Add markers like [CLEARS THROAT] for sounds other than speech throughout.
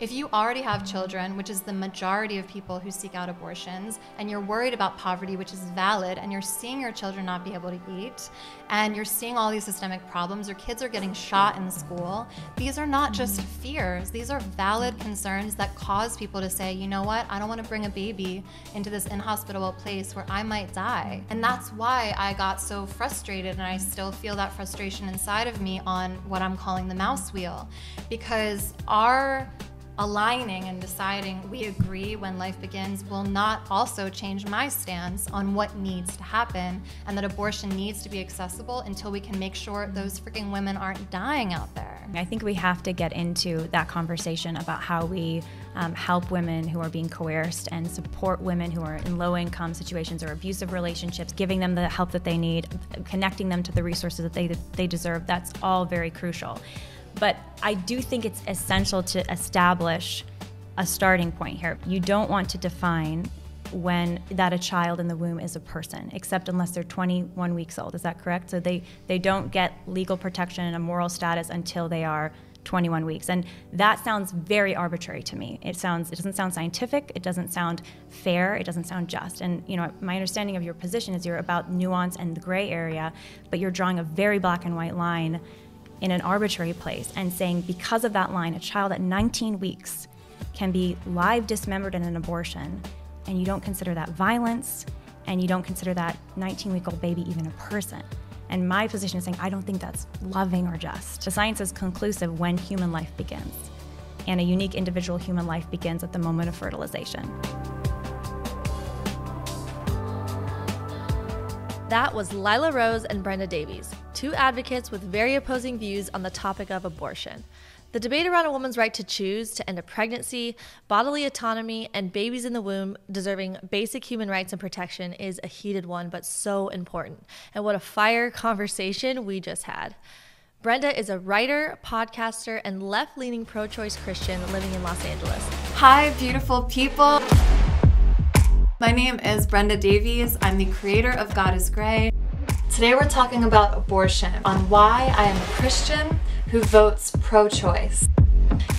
If you already have children, which is the majority of people who seek out abortions, and you're worried about poverty, which is valid, and you're seeing your children not be able to eat, and you're seeing all these systemic problems, your kids are getting shot in school, these are not just fears. These are valid concerns that cause people to say, you know what, I don't want to bring a baby into this inhospitable place where I might die. And that's why I got so frustrated, and I still feel that frustration inside of me on what I'm calling the mouse wheel. Because our aligning and deciding we agree when life begins will not also change my stance on what needs to happen and that abortion needs to be accessible until we can make sure those freaking women aren't dying out there. I think we have to get into that conversation about how we um, help women who are being coerced and support women who are in low income situations or abusive relationships, giving them the help that they need, connecting them to the resources that they, that they deserve. That's all very crucial. But I do think it's essential to establish a starting point here. You don't want to define when that a child in the womb is a person, except unless they're 21 weeks old. Is that correct? So they, they don't get legal protection and a moral status until they are 21 weeks. And that sounds very arbitrary to me. It sounds it doesn't sound scientific, it doesn't sound fair, it doesn't sound just. And you know, my understanding of your position is you're about nuance and the gray area, but you're drawing a very black and white line in an arbitrary place and saying because of that line, a child at 19 weeks can be live dismembered in an abortion, and you don't consider that violence, and you don't consider that 19 week old baby even a person. And my position is saying, I don't think that's loving or just. The science is conclusive when human life begins, and a unique individual human life begins at the moment of fertilization. That was Lila Rose and Brenda Davies, two advocates with very opposing views on the topic of abortion. The debate around a woman's right to choose to end a pregnancy, bodily autonomy, and babies in the womb deserving basic human rights and protection is a heated one, but so important. And what a fire [LAUGHS] conversation we just had. Brenda is a writer, podcaster, and left leaning pro choice Christian living in Los Angeles. Hi, beautiful people. My name is Brenda Davies. I'm the creator of God is Grey. Today we're talking about abortion, on why I am a Christian who votes pro choice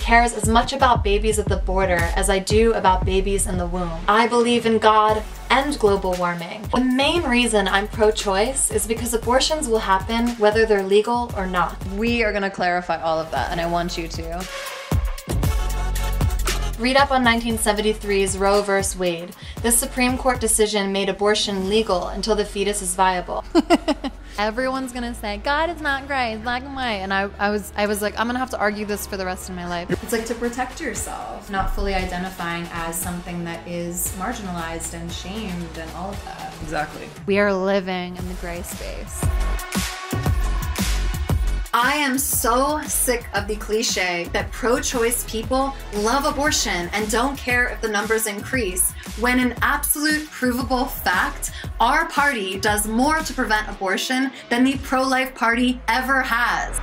cares as much about babies at the border as I do about babies in the womb. I believe in God and global warming. The main reason I'm pro-choice is because abortions will happen whether they're legal or not. We are gonna clarify all of that and I want you to. Read up on 1973's Roe v. Wade. This Supreme Court decision made abortion legal until the fetus is viable. [LAUGHS] Everyone's gonna say God is not gray, it's black and white, and I, I was, I was like, I'm gonna have to argue this for the rest of my life. It's like to protect yourself, not fully identifying as something that is marginalized and shamed and all of that. Exactly. We are living in the gray space. I am so sick of the cliche that pro choice people love abortion and don't care if the numbers increase, when an absolute provable fact, our party does more to prevent abortion than the pro life party ever has.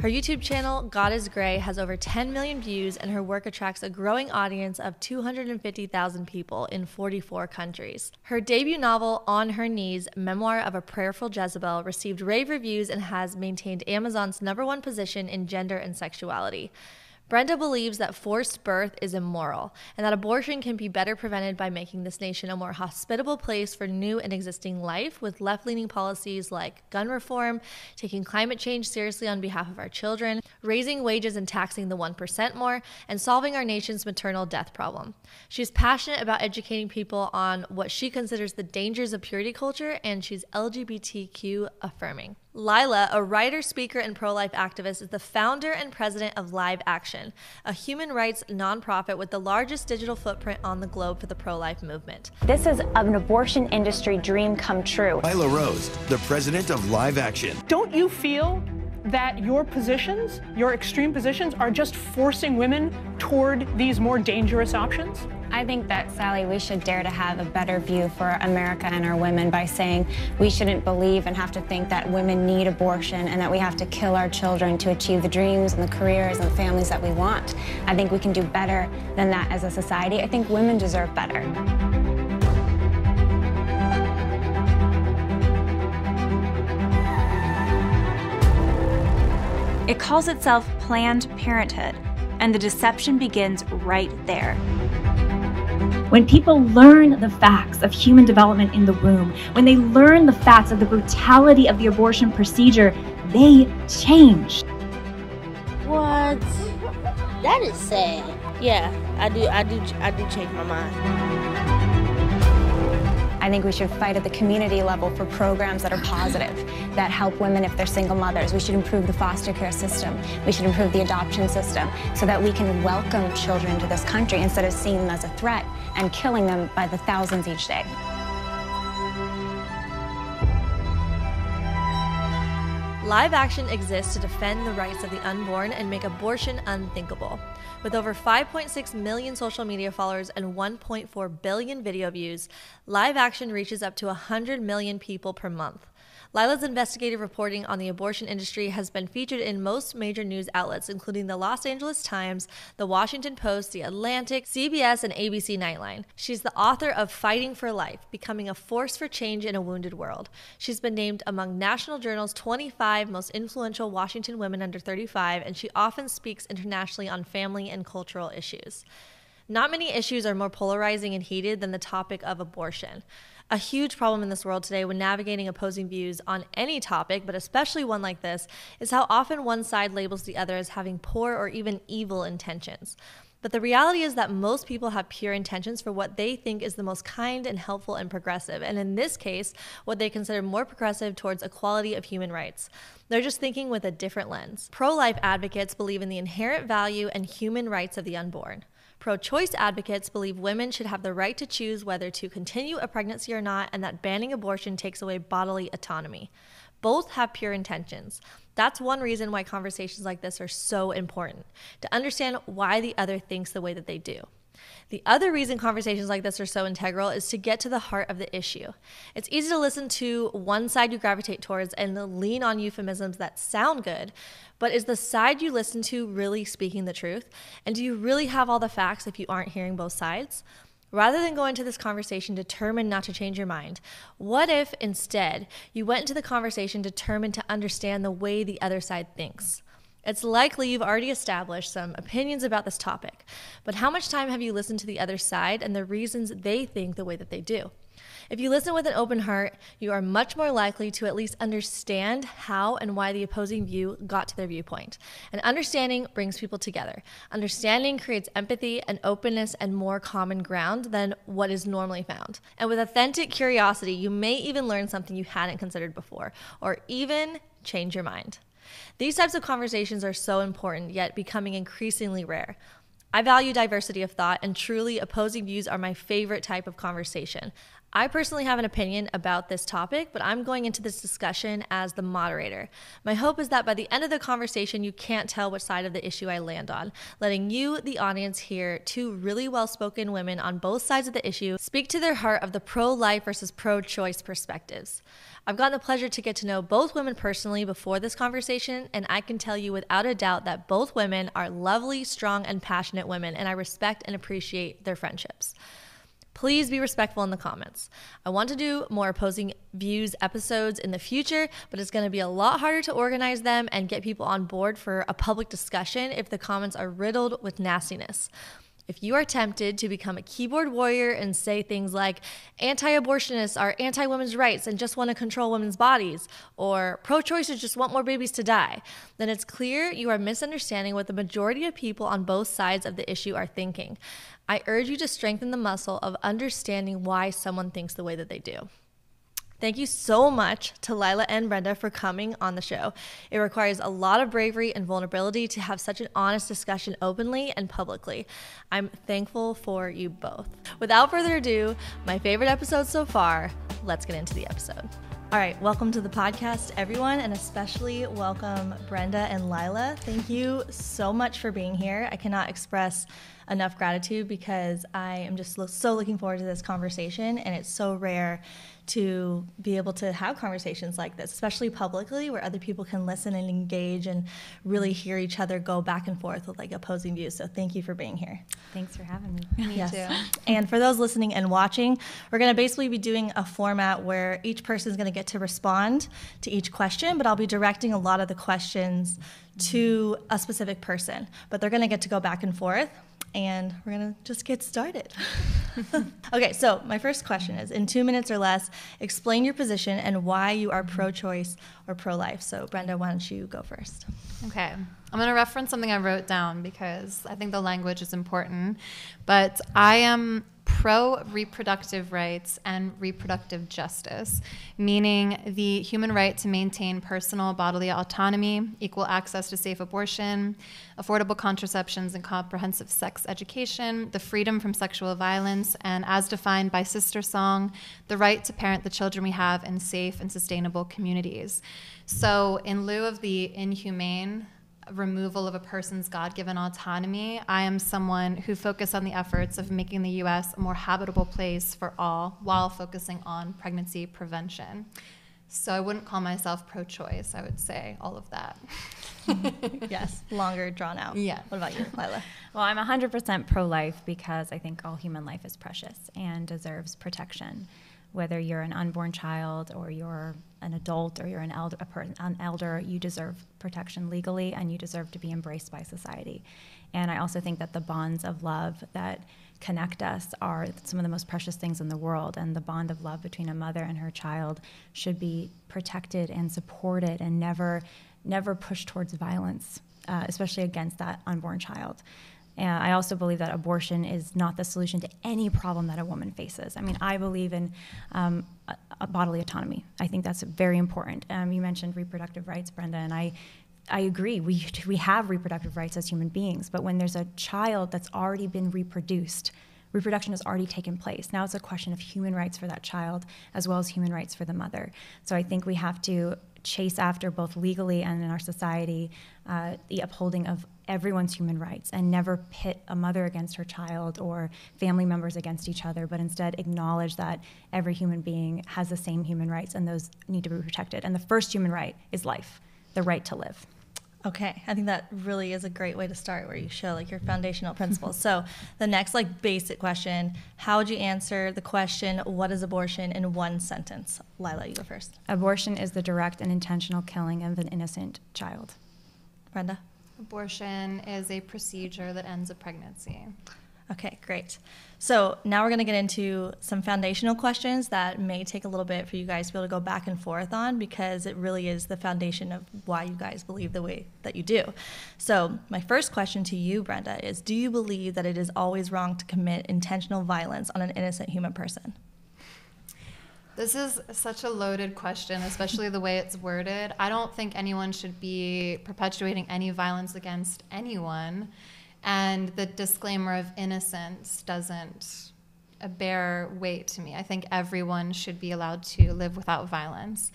Her YouTube channel, God is Grey, has over 10 million views, and her work attracts a growing audience of 250,000 people in 44 countries. Her debut novel, On Her Knees Memoir of a Prayerful Jezebel, received rave reviews and has maintained Amazon's number one position in gender and sexuality. Brenda believes that forced birth is immoral and that abortion can be better prevented by making this nation a more hospitable place for new and existing life with left leaning policies like gun reform, taking climate change seriously on behalf of our children, raising wages and taxing the 1% more, and solving our nation's maternal death problem. She's passionate about educating people on what she considers the dangers of purity culture, and she's LGBTQ affirming. Lila, a writer, speaker, and pro life activist, is the founder and president of Live Action, a human rights nonprofit with the largest digital footprint on the globe for the pro life movement. This is an abortion industry dream come true. Lila Rose, the president of Live Action. Don't you feel that your positions, your extreme positions, are just forcing women toward these more dangerous options? I think that, Sally, we should dare to have a better view for America and our women by saying we shouldn't believe and have to think that women need abortion and that we have to kill our children to achieve the dreams and the careers and the families that we want. I think we can do better than that as a society. I think women deserve better. It calls itself Planned Parenthood, and the deception begins right there. When people learn the facts of human development in the womb, when they learn the facts of the brutality of the abortion procedure, they change. What? That is sad. Yeah, I do I do I do change my mind. I think we should fight at the community level for programs that are positive, that help women if they're single mothers. We should improve the foster care system. We should improve the adoption system so that we can welcome children to this country instead of seeing them as a threat and killing them by the thousands each day. Live Action exists to defend the rights of the unborn and make abortion unthinkable. With over 5.6 million social media followers and 1.4 billion video views, Live Action reaches up to 100 million people per month. Lila's investigative reporting on the abortion industry has been featured in most major news outlets, including the Los Angeles Times, the Washington Post, the Atlantic, CBS, and ABC Nightline. She's the author of Fighting for Life Becoming a Force for Change in a Wounded World. She's been named among National Journal's 25 most influential Washington women under 35, and she often speaks internationally on family and cultural issues. Not many issues are more polarizing and heated than the topic of abortion. A huge problem in this world today when navigating opposing views on any topic, but especially one like this, is how often one side labels the other as having poor or even evil intentions. But the reality is that most people have pure intentions for what they think is the most kind and helpful and progressive. And in this case, what they consider more progressive towards equality of human rights. They're just thinking with a different lens. Pro life advocates believe in the inherent value and human rights of the unborn. Pro choice advocates believe women should have the right to choose whether to continue a pregnancy or not, and that banning abortion takes away bodily autonomy. Both have pure intentions. That's one reason why conversations like this are so important to understand why the other thinks the way that they do. The other reason conversations like this are so integral is to get to the heart of the issue. It's easy to listen to one side you gravitate towards and lean on euphemisms that sound good, but is the side you listen to really speaking the truth? And do you really have all the facts if you aren't hearing both sides? Rather than go into this conversation determined not to change your mind, what if instead you went into the conversation determined to understand the way the other side thinks? It's likely you've already established some opinions about this topic, but how much time have you listened to the other side and the reasons they think the way that they do? If you listen with an open heart, you are much more likely to at least understand how and why the opposing view got to their viewpoint. And understanding brings people together. Understanding creates empathy and openness and more common ground than what is normally found. And with authentic curiosity, you may even learn something you hadn't considered before, or even change your mind. These types of conversations are so important, yet becoming increasingly rare. I value diversity of thought, and truly, opposing views are my favorite type of conversation. I personally have an opinion about this topic, but I'm going into this discussion as the moderator. My hope is that by the end of the conversation, you can't tell which side of the issue I land on, letting you, the audience, hear two really well spoken women on both sides of the issue speak to their heart of the pro life versus pro choice perspectives. I've gotten the pleasure to get to know both women personally before this conversation, and I can tell you without a doubt that both women are lovely, strong, and passionate women, and I respect and appreciate their friendships. Please be respectful in the comments. I want to do more opposing views episodes in the future, but it's going to be a lot harder to organize them and get people on board for a public discussion if the comments are riddled with nastiness. If you are tempted to become a keyboard warrior and say things like anti abortionists are anti women's rights and just want to control women's bodies, or pro choicers just want more babies to die, then it's clear you are misunderstanding what the majority of people on both sides of the issue are thinking. I urge you to strengthen the muscle of understanding why someone thinks the way that they do. Thank you so much to Lila and Brenda for coming on the show. It requires a lot of bravery and vulnerability to have such an honest discussion openly and publicly. I'm thankful for you both. Without further ado, my favorite episode so far, let's get into the episode. All right, welcome to the podcast, everyone, and especially welcome Brenda and Lila. Thank you so much for being here. I cannot express enough gratitude because I am just lo- so looking forward to this conversation, and it's so rare to be able to have conversations like this, especially publicly, where other people can listen and engage and really hear each other go back and forth with like opposing views. So thank you for being here. Thanks for having me. [LAUGHS] Me Yes. too. [LAUGHS] And for those listening and watching, we're going to basically be doing a format where each person is going to get to respond to each question, but I'll be directing a lot of the questions to a specific person. But they're going to get to go back and forth, and we're going to just get started. [LAUGHS] okay, so my first question is in two minutes or less, explain your position and why you are pro choice or pro life. So, Brenda, why don't you go first? Okay. I'm going to reference something I wrote down because I think the language is important. But I am pro reproductive rights and reproductive justice, meaning the human right to maintain personal bodily autonomy, equal access to safe abortion, affordable contraceptions and comprehensive sex education, the freedom from sexual violence, and as defined by Sister Song, the right to parent the children we have in safe and sustainable communities. So, in lieu of the inhumane removal of a person's God given autonomy, I am someone who focused on the efforts of making the US a more habitable place for all while focusing on pregnancy prevention. So I wouldn't call myself pro choice, I would say all of that. [LAUGHS] yes, longer, drawn out. Yeah. What about you, Lila? [LAUGHS] Well, I'm 100% pro life because I think all human life is precious and deserves protection. Whether you're an unborn child or you're an adult or you're an elder, an elder, you deserve protection legally and you deserve to be embraced by society. And I also think that the bonds of love that connect us are some of the most precious things in the world. And the bond of love between a mother and her child should be protected and supported and never, never pushed towards violence, uh, especially against that unborn child. And I also believe that abortion is not the solution to any problem that a woman faces. I mean, I believe in um, a, a bodily autonomy. I think that's very important. Um, you mentioned reproductive rights, Brenda, and I, I agree. We, we have reproductive rights as human beings, but when there's a child that's already been reproduced, reproduction has already taken place. Now it's a question of human rights for that child as well as human rights for the mother. So I think we have to chase after both legally and in our society uh, the upholding of everyone's human rights and never pit a mother against her child or family members against each other, but instead acknowledge that every human being has the same human rights and those need to be protected. And the first human right is life, the right to live. Okay, I think that really is a great way to start where you show like your foundational principles. [LAUGHS] so, the next like basic question, how would you answer the question what is abortion in one sentence? Lila, you go first. Abortion is the direct and intentional killing of an innocent child. Brenda? Abortion is a procedure that ends a pregnancy. Okay, great. So now we're going to get into some foundational questions that may take a little bit for you guys to be able to go back and forth on because it really is the foundation of why you guys believe the way that you do. So, my first question to you, Brenda, is Do you believe that it is always wrong to commit intentional violence on an innocent human person? This is such a loaded question, especially the way it's worded. I don't think anyone should be perpetuating any violence against anyone. And the disclaimer of innocence doesn't uh, bear weight to me. I think everyone should be allowed to live without violence.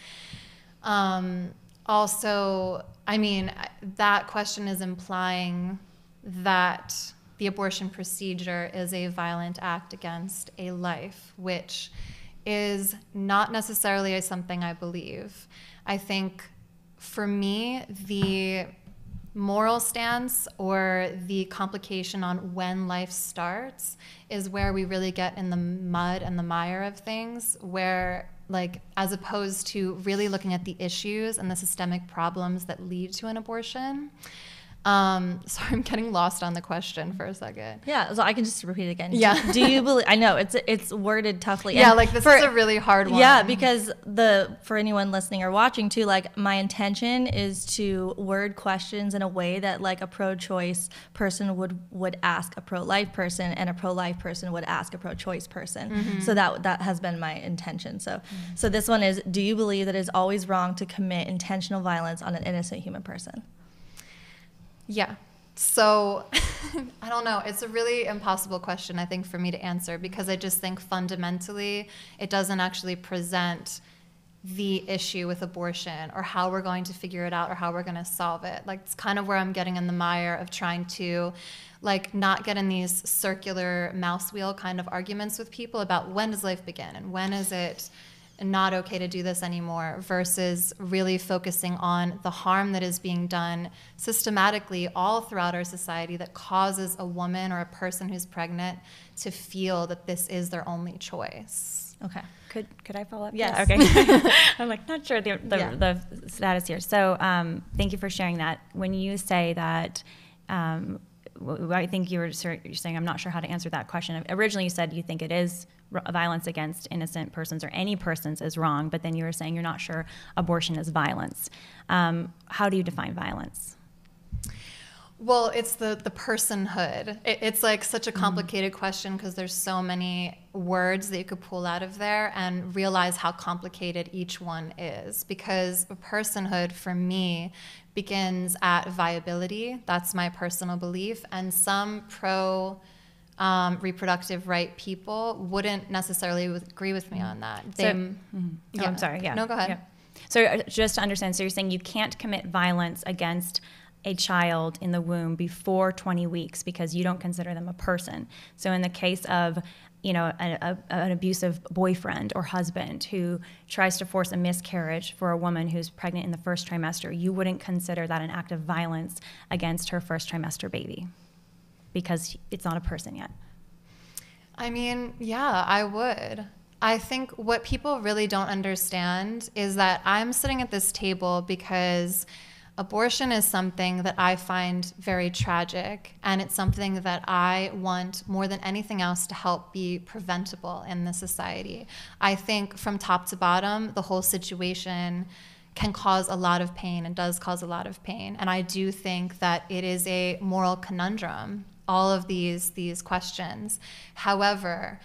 Um, also, I mean, that question is implying that the abortion procedure is a violent act against a life, which is not necessarily something I believe. I think for me, the moral stance or the complication on when life starts is where we really get in the mud and the mire of things, where like as opposed to really looking at the issues and the systemic problems that lead to an abortion. Um, [LAUGHS] sorry, I'm getting lost on the question for a second. Yeah, so I can just repeat it again. Yeah. Do, you believe? I know it's it's worded toughly. Yeah, and like this for- is a really hard one. Yeah, because the for anyone listening or watching too, like my intention is to word questions in a way that like a pro-choice person would would ask a pro-life person, and a pro-life person would ask a pro-choice person. Mm-hmm. So that that has been my intention. So so this one is: Do you believe that it is always wrong to commit intentional violence on an innocent human person? Yeah. So [LAUGHS] I don't know. It's a really impossible question, I think, for me to answer because I just think fundamentally it doesn't actually present the issue with abortion or how we're going to figure it out or how we're going to solve it. Like it's kind of where I'm getting in the mire of trying to like not get in these circular mouse wheel kind of arguments with people about when does life begin and when is it not okay to do this anymore versus really focusing on the harm that is being done systematically all throughout our society that causes a woman or a person who's pregnant to feel that this is their only choice. Okay. Could could I follow up? Yes. Okay. [LAUGHS] [LAUGHS] I'm like not sure the the, Yeah. the status here. So um, thank you for sharing that. When you say that. Um, w- I think you were you're saying I'm not sure how to answer that question. Originally, you said you think it is r- violence against innocent persons or any persons is wrong, but then you were saying you're not sure abortion is violence. Um, how do you define violence? Well, it's the the personhood. It, it's like such a complicated question because there's so many words that you could pull out of there and realize how complicated each one is. Because personhood for me begins at viability. That's my personal belief, and some pro. Um, reproductive right people wouldn't necessarily with, agree with me on that. They, So- Oh, I'm sorry. Yeah. No, go ahead. Yeah. So uh, just to understand, so you're saying you can't commit violence against a child in the womb before 20 weeks because you don't consider them a person. So in the case of you know a, a, an abusive boyfriend or husband who tries to force a miscarriage for a woman who's pregnant in the first trimester, you wouldn't consider that an act of violence against her first trimester baby because it's not a person yet. I mean, yeah, I would. I think what people really don't understand is that I'm sitting at this table because abortion is something that I find very tragic, and it's something that I want more than anything else to help be preventable in the society. I think from top to bottom, the whole situation can cause a lot of pain and does cause a lot of pain. And I do think that it is a moral conundrum, all of these these questions. However,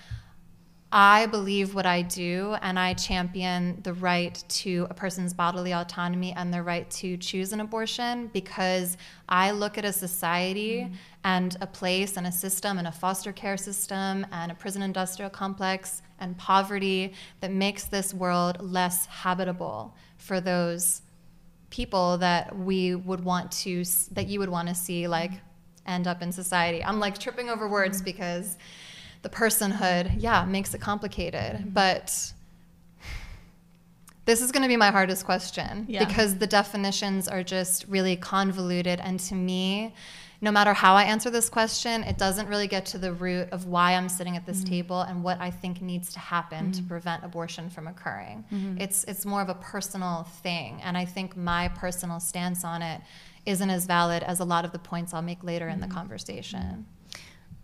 I believe what I do and I champion the right to a person's bodily autonomy and the right to choose an abortion because I look at a society mm-hmm. and a place and a system and a foster care system and a prison industrial complex and poverty that makes this world less habitable for those people that we would want to that you would want to see like mm-hmm. End up in society. I'm like tripping over words mm-hmm. because the personhood, yeah, makes it complicated. Mm-hmm. But this is going to be my hardest question Yeah. because the definitions are just really convoluted. And to me, no matter how I answer this question, it doesn't really get to the root of why I'm sitting at this mm-hmm. table and what I think needs to happen to prevent abortion from occurring. It's it's more of a personal thing, and I think my personal stance on it isn't as valid as a lot of the points I'll make later in the mm-hmm. conversation.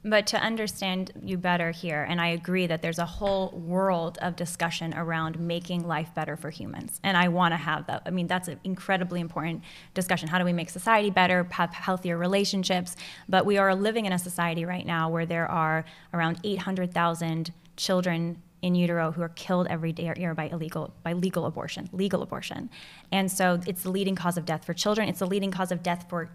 But to understand you better here, and I agree that there's a whole world of discussion around making life better for humans. And I want to have that. I mean, that's an incredibly important discussion. How do we make society better, have healthier relationships? But we are living in a society right now where there are around 800,000 children in utero who are killed every day year by illegal by legal abortion legal abortion and so it's the leading cause of death for children it's the leading cause of death for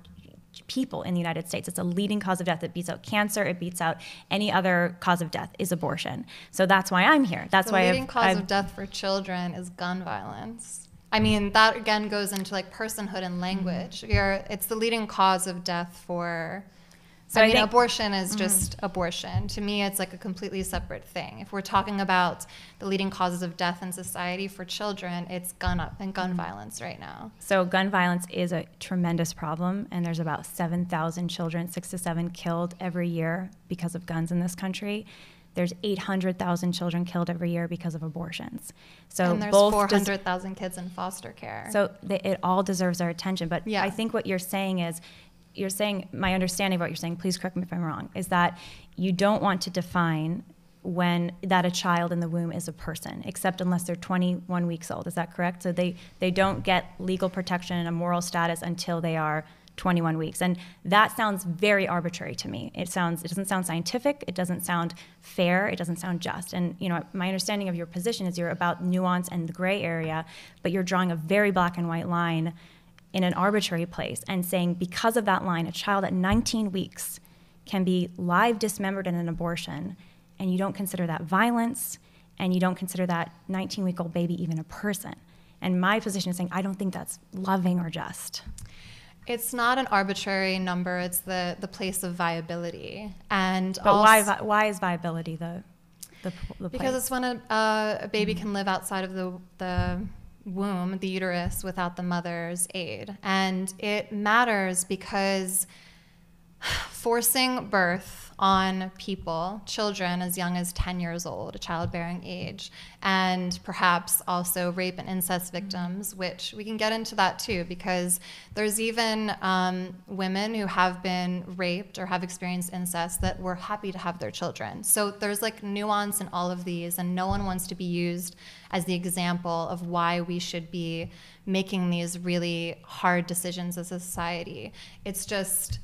people in the United States. It's a leading cause of death. It beats out cancer. It beats out any other cause of death is abortion. So that's why I'm here. That's the why leading I've, cause I've- of death for children is gun violence. I mean, that again goes into like personhood and language. You're, it's the leading cause of death for. So I, I mean, think- abortion is mm-hmm. just abortion. To me, it's like a completely separate thing. If we're talking about the leading causes of death in society for children, it's gun up and gun mm-hmm. violence right now. So gun violence is a tremendous problem, and there's about 7,000 children, six to seven, killed every year because of guns in this country. There's 800,000 children killed every year because of abortions. So and there's both des- 400,000 kids in foster care. So they, it all deserves our attention. But Yeah. I think what you're saying is, you're saying, my understanding of what you're saying, please correct me if I'm wrong, is that you don't want to define when that a child in the womb is a person, except unless they're 21 weeks old. Is that correct? So they, they don't get legal protection and a moral status until they are 21 weeks. And that sounds very arbitrary to me. It sounds it doesn't sound scientific, it doesn't sound fair, it doesn't sound just. And you know, my understanding of your position is you're about nuance and the gray area, but you're drawing a very black and white line in an arbitrary place and saying because of that line, a child at 19 weeks can be live dismembered in an abortion, and you don't consider that violence, and you don't consider that 19 week old baby even a person. And my position is saying, I don't think that's loving or just. It's not an arbitrary number. It's the, the place of viability. And but why, why is viability the, the, the Because it's when a, uh, a baby mm-hmm. can live outside of the, the womb, the uterus, without the mother's aid. And it matters because [SIGHS] forcing birth on people, children as young as 10 years old, a childbearing age, and perhaps also rape and incest victims, which we can get into that too, because there's even um, women who have been raped or have experienced incest that were happy to have their children. So there's like nuance in all of these, and no one wants to be used as the example of why we should be making these really hard decisions as a society. It's just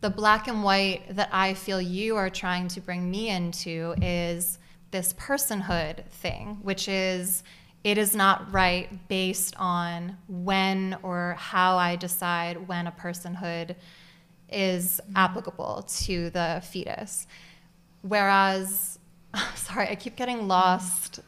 the black and white that I feel you are trying to bring me into is this personhood thing, which is it is not right based on when or how I decide when a personhood is applicable to the fetus. Whereas, [LAUGHS] sorry, I keep getting lost.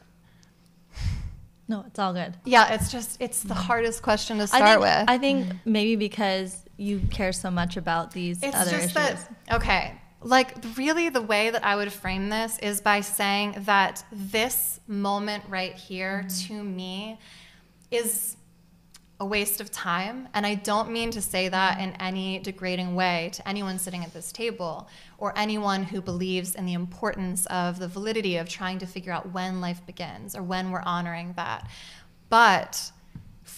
No, it's all good. Yeah, it's just, it's the hardest question to start I think, with. I think maybe because you care so much about these it's other just issues. That, okay. Like, really, the way that I would frame this is by saying that this moment right here mm-hmm. to me is a waste of time. And I don't mean to say that in any degrading way to anyone sitting at this table or anyone who believes in the importance of the validity of trying to figure out when life begins or when we're honoring that. But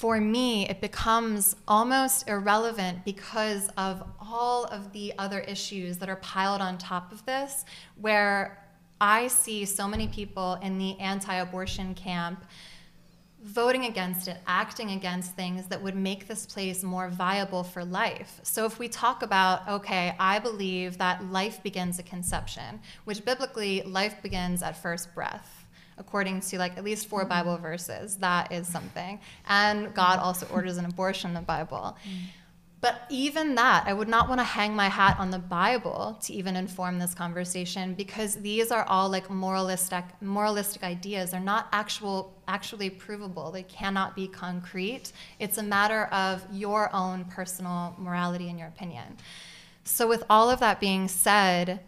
for me, it becomes almost irrelevant because of all of the other issues that are piled on top of this, where I see so many people in the anti abortion camp voting against it, acting against things that would make this place more viable for life. So if we talk about, okay, I believe that life begins at conception, which biblically, life begins at first breath according to like at least four. Bible verses. That is something. And God also orders an abortion in the Bible. But even that, I would not want to hang my hat on the Bible to even inform this conversation because these are all like moralistic moralistic ideas. They're not actual actually provable. They cannot be concrete. It's a matter of your own personal morality and your opinion. So with all of that being said,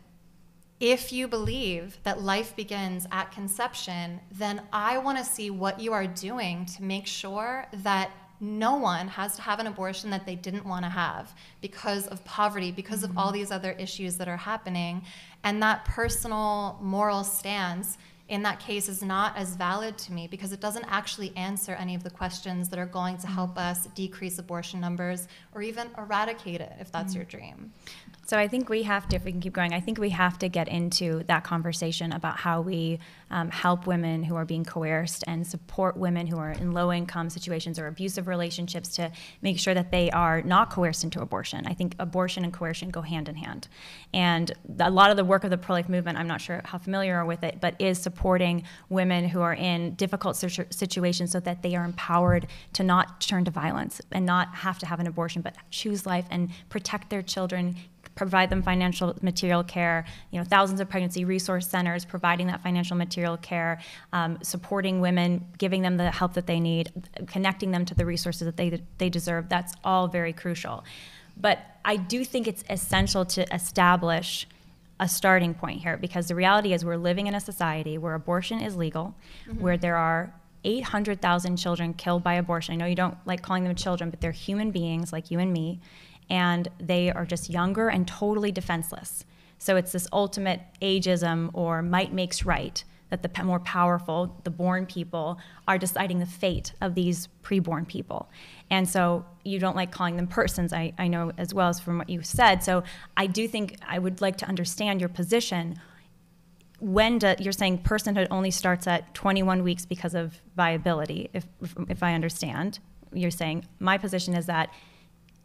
if you believe that life begins at conception, then I want to see what you are doing to make sure that no one has to have an abortion that they didn't want to have because of poverty, because of all mm-hmm. these other issues that are happening. And that personal moral stance in that case is not as valid to me because it doesn't actually answer any of the questions that are going to help mm-hmm. us decrease abortion numbers or even eradicate it if that's mm-hmm. your dream. So I think we have to, if we can keep going, I think we have to get into that conversation about how we um, help women who are being coerced and support women who are in low income situations or abusive relationships to make sure that they are not coerced into abortion. I think abortion and coercion go hand in hand. And a lot of the work of the pro life movement, I'm not sure how familiar are with it, but is supporting women who are in difficult situations so that they are empowered to not turn to violence and not have to have an abortion, but choose life and protect their children, provide them financial material care, you know, thousands of pregnancy resource centers providing that financial material care, um, supporting women, giving them the help that they need, connecting them to the resources that they, they deserve. That's all very crucial. But I do think it's essential to establish a starting point here because the reality is we're living in a society where abortion is legal, mm-hmm. where there are 800,000 children killed by abortion. I know you don't like calling them children, but they're human beings like you and me and they are just younger and totally defenseless. So it's this ultimate ageism or might makes right that the more powerful, the born people, are deciding the fate of these preborn people. And so you don't like calling them persons, I, I know as well as from what you said. So I do think I would like to understand your position. When do, you're saying personhood only starts at 21 weeks because of viability, if, if, I understand. You're saying my position is that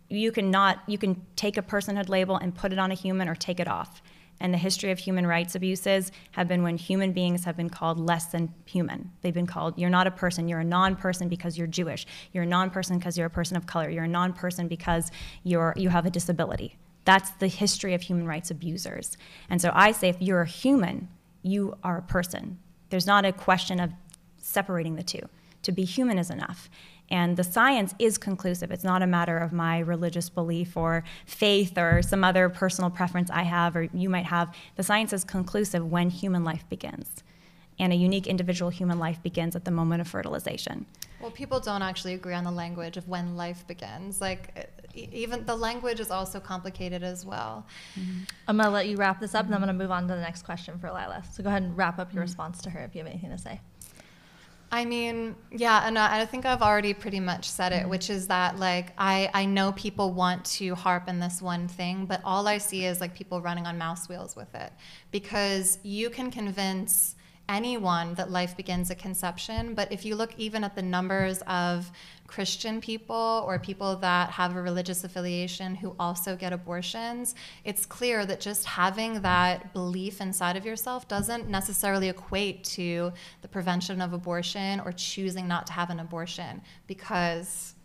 you can not you can take a personhood label and put it on a human or take it off and the history of human rights abuses have been when human beings have been called less than human. They've been called, you're not a person, you're a non person because you're Jewish, you're a non person because you're a person of color, you're a non person because you're, you have a disability. That's the history of human rights abusers. And so I say if you're a human, you are a person. There's not a question of separating the two. to be human is enough. And the science is conclusive. It's not a matter of my religious belief or faith or some other personal preference I have or you might have. The science is conclusive when human life begins. And a unique individual human life begins at the moment of fertilization. Well, people don't actually agree on the language of when life begins. Like, even the language is also complicated as well. Mm-hmm. I'm going to let you wrap this up, and then I'm going to move on to the next question for Lila. So go ahead and wrap up your mm-hmm. response to her if you have anything to say. I mean, yeah, and I think I've already pretty much said it, mm-hmm. which is that like I I know people want to harp in this one thing, but all I see is like people running on mouse wheels with it. Because you can convince anyone that life begins at conception, but if you look even at the numbers of Christian people or people that have a religious affiliation who also get abortions, it's clear that just having that belief inside of yourself doesn't necessarily equate to the prevention of abortion or choosing not to have an abortion because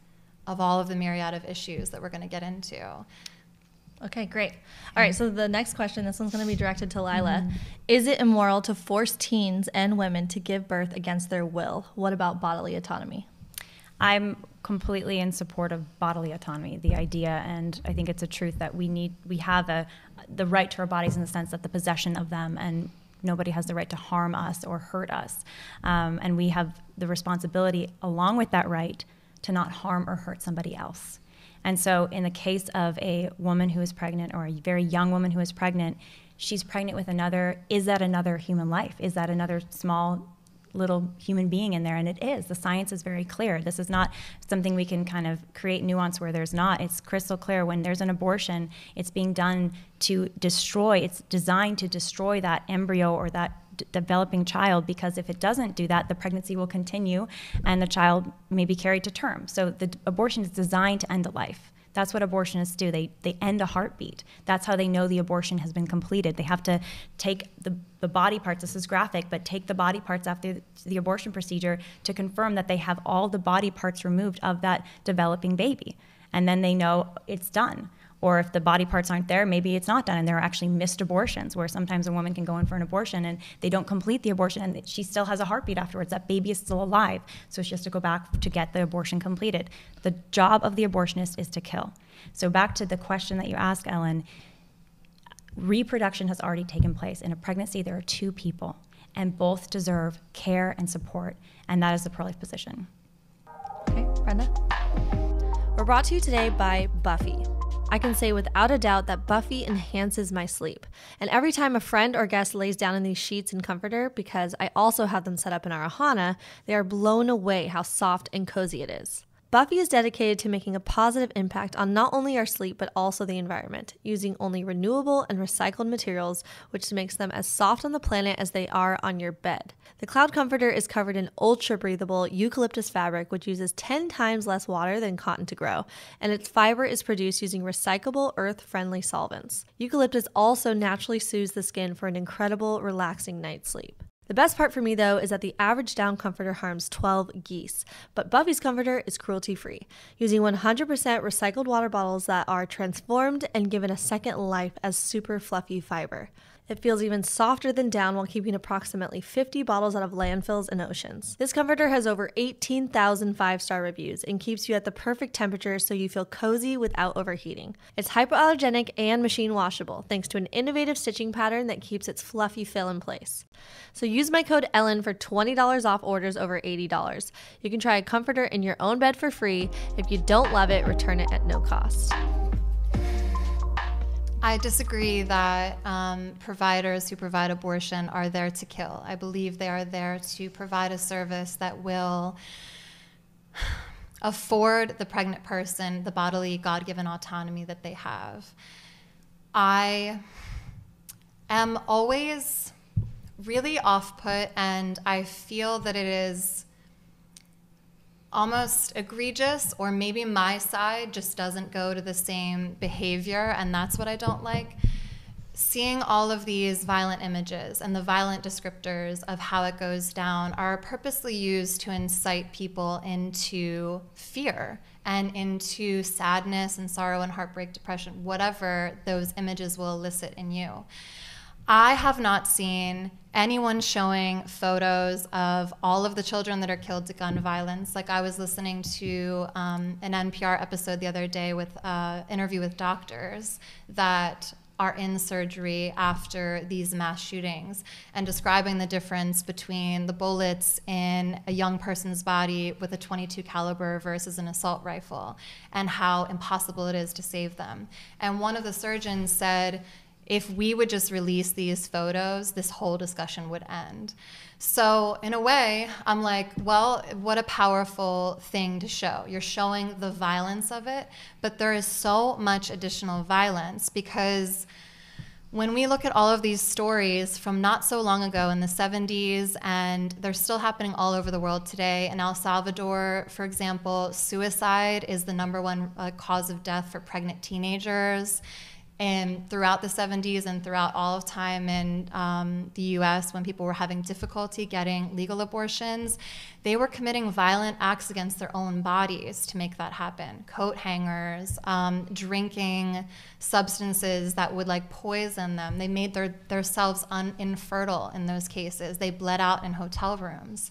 of all of the myriad of issues that we're going to get into. Okay, great. All right, so the next question, this one's going to be directed to Lila. Mm-hmm. Is it immoral to force teens and women to give birth against their will? What about bodily autonomy? I'm completely in support of bodily autonomy, the idea, and I think it's a truth that we need, we have a, the right to our bodies in the sense that the possession of them and nobody has the right to harm us or hurt us. Um, and we have the responsibility, along with that right, to not harm or hurt somebody else. And so, in the case of a woman who is pregnant or a very young woman who is pregnant, she's pregnant with another. Is that another human life? Is that another small little human being in there, and it is. The science is very clear. This is not something we can kind of create nuance where there's not. It's crystal clear. When there's an abortion, it's being done to destroy, it's designed to destroy that embryo or that developing child because if it doesn't do that, the pregnancy will continue and the child may be carried to term. So the abortion is designed to end a life. That's what abortionists do. They, they end a heartbeat. That's how they know the abortion has been completed. They have to take the, the body parts, this is graphic, but take the body parts after the abortion procedure to confirm that they have all the body parts removed of that developing baby. And then they know it's done. Or if the body parts aren't there, maybe it's not done. And there are actually missed abortions where sometimes a woman can go in for an abortion and they don't complete the abortion and she still has a heartbeat afterwards. That baby is still alive. So she has to go back to get the abortion completed. The job of the abortionist is to kill. So back to the question that you asked, Ellen reproduction has already taken place. In a pregnancy, there are two people, and both deserve care and support, and that is the pro life position. Okay, Brenda? We're brought to you today by Buffy. I can say without a doubt that Buffy enhances my sleep. And every time a friend or guest lays down in these sheets and comforter, because I also have them set up in our ohana, they are blown away how soft and cozy it is. Buffy is dedicated to making a positive impact on not only our sleep but also the environment, using only renewable and recycled materials, which makes them as soft on the planet as they are on your bed. The Cloud Comforter is covered in ultra breathable eucalyptus fabric, which uses 10 times less water than cotton to grow, and its fiber is produced using recyclable, earth friendly solvents. Eucalyptus also naturally soothes the skin for an incredible, relaxing night's sleep. The best part for me, though, is that the average down comforter harms 12 geese, but Buffy's comforter is cruelty free, using 100% recycled water bottles that are transformed and given a second life as super fluffy fiber. It feels even softer than down while keeping approximately 50 bottles out of landfills and oceans. This comforter has over 18,000 five star reviews and keeps you at the perfect temperature so you feel cozy without overheating. It's hypoallergenic and machine washable thanks to an innovative stitching pattern that keeps its fluffy fill in place. So use my code ELLEN for $20 off orders over $80. You can try a comforter in your own bed for free. If you don't love it, return it at no cost. I disagree that um, providers who provide abortion are there to kill. I believe they are there to provide a service that will afford the pregnant person the bodily God given autonomy that they have. I am always really off put, and I feel that it is almost egregious, or maybe my side just doesn't go to the same behavior, and that's what I don't like. Seeing all of these violent images and the violent descriptors of how it goes down are purposely used to incite people into fear and into sadness and sorrow and heartbreak, depression, whatever those images will elicit in you. I have not seen anyone showing photos of all of the children that are killed to gun violence. Like I was listening to um, an NPR episode the other day with an uh, interview with doctors that are in surgery after these mass shootings and describing the difference between the bullets in a young person's body with a 22 caliber versus an assault rifle and how impossible it is to save them. And one of the surgeons said, if we would just release these photos, this whole discussion would end. So, in a way, I'm like, well, what a powerful thing to show. You're showing the violence of it, but there is so much additional violence because when we look at all of these stories from not so long ago in the 70s, and they're still happening all over the world today, in El Salvador, for example, suicide is the number one uh, cause of death for pregnant teenagers and throughout the 70s and throughout all of time in um, the US, when people were having difficulty getting legal abortions, they were committing violent acts against their own bodies to make that happen. Coat hangers, um, drinking substances that would like poison them. They made their, themselves infertile in those cases. They bled out in hotel rooms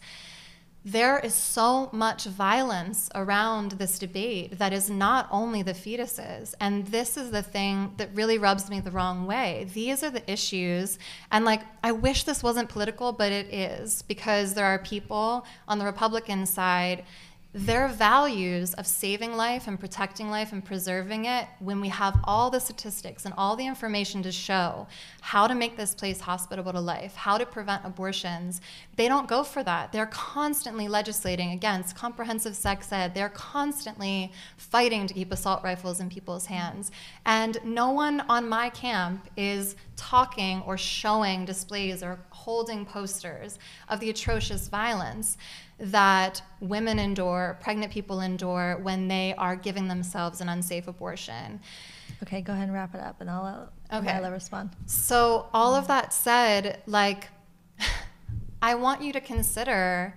there is so much violence around this debate that is not only the fetuses. And this is the thing that really rubs me the wrong way. These are the issues. And like, I wish this wasn't political, but it is because there are people on the Republican side their values of saving life and protecting life and preserving it, when we have all the statistics and all the information to show how to make this place hospitable to life, how to prevent abortions, they don't go for that. They're constantly legislating against comprehensive sex ed. They're constantly fighting to keep assault rifles in people's hands. And no one on my camp is talking or showing displays or holding posters of the atrocious violence that women endure, pregnant people endure when they are giving themselves an unsafe abortion. Okay, go ahead and wrap it up, and I'll let okay. Lila respond. So all of that said, like, [LAUGHS] I want you to consider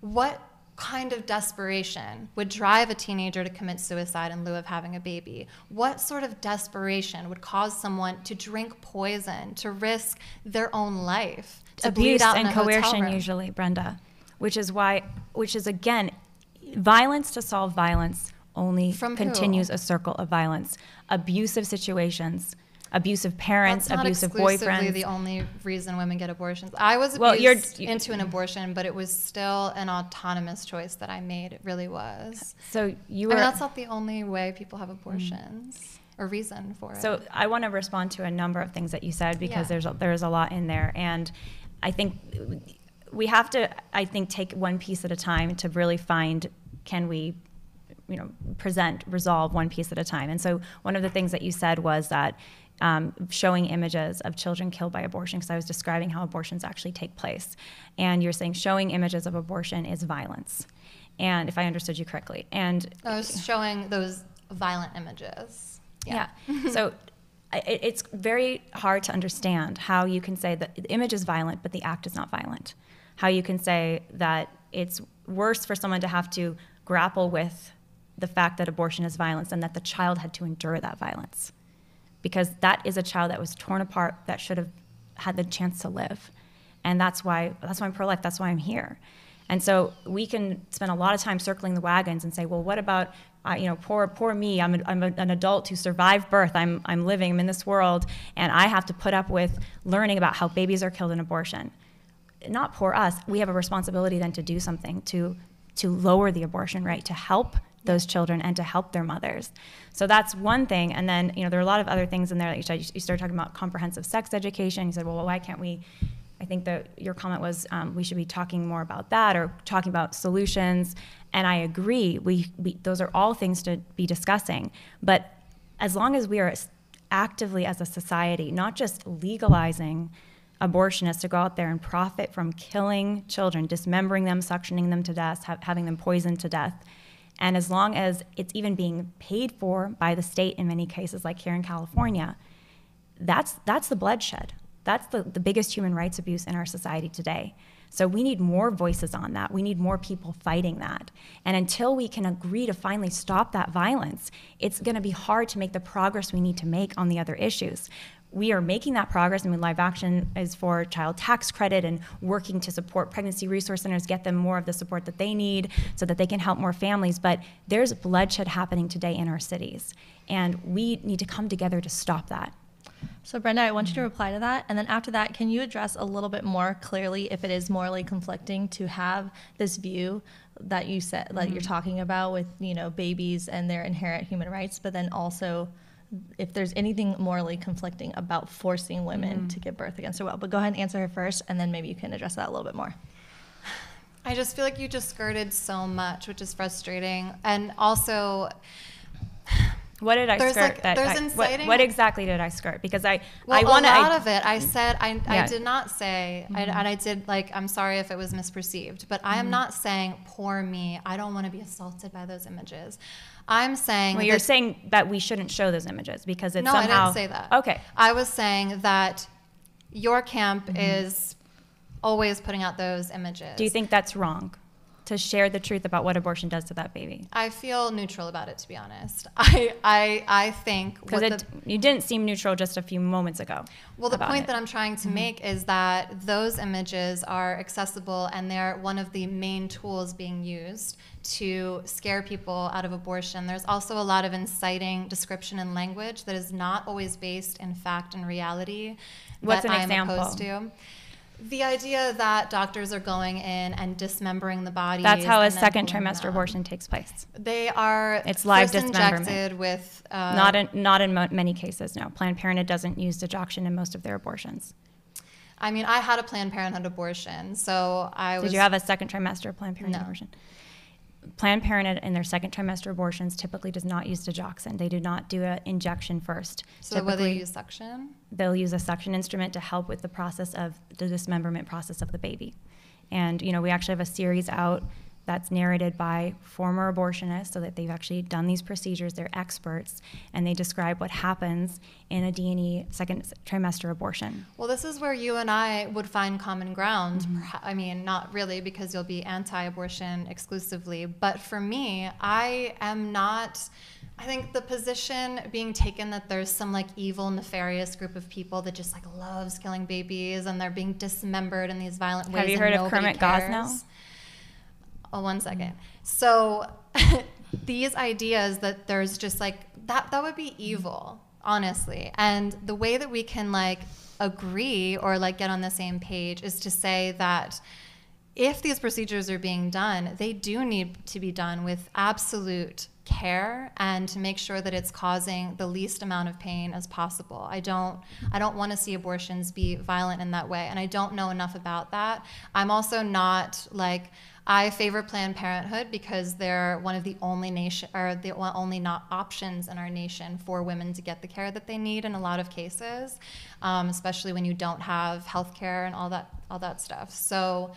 what kind of desperation would drive a teenager to commit suicide in lieu of having a baby? What sort of desperation would cause someone to drink poison, to risk their own life, to Abuse bleed out and in a coercion usually, Brenda which is why, which is again, violence to solve violence only From continues who? a circle of violence. Abusive situations, abusive parents, That's not abusive exclusively boyfriends. the only reason women get abortions. I was Well, you're- abused into an abortion, but it was still an autonomous choice that I made. It really was. so you I were. mean, that's not the only way people have mm-hmm. abortions or reason for it. So I want to respond to a number of things that you said because Yeah. there's a, there's a lot in there, and I think we have to, I think, take one piece at a time to really find can we, you know, present, resolve one piece at a time. And so one of the things that you said was that um, showing images of children killed by abortion, because I was describing how abortions actually take place, and you're saying showing images of abortion is violence. And if I understood you correctly, and I was showing those violent images. yeah. so it, it's very hard to understand how you can say that the image is violent, but the act is not violent. How you can say that it's worse for someone to have to grapple with the fact that abortion is violence and that the child had to endure that violence. Because that is a child that was torn apart that should have had the chance to live. And that's why that's why I'm pro-life, that's why I'm here. And so we can spend a lot of time circling the wagons and say, well, what about, uh, you know, poor, poor me? I'm, a, I'm a, an adult who survived birth. I'm, I'm living, I'm in this world, and I have to put up with learning about how babies are killed in abortion. Not poor us. We have a responsibility then to do something to, to lower the abortion rate, to help those children and to help their mothers. So that's one thing. And then, you know, there are a lot of other things in there that you started, you started talking about comprehensive sex education. You said, well, why can't we I think that your comment was um, we should be talking more about that or talking about solutions. And I agree. We, we those are all things to be discussing. But as long as we are actively as a society, not just legalizing abortionists to go out there and profit from killing children, dismembering them, suctioning them to death, ha- having them poisoned to death. And as long as it's even being paid for by the state in many cases, like here in California, that's, that's the bloodshed. That's the, the biggest human rights abuse in our society today. So we need more voices on that. We need more people fighting that. And until we can agree to finally stop that violence, it's going to be hard to make the progress we need to make on the other issues. We are making that progress. I mean, Live Action is for child tax credit and working to support pregnancy resource centers, get them more of the support that they need so that they can help more families. But there's bloodshed happening today in our cities, and we need to come together to stop that. So, Brenda, I want you to reply to that. And then after that, can you address a little bit more clearly if it is morally conflicting to have this view that you said, that you're mm-hmm. talking about with, you know, babies and their inherent human rights, but then also if there's anything morally conflicting about forcing women mm-hmm. to give birth against their will. But go ahead and answer her first, and then maybe you can address that a little bit more. I just feel like you just skirted so much, which is frustrating. And also, What did I There's, skirt? like- that there's I, inciting- what, what exactly did I skirt? Because I, well, I want a lot I, of it, I mm. said, I, Yeah. Mm-hmm. I did not say, I, mm-hmm. and I did, like, I'm sorry if it was misperceived, but I am mm-hmm. not saying, poor me, I don't want to be assaulted by those images. I'm saying, Well, you're saying that we shouldn't show those images because it's no, somehow. I didn't say that. Okay. I was saying that your camp Mm-hmm. is always putting out those images. Do you think that's wrong to share the truth about what abortion does to that baby? I feel neutral about it, to be honest. [LAUGHS] I, I, I think Because you didn't seem neutral just a few moments ago. Well, the point it. that I'm trying to make is that those images are accessible and they're one of the main tools being used to scare people out of abortion. There's also a lot of inciting description and language that is not always based in fact and reality. What's that an I am example? opposed to. The idea that doctors are going in and dismembering the body. That's how a second trimester abortion takes place. They are It's live dismemberment. injected with uh, not in not in mo- many cases. No, Planned Parenthood doesn't use digoxin in most of their abortions. I mean, I had a Planned Parenthood abortion, so I was. Did you have a second trimester Planned Parenthood No. abortion? Planned Parenthood in their second trimester abortions typically does not use digoxin. They do not do an injection first. So Typically, you use suction? they'll use a suction instrument to help with the process of the dismemberment process of the baby. And you know, we actually have a series out that's narrated by former abortionists so that they've actually done these procedures, they're experts, and they describe what happens in a D&E second trimester abortion. Well, this is where you and I would find common ground. Mm-hmm. Perha- I mean, not really, because you'll be anti abortion exclusively. But for me, I am not. I think the position being taken that there's some like evil, nefarious group of people that just like loves killing babies and they're being dismembered in these violent ways. Have you heard of Kermit. Gosnell? Oh, one second. So [LAUGHS] these ideas that there's just like that that would be evil, honestly. And the way that we can like agree or like get on the same page is to say that if these procedures are being done, they do need to be done with absolute care and to make sure that it's causing the least amount of pain as possible. I don't I don't want to see abortions be violent in that way and I don't know enough about that. I'm also not like I favor Planned Parenthood because they're one of the only nation or the only not options in our nation for women to get the care that they need in a lot of cases, um, especially when you don't have health care and all that all that stuff. So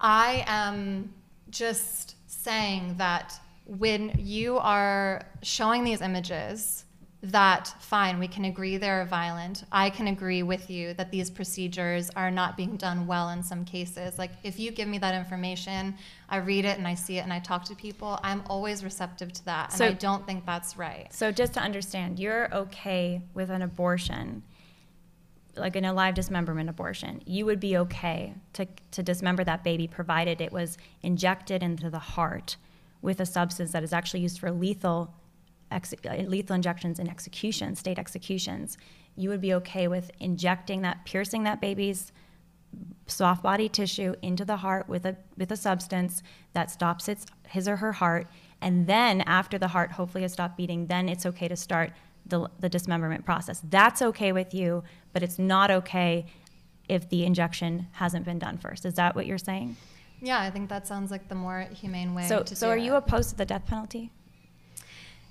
I am just saying that when you are showing these images, that fine, we can agree they're violent. I can agree with you that these procedures are not being done well in some cases. Like, if you give me that information, I read it and I see it and I talk to people, I'm always receptive to that. And So- I don't think that's right. So just to understand, you're okay with an abortion, like an alive dismemberment abortion. You would be okay to, to dismember that baby provided it was injected into the heart with a substance that is actually used for lethal, Uh, lethal injections in executions, state executions. You would be okay with injecting that, piercing that baby's soft body tissue into the heart with a with a substance that stops its his or her heart. And then after the heart hopefully has stopped beating then it's okay to start the, the dismemberment process. That's okay with you but it's not okay if the injection hasn't been done first. Is that what you're saying? Yeah, I think that sounds like the more humane way so to so are you opposed to the death penalty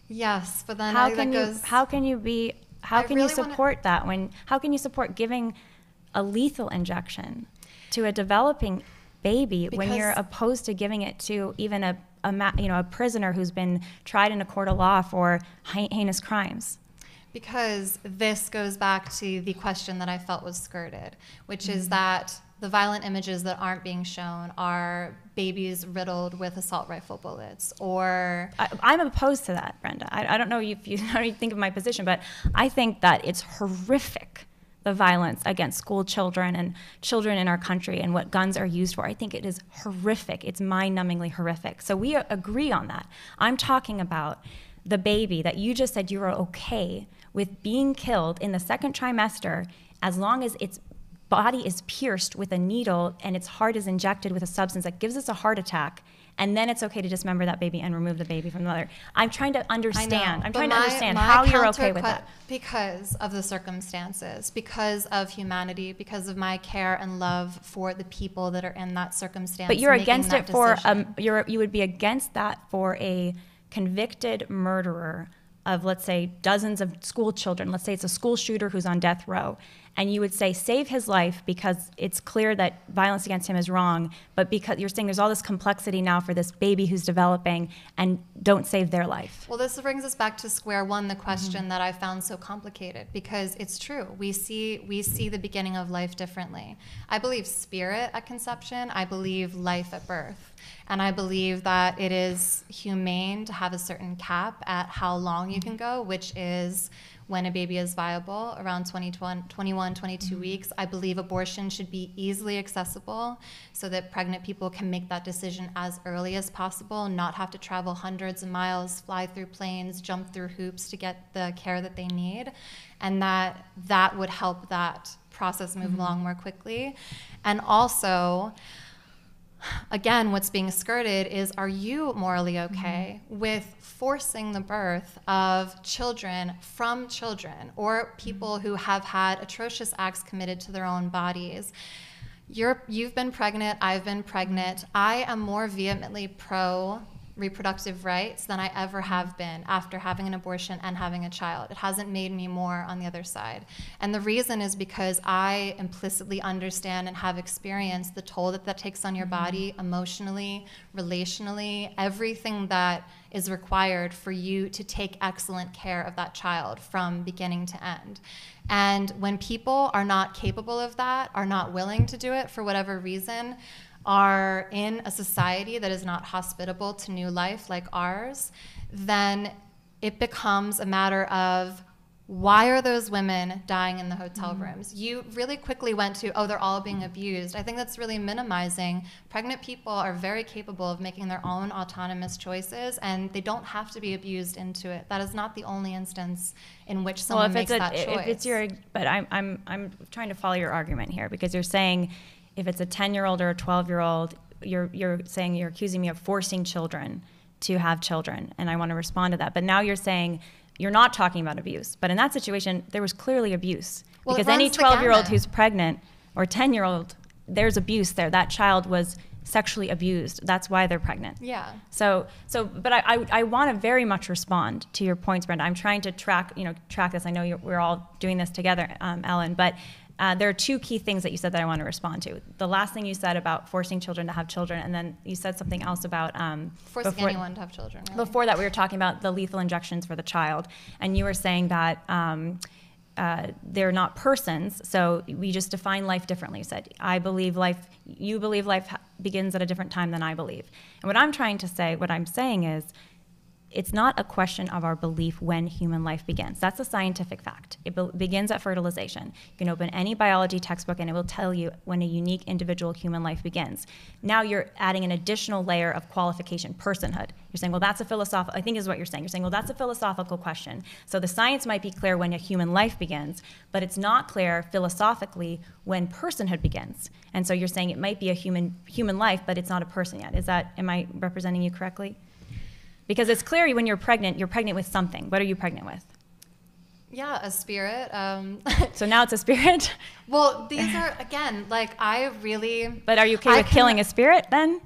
Yes, but then how I, can you goes. how can you be how I can you really wanna- support that when how can you support giving a lethal injection to a developing baby when you're opposed to giving it to even a, a ma- you know a prisoner who's been tried in a court of law for heinous crimes Because this goes back to the question that I felt was skirted, which is mm-hmm. that the violent images that aren't being shown are babies riddled with assault rifle bullets or I, am opposed to that brenda. I, I don't know if you [LAUGHS] how you think of my position but i think that it's horrific the violence against school children and children in our country and what guns are used for. I think it is horrific. It's mind-numbingly horrific. So we agree on that. I'm talking about the baby that you just said you were okay with being killed in the second trimester as long as its body is pierced with a needle and its heart is injected with a substance that gives us a heart attack and then it's okay to dismember that baby and remove the baby from the mother. I'm trying to understand. I'm trying my, to understand how you're okay with that. Because of the circumstances, because of humanity, because of my care and love for the people that are in that circumstance. But you're against it for um, you're you would be against that for a convicted murderer of let's say dozens of school children let's say it's a school shooter who's on death row and you would say save his life because it's clear that violence against him is wrong but because you're saying there's all this complexity now for this baby who's developing and don't save their life. Well this brings us back to square one the question mm-hmm. that i found so complicated because it's true. We see we see the beginning of life differently. I believe spirit at conception i believe life at birth and I believe that it is humane to have a certain cap at how long you can go, which is when a baby is viable, around 20, 21, 22 mm-hmm. weeks. I believe abortion should be easily accessible so that pregnant people can make that decision as early as possible, not have to travel hundreds of miles, fly through planes, jump through hoops to get the care that they need. And that that would help that process move mm-hmm. along more quickly. And also, again, what's being skirted is are you morally mm-hmm. okay mm-hmm. with forcing the birth of children from children or people mm-hmm. who have had atrocious acts committed to their own bodies? You're, you've been pregnant, I've been pregnant. I am more vehemently pro reproductive rights than I ever have been after having an abortion and having a child. It hasn't made me more on the other side. And the reason is because I implicitly understand and have experienced the toll that that takes on your mm-hmm. body emotionally, relationally, everything that is required for you to take excellent care of that child from beginning to end. And when people are not capable of that, are not willing to do it for whatever reason, are in a society that is not hospitable to new life like ours, then it becomes a matter of why are those women dying in the hotel mm-hmm. rooms? You really quickly went to, oh, they're all being abused. I think that's really minimizing. Pregnant people are very capable of making their own autonomous choices, and they don't have to be abused into it. That is not the only instance in which someone well, makes a, that choice. If it's your, but I'm, I'm, I'm trying to follow your argument here because you're saying if it's a 10 year old or a 12 year old, you're, you're saying you're accusing me of forcing children to have children. And I want to respond to that. But now you're saying you're not talking about abuse. But in that situation, there was clearly abuse. Well, because any 12 year old who's pregnant or 10 year old, there's abuse there. That child was sexually abused. That's why they're pregnant. Yeah. So, so, but I, I, I want to very much respond to your points, Brenda. I'm trying to track, you know, track this. I know we're all doing this together, um, Ellen, but uh, there are two key things that you said that I want to respond to. The last thing you said about forcing children to have children, and then you said something else about um, forcing before, anyone to have children. Really. Before that, we were talking about the lethal injections for the child, and you were saying that. Um, uh, they're not persons, so we just define life differently. You said, I believe life, you believe life begins at a different time than I believe. And what I'm trying to say, what I'm saying is, it's not a question of our belief when human life begins. That's a scientific fact. It be- begins at fertilization. You can open any biology textbook and it will tell you when a unique individual human life begins. Now you're adding an additional layer of qualification, personhood. You're saying, well, that's a philosophical, I think is what you're saying. You're saying, well, that's a philosophical question. So the science might be clear when a human life begins, but it's not clear philosophically when personhood begins. And so you're saying it might be a human human life, but it's not a person yet. Is that, am I representing you correctly? Because it's clear when you're pregnant, you're pregnant with something. What are you pregnant with? Yeah, a spirit. Um, [LAUGHS] so now it's a spirit? [LAUGHS] well, these are, again, like I really. But are you okay I with can, killing a spirit then?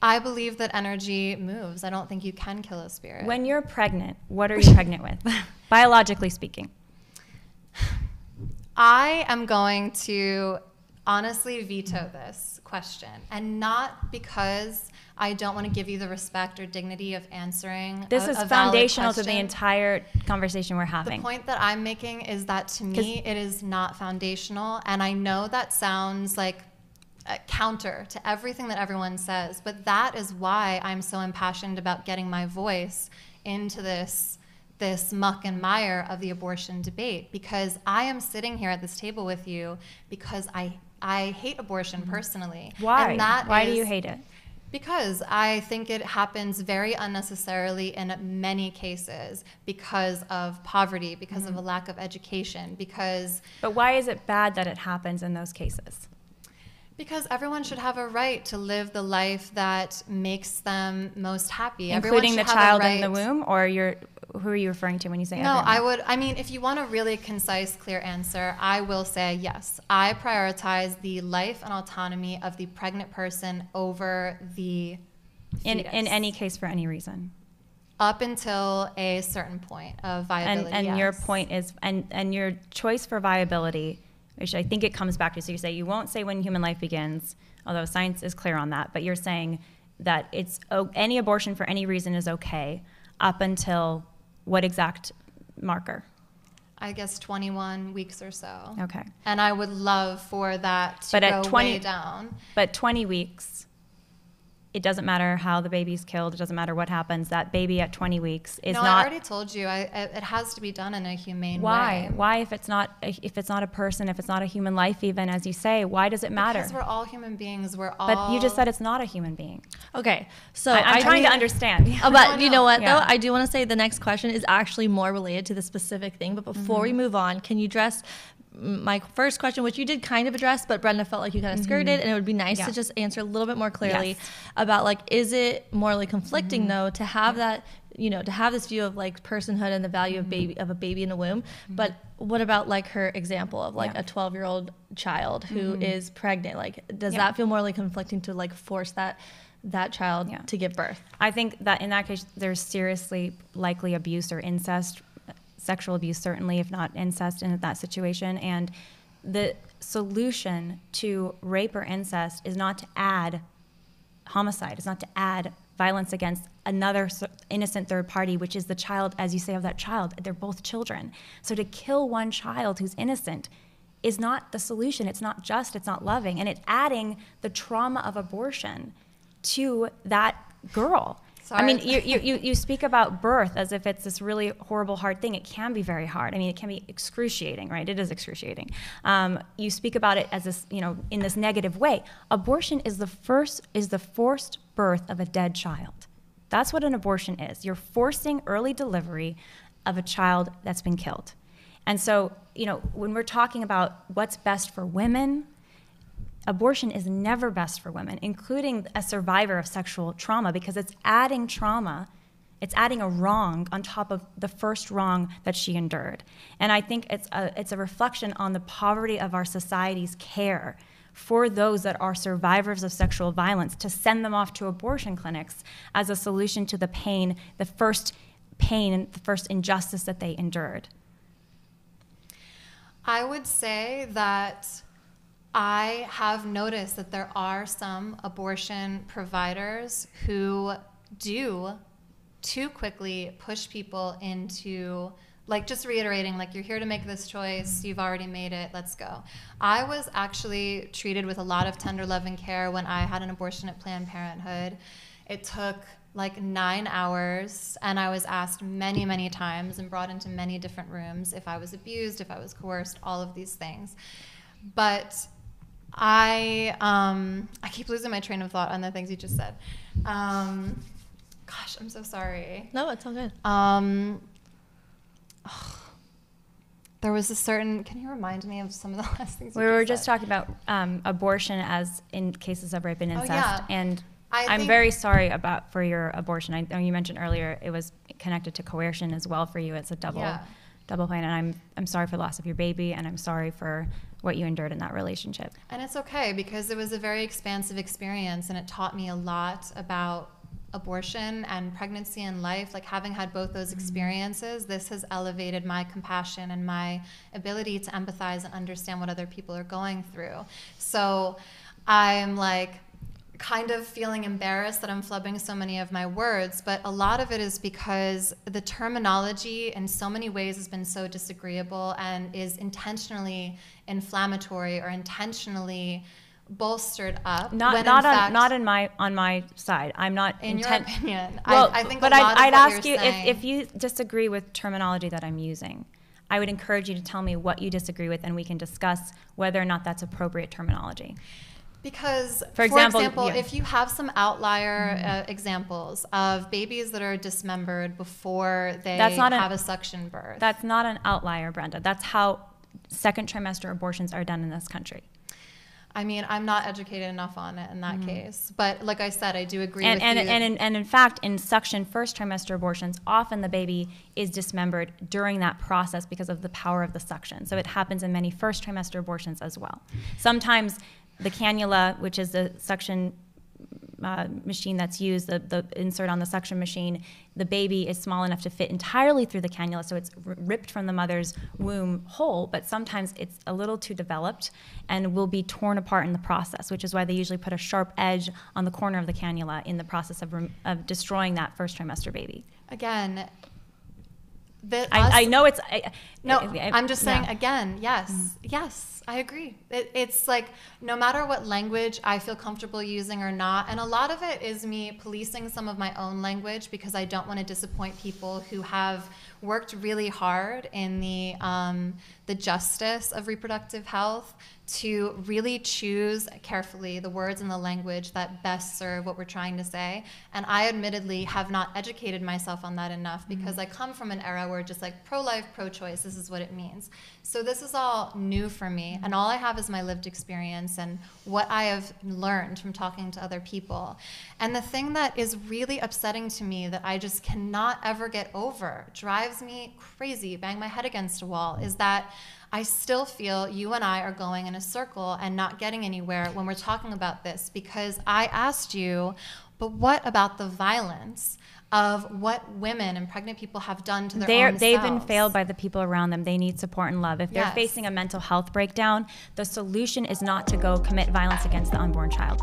I believe that energy moves. I don't think you can kill a spirit. When you're pregnant, what are you pregnant with, [LAUGHS] biologically speaking? [SIGHS] I am going to honestly veto this question, and not because I don't want to give you the respect or dignity of answering. This a, is a foundational to the entire conversation we're having. The point that I'm making is that to me, it is not foundational. And I know that sounds like counter to everything that everyone says. But that is why I'm so impassioned about getting my voice into this this muck and mire of the abortion debate because I am sitting here at this table with you because I I hate abortion personally. Why? And that Why do you hate it? Because I think it happens very unnecessarily in many cases because of poverty, because of mm-hmm. a lack of education, because But why is it bad that it happens in those cases? Because everyone should have a right to live the life that makes them most happy. Including the should have a child in the womb, or you're who are you referring to when you say No, everyone? I would. I mean, if you want a really concise, clear answer, I will say yes. I prioritize the life and autonomy of the pregnant person over the in fetus. in any case for any reason. up until a certain point of viability. and and your point is and and your choice for viability which i think it comes back to so you say you won't say when human life begins although science is clear on that but you're saying that it's oh, any abortion for any reason is okay up until what exact marker I guess 21 weeks or so. okay And I would love for that to But go at 20 way down. but 20 weeks it doesn't matter how the baby's killed it doesn't matter what happens that baby at 20 weeks is no, I not already told you. I, I, it has to be done in a humane why way. why Why, if it's not if it's not a person if it's not a human life even as you say why does it matter Because we're all human beings. We're all. but you just said it's not a human being Okay, so I, I'm I trying do- to understand. Uh, [LAUGHS] but [LAUGHS] No, you know what Yeah. though? I do want to say the next question is actually more related to the specific thing. But before we move on, can you address m- my first question, which you did kind of address, but Brenda felt like you kind of skirted, mm-hmm. and it would be nice Yeah. to just answer a little bit more clearly Yes. about like, is it morally conflicting mm-hmm. though to have that, you know, to have this view of like personhood and the value of mm-hmm. baby of a baby in a womb, but what about like her example of like Yeah. a 12 year old child who is pregnant? Like, does Yeah. that feel morally conflicting to like force that that child Yeah. to give birth? I think that in that case, there's seriously likely abuse or incest, sexual abuse, certainly, if not incest, in that situation. And the solution to rape or incest is not to add homicide, it's not to add violence against another innocent third party, which is the child, as you say, of that child. They're both children. So to kill one child who's innocent is not the solution. It's not just, it's not loving. And it's adding the trauma of abortion to that girl. I mean, you, you, you, you speak about birth as if it's this really horrible, hard thing. It can be very hard. I mean, it can be excruciating, right? It is excruciating. Um, you speak about it as this, you know, in this negative way. Abortion is the first, is the forced birth of a dead child. That's what an abortion is. You're forcing early delivery of a child that's been killed. And so, you know, when we're talking about what's best for women, abortion is never best for women, including a survivor of sexual trauma, because it's adding trauma, it's adding a wrong on top of the first wrong that she endured. And I think it's a, it's a reflection on the poverty of our society's care for those that are survivors of sexual violence to send them off to abortion clinics as a solution to the pain, the first pain and the first injustice that they endured. I would say that I have noticed that there are some abortion providers who do too quickly push people into like just reiterating like you're here to make this choice. You've already made it. Let's go. I was actually treated with a lot of tender love and care when i had an abortion at planned parenthood. It took like nine hours and i was asked many many times and brought into many different rooms if i was abused if i was coerced all of these things. But I um, I keep losing my train of thought on the things you just said. Um, gosh, I'm so sorry. No, it's all good. Um, there was a certain. Can you remind me of some of the [LAUGHS] last things? We were just said? talking about um, abortion as in cases of rape and incest, Oh, yeah. and I I'm very sorry about for your abortion. I know you mentioned earlier it was connected to coercion as well for you. It's a double, Yeah. double pain, and I'm I'm sorry for the loss of your baby, and I'm sorry for what you endured in that relationship. And it's okay because it was a very expansive experience and it taught me a lot about abortion and pregnancy and life. Like having had both those mm-hmm. experiences, this has elevated my compassion and my ability to empathize and understand what other people are going through. So I'm like, kind of feeling embarrassed that I'm flubbing so many of my words, but a lot of it is because the terminology in so many ways has been so disagreeable and is intentionally inflammatory or intentionally bolstered up. Not not in on fact, not in my on my side. I'm not In your opinion, Well, I think a but I'd, I'd ask you if, if you disagree with terminology that I'm using. I would encourage you to tell me what you disagree with, and we can discuss whether or not that's appropriate terminology. Because, For example, example, yeah. Mm-hmm. if you have some outlier uh, examples of babies that are dismembered before they That's not an- have a suction birth, That's not an outlier, Brenda. That's how second trimester abortions are done in this country. I mean, I'm not educated enough on it in that case. But like I said, I do agree Mm-hmm. And, with and, you. and, in, and in fact, in suction first trimester abortions, often the baby is dismembered during that process because of the power of the suction. So it happens in many first trimester abortions as well. Sometimes the cannula, which is the suction uh, machine that's used, the, the insert on the suction machine, the baby is small enough to fit entirely through the cannula, so it's ripped from the mother's womb whole, but sometimes it's a little too developed and will be torn apart in the process, which is why they usually put a sharp edge on the corner of the cannula in the process of, of destroying that first trimester baby. again, the, us- I, I know it's. I, No, I- I- I'm just saying yeah. again, yes, yes, I agree. It, it's like no matter what language I feel comfortable using or not, and a lot of it is me policing some of my own language because I don't want to disappoint people who have worked really hard in the um, the justice of reproductive health to really choose carefully the words and the language that best serve what we're trying to say. And I admittedly have not educated myself on that enough mm-hmm. because I come from an era where just like pro life, pro choice, this is what it means. So this is all new for me. Mm-hmm. And all I have is my lived experience and what I have learned from talking to other people. And the thing that is really upsetting to me that I just cannot ever get over, drives me crazy, bang my head against a wall, is that I still feel you and I are going in a circle and not getting anywhere when we're talking about this because I asked you, but what about the violence of what women and pregnant people have done to their They're, own they've been failed by the people around them. They need support and love. If they're Yes. facing a mental health breakdown, the solution is not to go commit violence against the unborn child.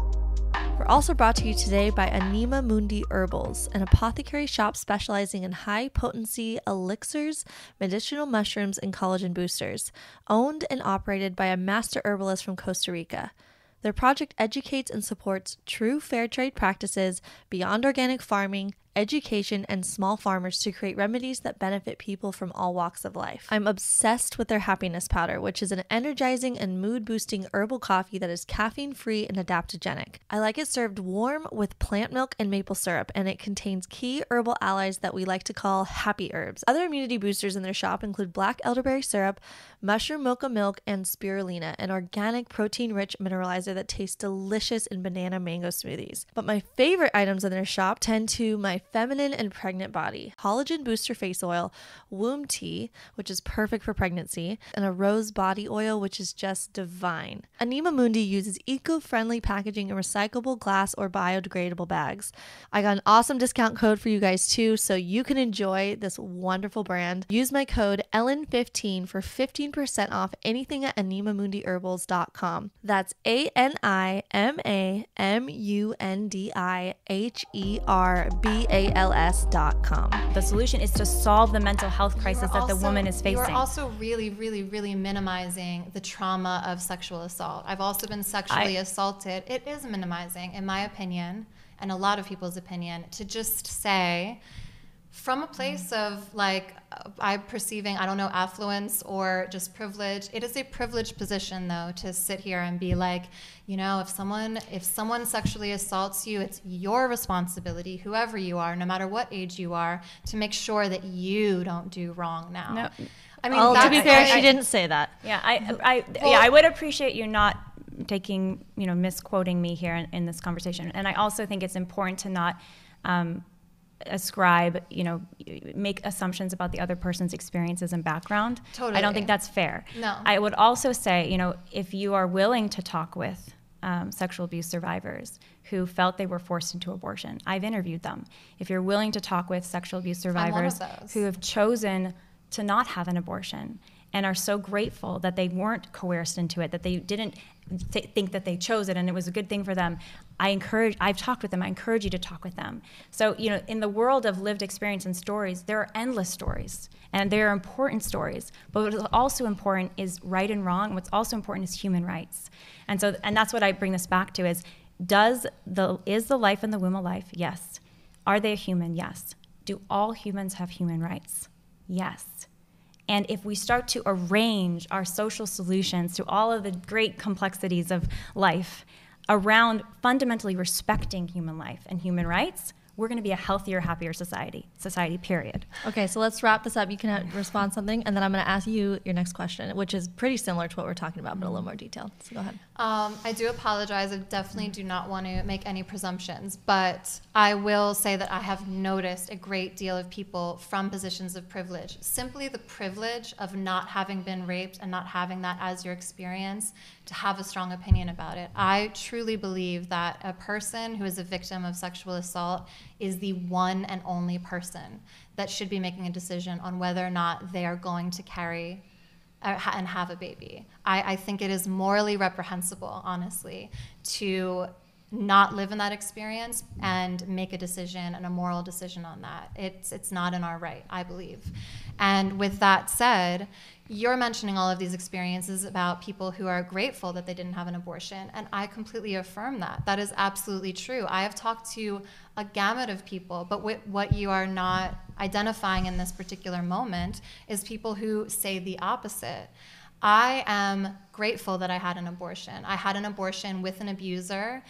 We're also brought to you today by Anima Mundi Herbals, an apothecary shop specializing in high potency elixirs, medicinal mushrooms, and collagen boosters. Owned and operated by a master herbalist from Costa Rica. Their project educates and supports true fair trade practices beyond organic farming, education, and small farmers to create remedies that benefit people from all walks of life. I'm obsessed with their happiness powder, which is an energizing and mood boosting herbal coffee that is caffeine free and adaptogenic. I like it served warm with plant milk and maple syrup, and it contains key herbal allies that we like to call happy herbs. Other immunity boosters in their shop include black elderberry syrup, mushroom mocha milk, and spirulina, an organic protein rich mineralizer that tastes delicious in banana mango smoothies. But my favorite items in their shop tend to my feminine and pregnant body collagen booster face oil, womb tea, which is perfect for pregnancy, and a rose body oil, which is just divine. Anima Mundi uses eco friendly packaging and recyclable glass or biodegradable bags. I got an awesome discount code for you guys too, so you can enjoy this wonderful brand. Use my code ELLEN15 for 15% off anything at animamundiherbals.com. That's A N I M A M U N D I H E R B A L S.com. The solution is to solve the mental health crisis that are the woman is facing. You are also really, really, really minimizing the trauma of sexual assault. I've also been sexually I- assaulted. It is minimizing, in my opinion, and a lot of people's opinion, to just say, from a place of like I'm perceiving, I don't know, affluence or just privilege. It is a privileged position though to sit here and be like, you know, if someone if someone sexually assaults you, it's your responsibility, whoever you are, no matter what age you are, to make sure that you don't do wrong now. No. I mean, to be fair, very- she didn't say that. Yeah, I, I, Well- yeah, I would appreciate you not taking, you know, misquoting me here in, in this conversation. And I also think it's important to not um, ascribe, you know, make assumptions about the other person's experiences and background. Totally. I don't think that's fair. No. I would also say, you know, if you are willing to talk with um, sexual abuse survivors who felt they were forced into abortion, I've interviewed them. If you're willing to talk with sexual abuse survivors who have chosen to not have an abortion and are so grateful that they weren't coerced into it, that they didn't th- think that they chose it and it was a good thing for them. I encourage, I've talked with them, I encourage you to talk with them. So, you know, in the world of lived experience and stories, there are endless stories and they are important stories. But what's also important is right and wrong. What's also important is human rights. And so, and that's what I bring this back to is does the, is the life in the womb a life? Yes. Are they a human? Yes. Do all humans have human rights? Yes. And if we start to arrange our social solutions to all of the great complexities of life around fundamentally respecting human life and human rights, we're going to be a healthier, happier society. Society, period. Okay, so let's wrap this up. You can respond something, and then I'm going to ask you your next question, which is pretty similar to what we're talking about, but a little more detailed. So go ahead. Um, I do apologize. I definitely do not want to make any presumptions, but I will say that I have noticed a great deal of people from positions of privilege. Simply the privilege of not having been raped and not having that as your experience to have a strong opinion about it. I truly believe that a person who is a victim of sexual assault is the one and only person that should be making a decision on whether or not they are going to carry and have a baby. I, I think it is morally reprehensible, honestly, to not live in that experience and make a decision and a moral decision on that. It's it's not in our right, I believe. And with that said, you're mentioning all of these experiences about people who are grateful that they didn't have an abortion, and I completely affirm that. That is absolutely true. I have talked to a gamut of people, but what you are not identifying in this particular moment is people who say the opposite. I am grateful that I had an abortion. I had an abortion with an abuser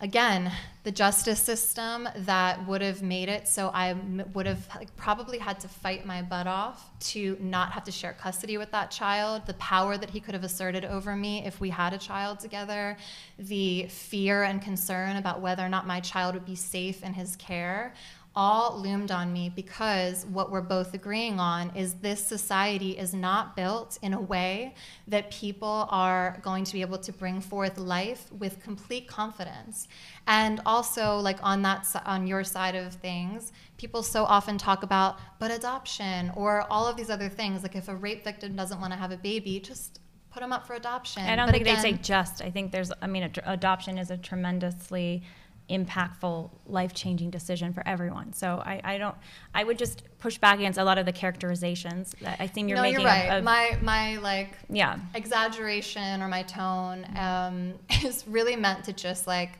again, the justice system that would have made it so I would have like, probably had to fight my butt off to not have to share custody with that child, the power that he could have asserted over me if we had a child together, the fear and concern about whether or not my child would be safe in his care all loomed on me because what we're both agreeing on is this society is not built in a way that people are going to be able to bring forth life with complete confidence. And also like on that on your side of things, people so often talk about but adoption or all of these other things like if a rape victim doesn't want to have a baby, just put them up for adoption. I don't but think again, they say just. I think there's I mean ad- adoption is a tremendously impactful, life changing decision for everyone. So I, I don't, I would just push back against a lot of the characterizations that I think you're no, making. you're right. Of, my, my like yeah. exaggeration or my tone um, [LAUGHS] is really meant to just like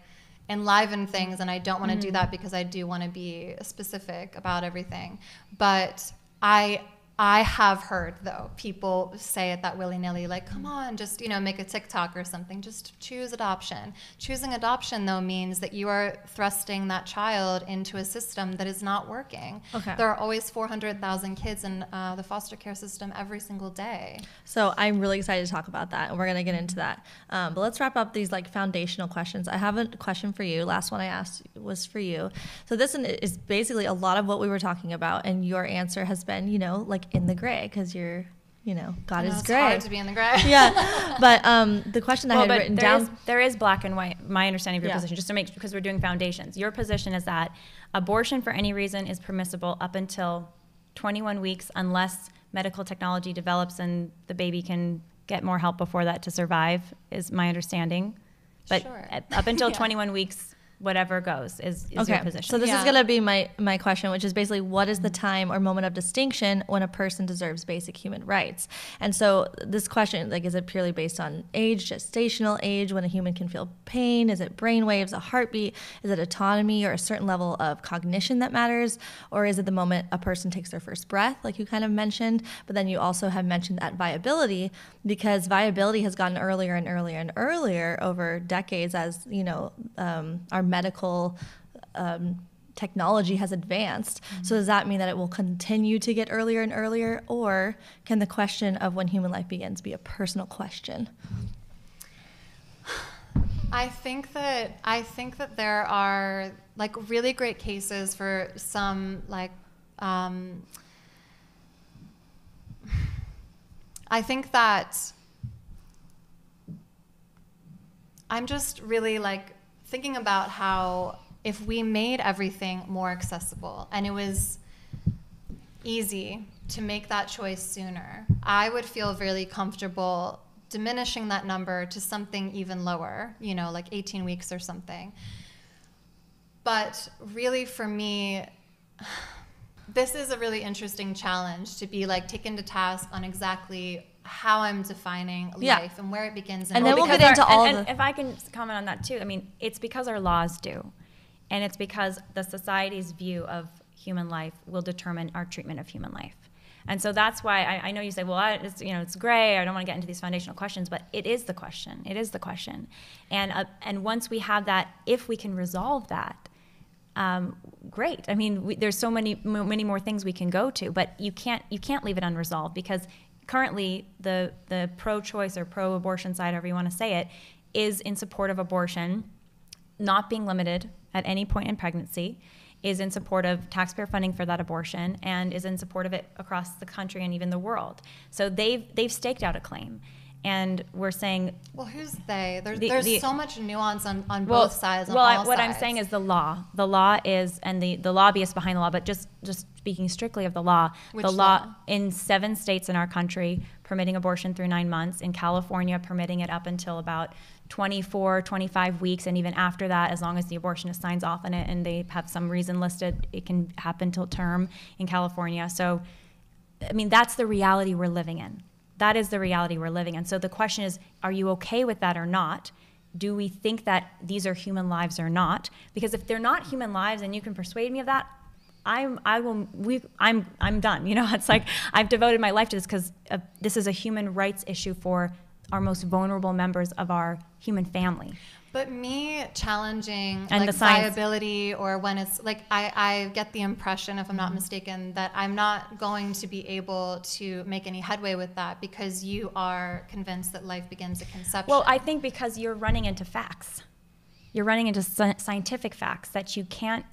enliven things. And I don't want to mm-hmm. do that because I do want to be specific about everything. But I, I have heard though people say it that willy nilly, like, come on, just you know, make a TikTok or something. Just choose adoption. Choosing adoption though means that you are thrusting that child into a system that is not working. Okay. There are always 400,000 kids in uh, the foster care system every single day. So I'm really excited to talk about that, and we're gonna get into that. Um, but let's wrap up these like foundational questions. I have a question for you. Last one I asked was for you. So this is basically a lot of what we were talking about, and your answer has been, you know, like in the gray because you're you know, God know, is it's gray. hard to be in the gray. yeah, [LAUGHS] but um, the question well, I had written there down. Is, there is black and white. My understanding of your yeah. position, just to make because we're doing foundations. Your position is that abortion for any reason is permissible up until 21 weeks, unless medical technology develops and the baby can get more help before that to survive. Is my understanding. But sure. up until [LAUGHS] yeah. 21 weeks, whatever goes is, is okay. your position. So this yeah. is going to be my my question, which is basically what is the time or moment of distinction when a person deserves basic human rights? And so this question, like, is it purely based on age, gestational age, when a human can feel pain? Is it brain waves, a heartbeat? Is it autonomy or a certain level of cognition that matters? Or is it the moment a person takes their first breath, like you kind of mentioned? But then you also have mentioned that viability because viability has gotten earlier and earlier and earlier over decades as you know um, our medical um, technology has advanced. Mm-hmm. So does that mean that it will continue to get earlier and earlier, or can the question of when human life begins be a personal question? I think that I think that there are like really great cases for some like um, I think that I'm just really like thinking about how if we made everything more accessible and it was easy to make that choice sooner. I would feel really comfortable diminishing that number to something even lower, you know, like 18 weeks or something. But really, for me, [SIGHS] this is a really interesting challenge to be like taken to task on exactly how I'm defining Yeah. life and where it begins. And then we'll get into our- all and, and if I can comment on that too, I mean, it's because our laws do, and it's because the society's view of human life will determine our treatment of human life. And so that's why I, I know you say, well, I, it's, you know, it's gray. I don't want to get into these foundational questions, but it is the question. It is the question. And uh, and once we have that, if we can resolve that, um, great. I mean, we, there's so many m- many more things we can go to, but you can't you can't leave it unresolved because currently the the pro-choice or pro-abortion side, however you want to say it, is in support of abortion not being limited at any point in pregnancy, is in support of taxpayer funding for that abortion, and is in support of it across the country and even the world. So they've they've staked out a claim, and we're saying well, who's they? There's, The- there's the- so much nuance on, on well, both sides. On well, I, what I'm saying is the law. The law is, and the, the lobbyists behind the law, but just, just speaking strictly of the law, Which the law, law? in seven states in our country permitting abortion through nine months, in California permitting it up until about 24, 25 weeks, and even after that, as long as the abortionist signs off on it and they have some reason listed, it can happen till term in California. So, I mean, that's the reality we're living in. That is the reality we're living in. So the question is, are you okay with that or not? Do we think that these are human lives or not? Because if they're not human lives and you can persuade me of that, I'm I will we I'm I'm done. You know, [LAUGHS] it's like I've devoted my life to this because uh, this is a human rights issue for our most vulnerable members of our human family. But me challenging And like viability or when it's like I, I get the impression, if I'm Mm-hmm. not mistaken, that I'm not going to be able to make any headway with that because you are convinced that life begins at conception. Well, I think because you're running into facts, you're running into scientific facts that you can't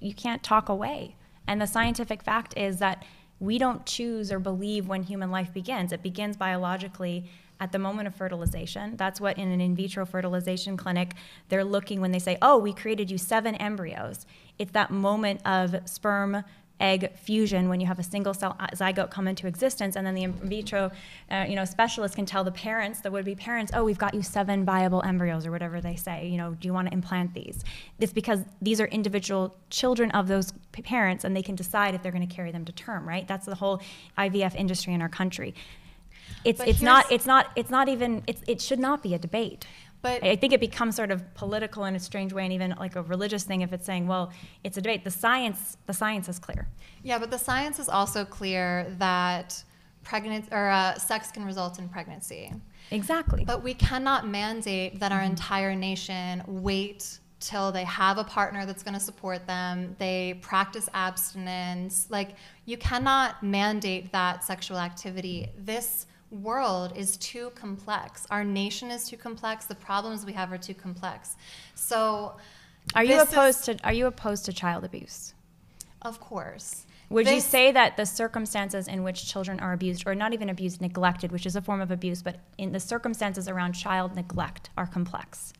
you can't talk away. And the scientific fact is that we don't choose or believe when human life begins. It begins biologically at the moment of fertilization. That's what in an in vitro fertilization clinic they're looking when they say, "Oh, we created you seven embryos." It's that moment of sperm egg fusion when you have a single cell zygote come into existence and then the in vitro uh, you know specialist can tell the parents the would-be parents oh we've got you seven viable embryos or whatever they say you know do you want to implant these it's because these are individual children of those parents and they can decide if they're going to carry them to term right that's the whole ivf industry in our country it's But it's not it's not it's not even it's, it should not be a debate But- I think it becomes sort of political in a strange way, and even like a religious thing if it's saying, well, it's a debate. The science, the science is clear. yeah, but the science is also clear that pregnancy or uh, sex can result in pregnancy. Exactly. But we cannot mandate that our entire nation wait till they have a partner that's going to support them. They practice abstinence. Like, you cannot mandate that sexual activity. This world is too complex. Our nation is too complex. The problems we have are too complex. So, Are you this is- opposed to Are you opposed to child abuse? Of course. Would you say that the circumstances in which children are abused, or not even abused, neglected, which is a form of abuse, but in the circumstances around child neglect are complex?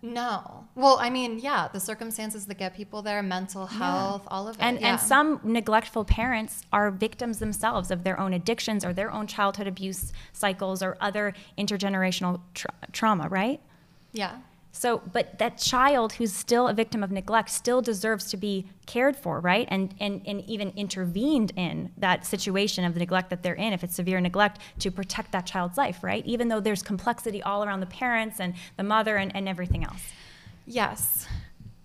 No. Well, I mean, yeah, the circumstances that get people there, mental health, all of it. And yeah. and some neglectful parents are victims themselves of their own addictions or their own childhood abuse cycles or other intergenerational tra- trauma, right? Yeah. So, but that child who's still a victim of neglect still deserves to be cared for, right? And, and, and even intervened in that situation of the neglect that they're in, if it's severe neglect, to protect that child's life, right? Even though there's complexity all around the parents and the mother and, and everything else. Yes.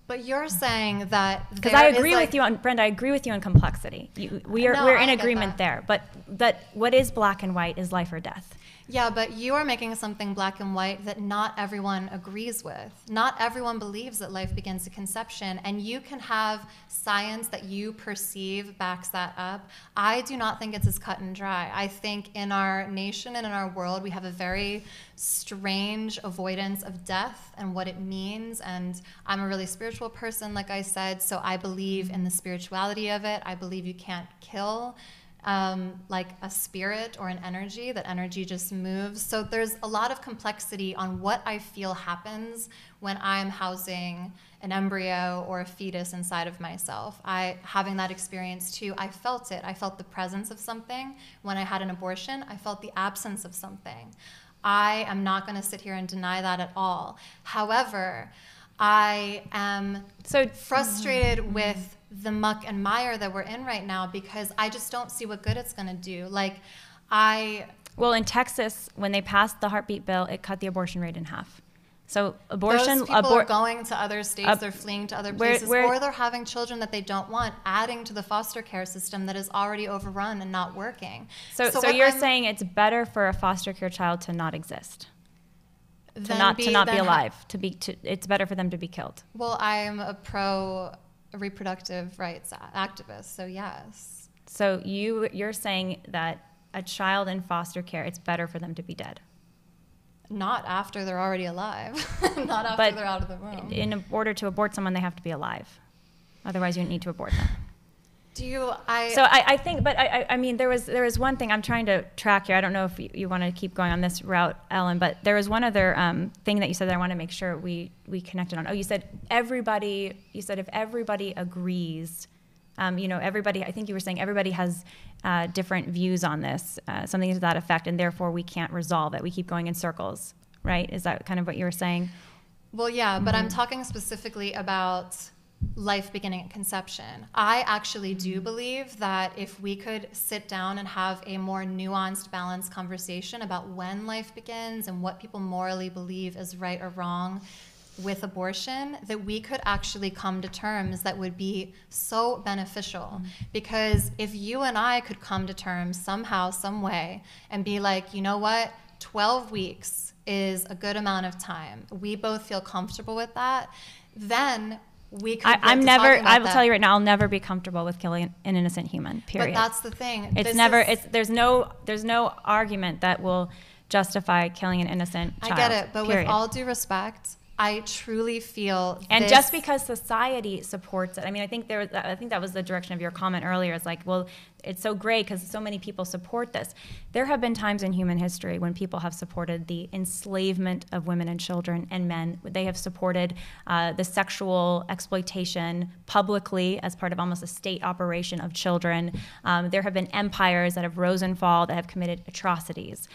But you're saying that Because I agree like- with you on Brenda. I agree with you on complexity. You, we are No, we're in agreement there. But that what is black and white is life or death. Yeah, but you are making something black and white that not everyone agrees with. Not everyone believes that life begins at conception, and you can have science that you perceive backs that up. I do not think it's as cut and dry. I think in our nation and in our world, we have a very strange avoidance of death and what it means. And I'm a really spiritual person, like I said, so I believe in the spirituality of it. I believe you can't kill um, like a spirit or an energy, that energy just moves. So there's a lot of complexity on what I feel happens when I'm housing an embryo or a fetus inside of myself. I having that experience too, I felt it. I felt the presence of something. When I had an abortion, I felt the absence of something. I am not going to sit here and deny that at all. However, I am so frustrated mm-hmm. with the muck and mire that we're in right now because I just don't see what good it's going to do. Like, I. Well, in Texas, when they passed the heartbeat bill, it cut the abortion rate in half. So abortion, Those people abor- are going to other states, uh, they're fleeing to other places, where, where, or they're having children that they don't want, adding to the foster care system that is already overrun and not working. So, so, so you're I'm, saying it's better for a foster care child to not exist, to not be, to not be alive, ha- to be to, it's better for them to be killed. Well, I'm a pro reproductive rights activist, so yes. So you you're saying that a child in foster care, it's better for them to be dead. Not after they're already alive. [LAUGHS] Not after but they're out of the womb. In order to abort someone, they have to be alive. Otherwise, you need to abort them. Do you? I. So I, I think, but I, I mean, there was there was one thing I'm trying to track here. I don't know if you, you want to keep going on this route, Ellen, but there was one other um, thing that you said that I want to make sure we we connected on. Oh, you said everybody. You said if everybody agrees, um, you know, everybody. I think you were saying everybody has uh, different views on this, uh, something to that effect, and therefore we can't resolve it. We keep going in circles, right? Is that kind of what you were saying? Well, yeah, but mm-hmm. I'm talking specifically about life beginning at conception. I actually do believe that if we could sit down and have a more nuanced, balanced conversation about when life begins and what people morally believe is right or wrong with abortion, that we could actually come to terms that would be so beneficial. Mm-hmm. Because if you and I could come to terms somehow, some way, and be like, you know what, 12 weeks is a good amount of time. We both feel comfortable with that. Then we could I, am never I will that. tell you right now I'll never be comfortable with killing an innocent human period but that's the thing it's this never is, it's there's no there's no argument that will justify killing an innocent child I get it but period. with all due respect I truly feel And just because society supports it. I mean, I think there was, I think that was the direction of your comment earlier. It's like, well, it's so great because so many people support this. There have been times in human history when people have supported the enslavement of women and children and men. They have supported uh, the sexual exploitation publicly as part of almost a state operation of children. Um, there have been empires that have rose and fall that have committed atrocities.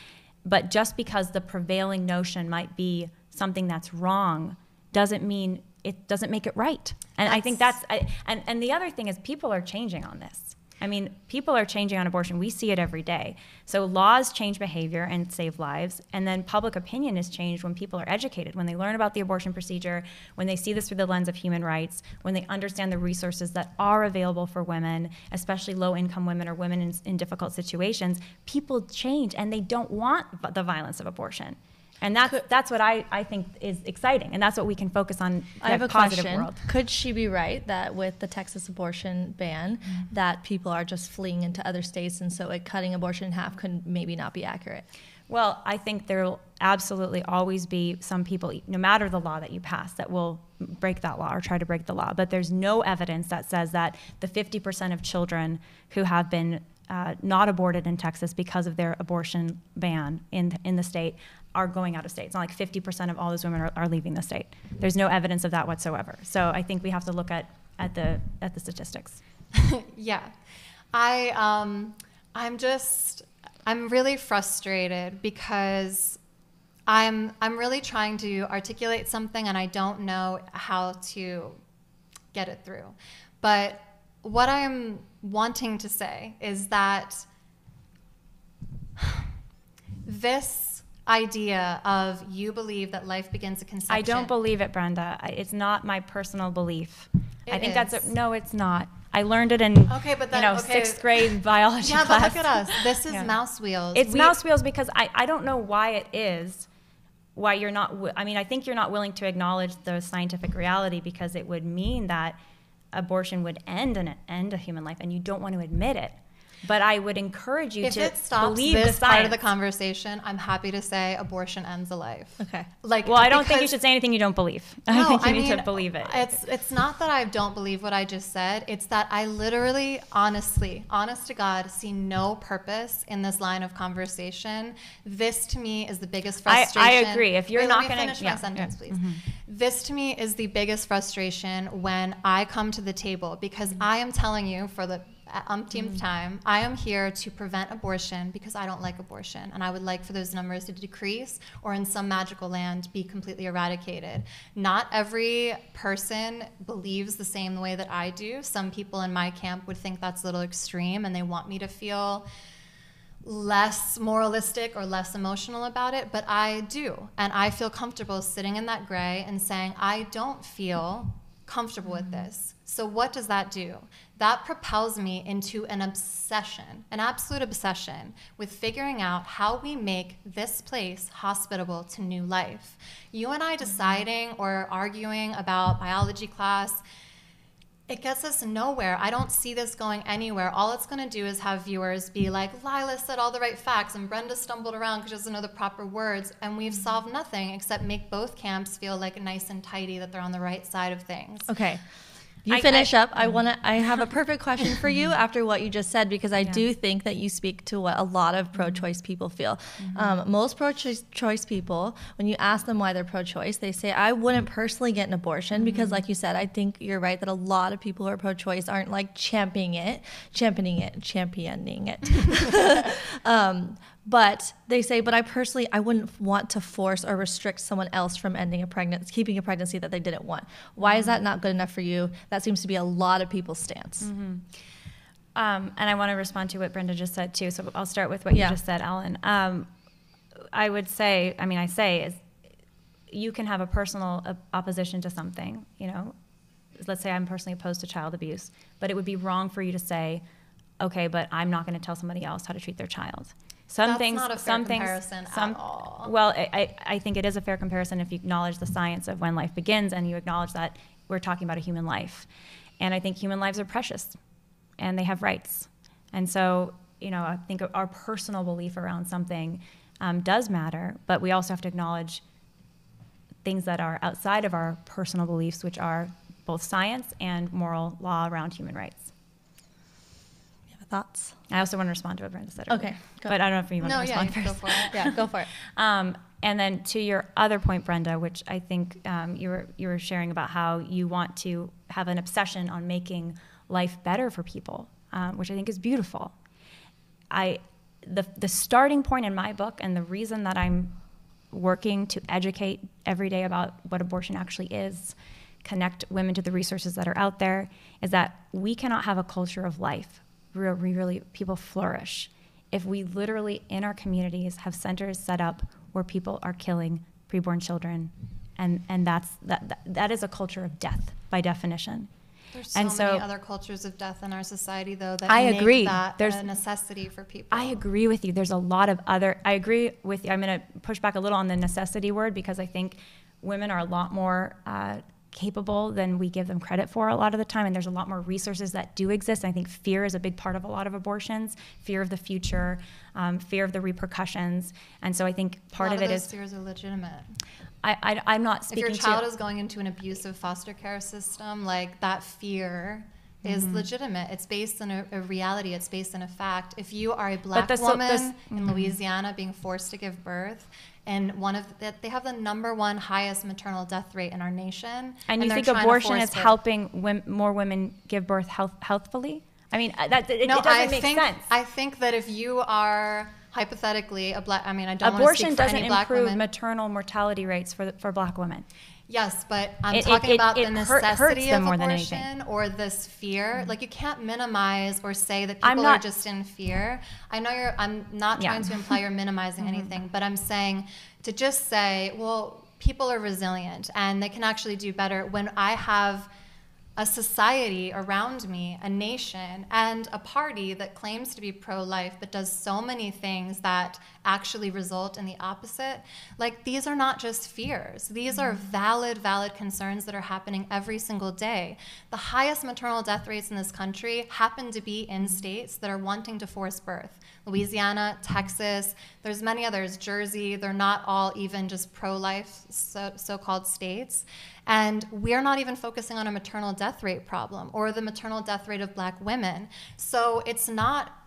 But just because the prevailing notion might be something that's wrong doesn't mean it doesn't make it right. And that's, I think that's I, and and the other thing is people are changing on this. I mean, people are changing on abortion. We see it every day. So laws change behavior and save lives, and then public opinion is changed when people are educated, when they learn about the abortion procedure, when they see this through the lens of human rights, when they understand the resources that are available for women, especially low-income women or women in, in difficult situations. People change, and they don't want the violence of abortion. And that's Could, that's what I, I think is exciting, and that's what we can focus on. I have a question. World. Could she be right that with the Texas abortion ban, mm-hmm. that people are just fleeing into other states, and so it cutting abortion in half could maybe not be accurate? Well, I think there will absolutely always be some people, no matter the law that you pass, that will break that law or try to break the law. But there's no evidence that says that the 50% of children who have been uh, not aborted in Texas because of their abortion ban in in the state are going out of state. It's not like 50% of all those women are, are leaving the state. There's no evidence of that whatsoever. So I think we have to look at, at, the, at the statistics. [LAUGHS] yeah. I, um, I'm just, I'm really frustrated because I'm, I'm really trying to articulate something and I don't know how to get it through. But what I'm wanting to say is that this idea of you believe that life begins at conception. I don't believe it, Brenda. It's not my personal belief. It I think is. that's a, no, it's not. I learned it in okay, but then, you know okay. sixth grade [LAUGHS] biology yeah, class. but look at us. This is yeah. mouse wheels. It's we, mouse wheels because I, I don't know why it is why you're not I mean I think you're not willing to acknowledge the scientific reality because it would mean that abortion would end an end a human life and you don't want to admit it. But I would encourage you if to it stops believe this the part of the conversation, I'm happy to say abortion ends a life. Okay. Like, Well, I don't think you should say anything you don't believe. [LAUGHS] I No, think you I need to mean, believe it. It's it's not that I don't believe what I just said. It's that I literally, honestly, honest to God, see no purpose in this line of conversation. This to me is the biggest I- I agree. If you're Wait, not gonna- finish yeah, my sentence, yeah. Mm-hmm. please. This to me is the biggest frustration when I come to the table because I am telling you for the umpteenth Mm-hmm. time, I am here to prevent abortion because I don't like abortion and I would like for those numbers to decrease or in some magical land be completely eradicated. Not every person believes the same way that I do. Some people in my camp would think that's a little extreme and they want me to feel less moralistic or less emotional about it, but I do. And I feel comfortable sitting in that gray and saying, I don't feel comfortable with this. So, what does that do? That propels me into an obsession, an absolute obsession with figuring out how we make this place hospitable to new life. You and I mm-hmm. deciding or arguing about biology class it gets us nowhere. I don't see this going anywhere. All it's going to do is have viewers be like, Lila said all the right facts, and Brenda stumbled around because she doesn't know the proper words. And we've mm-hmm. solved nothing except make both camps feel like nice and tidy that they're on the right side of things. Okay. You I- finish I- up. I want to. I have a perfect question for you [LAUGHS] after what you just said because I do think that you speak to what a lot of pro-choice people feel. Um, most pro-choice people, when you ask them why they're pro-choice, they say, "I wouldn't personally get an abortion because, like you said, I think you're right that a lot of people who are pro-choice aren't like championing it, championing it, championing it." [LAUGHS] [LAUGHS] um, but they say, but I personally, I wouldn't want to force or restrict someone else from ending a pregnancy, keeping a pregnancy that they didn't want. Why is that not good enough for you? That seems to be a lot of people's stance. Um, and I want to respond to what Brenda just said too. So I'll start with what Yeah. you just said, Ellen. Um, I would say, I mean, I say is you can have a personal op- opposition to something. You know, let's say I'm personally opposed to child abuse, but it would be wrong for you to say, okay, but I'm not going to tell somebody else how to treat their child. Some That's things, not a fair some things, comparison at all. Well, I, I I think it is a fair comparison if you acknowledge the science of when life begins and you acknowledge that we're talking about a human life. And I think human lives are precious and they have rights. And so, you know, I think our personal belief around something um, does matter, but we also have to acknowledge things that are outside of our personal beliefs, which are both science and moral law around human rights. Thoughts? I also want to respond to what Brenda said. Okay, earlier, go. but I don't know if you want No, to respond can first. go for it. [LAUGHS] Yeah, go for it. Um, and then to your other point, Brenda, which I think um, you were you were sharing about how you want to have an obsession on making life better for people, um, which I think is beautiful. I the the starting point in my book and the reason that I'm working to educate every day about what abortion actually is, connect women to the resources that are out there, is that we cannot have a culture of life we really people flourish if we literally in our communities have centers set up where people are killing preborn children, and and that's that that, that is a culture of death by definition. There's so And so- many other cultures of death in our society, though, that I agree. that There's- a necessity for people. I agree with you. There's a lot of other. I agree with you. I'm going to push back a little on the necessity word because I think women are a lot more uh, capable than we give them credit for a lot of the time, and there's a lot more resources that do exist. I think fear is a big part of a lot of abortions. Fear of the future, um, fear of the repercussions, and so I think part lot of it those is. fears are legitimate. I, I, I'm not If your child to. is going into an abusive foster care system, like that fear is Mm-hmm. legitimate. It's based on a, a reality. It's based on a fact. If you are a black woman in Louisiana being forced to give birth, and one of that they have the number one highest maternal death rate in our nation, and you think abortion is helping wom- more women give birth health, healthfully? I mean, uh, that it, no, it doesn't I make think sense. I think that if you are hypothetically a black, I mean, I don't want to abortion speak for doesn't any black improve women. maternal mortality rates for the, for black women. Yes, but I'm It- talking it- about it the necessity of more abortion or this fear. Mm-hmm. Like you can't minimize or say that I'm people are not- just in fear. I know you're. I'm not Yeah. trying to imply you're minimizing [LAUGHS] mm-hmm. anything, but I'm saying to just say, well, people are resilient and they can actually do better. When I have a society around me, a nation, and a party that claims to be pro life but does so many things that actually result in the opposite. Like, these are not just fears, these are mm. valid, valid concerns that are happening every single day. The highest maternal death rates in this country happen to be in mm. states that are wanting to force birth. Louisiana, Texas, there's many others, Jersey, they're not all even just pro life so called states. And we're not even focusing on a maternal death rate problem or the maternal death rate of black women. So it's not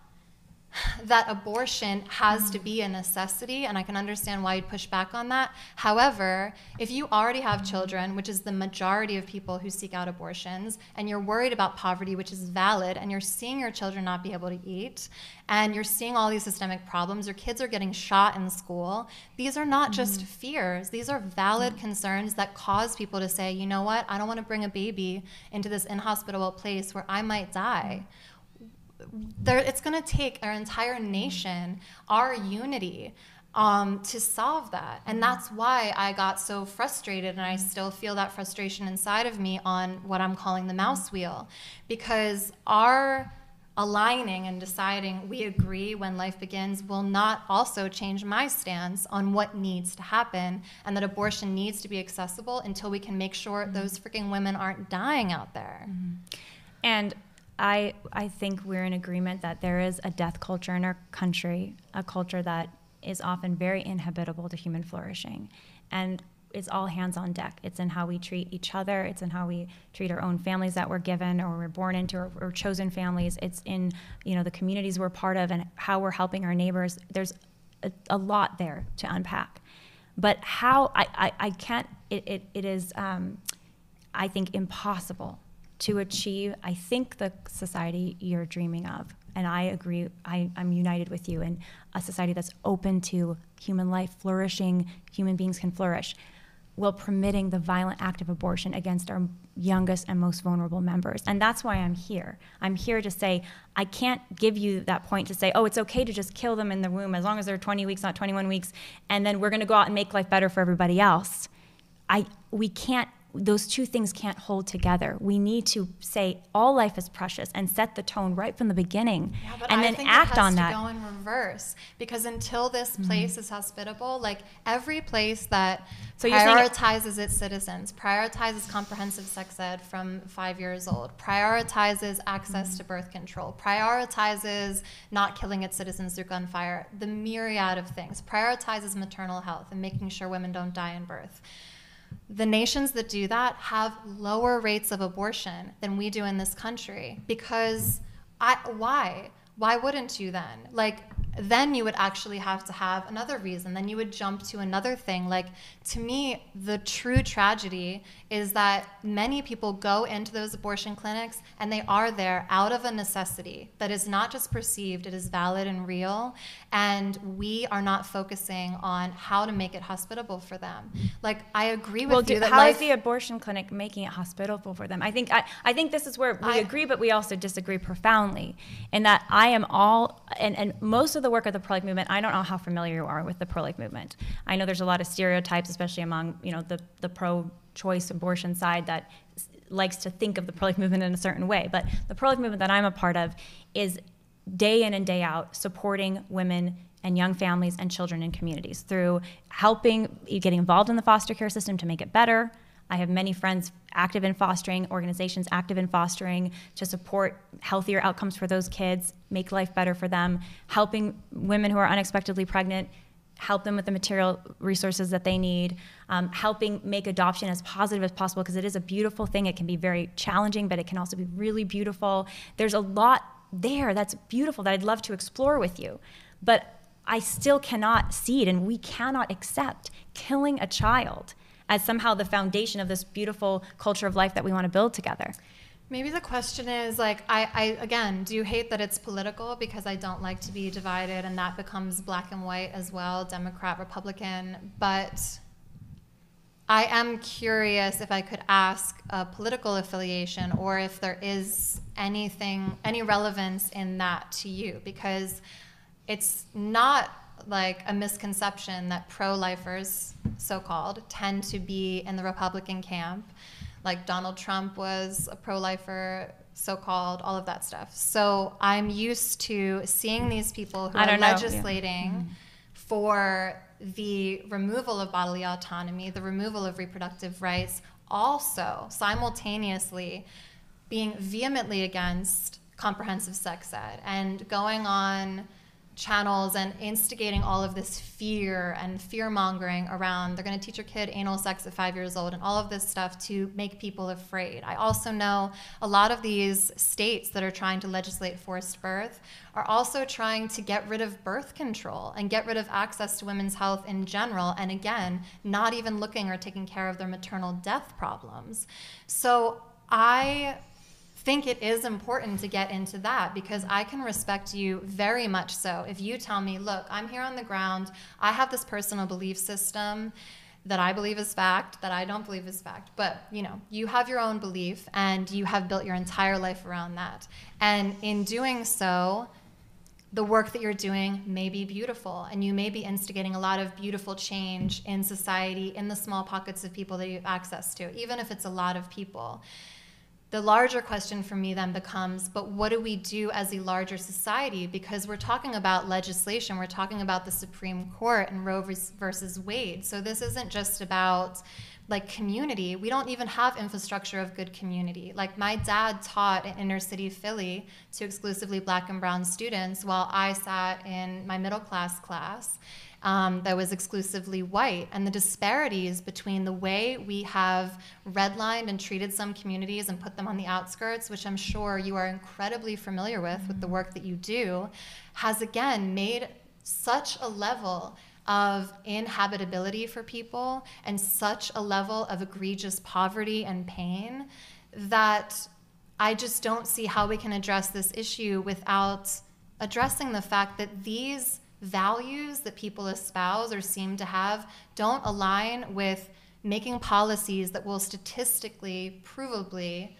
[SIGHS] that abortion has to be a necessity, and I can understand why you'd push back on that. However, if you already have children, which is the majority of people who seek out abortions, and you're worried about poverty, which is valid, and you're seeing your children not be able to eat, and you're seeing all these systemic problems, your kids are getting shot in school, these are not just mm-hmm. fears, these are valid mm-hmm. concerns that cause people to say, you know what, I don't want to bring a baby into this inhospitable place where I might die there, it's going to take our entire nation, our unity, um, to solve that. And that's why I got so frustrated, and I still feel that frustration inside of me on what I'm calling the mouse wheel, because our aligning and deciding we agree when life begins will not also change my stance on what needs to happen and that abortion needs to be accessible until we can make sure those freaking women aren't dying out there. Mm-hmm. And I, I think we're in agreement that there is a death culture in our country, a culture that is often very inhabitable to human flourishing. And it's all hands on deck. It's in how we treat each other. It's in how we treat our own families that we're given or we're born into or, or chosen families. It's in you know the communities we're part of and how we're helping our neighbors. There's a, a lot there to unpack. But how I, I, I can't it, it, it is um, I think impossible to achieve, I think, the society you're dreaming of. And I agree, I, I'm united with you in a society that's open to human life flourishing, human beings can flourish, while permitting the violent act of abortion against our youngest and most vulnerable members. And that's why I'm here. I'm here to say, I can't give you that point to say, oh, it's okay to just kill them in the womb as long as they're 20 weeks, not 21 weeks, and then we're gonna go out and make life better for everybody else. I, we can't those two things can't hold together. We need to say all life is precious and set the tone right from the beginning, yeah, and I then act on that. Go in reverse because until this mm-hmm. place is hospitable, like every place that so prioritizes its citizens, prioritizes comprehensive sex ed from five years old, prioritizes access mm-hmm. to birth control, prioritizes not killing its citizens through gunfire, the myriad of things, prioritizes maternal health and making sure women don't die in birth the nations that do that have lower rates of abortion than we do in this country because I, why why wouldn't you then like then you would actually have to have another reason. Then you would jump to another thing. Like, to me, the true tragedy is that many people go into those abortion clinics and they are there out of a necessity that is not just perceived, it is valid and real. And we are not focusing on how to make it hospitable for them. Like, I agree with well, you. Well, how life, is the abortion clinic making it hospitable for them? I think, I, I think this is where we I, agree, but we also disagree profoundly in that I am all, and, and most of the work of the pro-life movement, I don't know how familiar you are with the pro-life movement. I know there's a lot of stereotypes, especially among you know the the pro-choice abortion side that likes to think of the pro-life movement in a certain way. But the pro-life movement that I'm a part of is day in and day out supporting women and young families and children in communities through helping getting involved in the foster care system to make it better I have many friends active in fostering, organizations active in fostering to support healthier outcomes for those kids, make life better for them, helping women who are unexpectedly pregnant help them with the material resources that they need, um, helping make adoption as positive as possible because it is a beautiful thing. It can be very challenging, but it can also be really beautiful. There's a lot there that's beautiful that I'd love to explore with you. But I still cannot see it, and we cannot accept killing a child as somehow the foundation of this beautiful culture of life that we want to build together. Maybe the question is like, I, I again, do you hate that it's political? Because I don't like to be divided, and that becomes black and white as well, Democrat, Republican. But I am curious if I could ask a political affiliation or if there is anything, any relevance in that to you, because it's not like a misconception that pro-lifers, so-called, tend to be in the Republican camp. like Donald Trump was a pro lifer, so called, all of that stuff. So I'm used to seeing these people who are know, yeah. legislating for the removal of bodily autonomy, the removal of reproductive rights, also simultaneously being vehemently against comprehensive sex ed and going on channels and instigating all of this fear and fear mongering around they're going to teach your kid anal sex at five years old and all of this stuff to make people afraid. I also know a lot of these states that are trying to legislate forced birth are also trying to get rid of birth control and get rid of access to women's health in general. And again, not even looking or taking care of their maternal death problems. So I think it is important to get into that because I can respect you very much so. If you tell me, look, I'm here on the ground, I have this personal belief system that I believe is fact, that I don't believe is fact, but you know, you have your own belief and you have built your entire life around that. And in doing so, the work that you're doing may be beautiful and you may be instigating a lot of beautiful change in society in the small pockets of people that you have access to, even if it's a lot of people the larger question for me then becomes but what do we do as a larger society? Because we're talking about legislation we're talking about the supreme court and roe versus wade. So this isn't just about like community. We don't even have infrastructure of good community. Like my dad taught in inner city philly to exclusively black and brown students while i sat in my middle class class um, that was exclusively white, and the disparities between the way we have redlined and treated some communities and put them on the outskirts, which I'm sure you are incredibly familiar with mm-hmm. with the work that you do, has again made such a level of inhabitability for people and such a level of egregious poverty and pain that I just don't see how we can address this issue without addressing the fact that these values that people espouse or seem to have don't align with making policies that will statistically, provably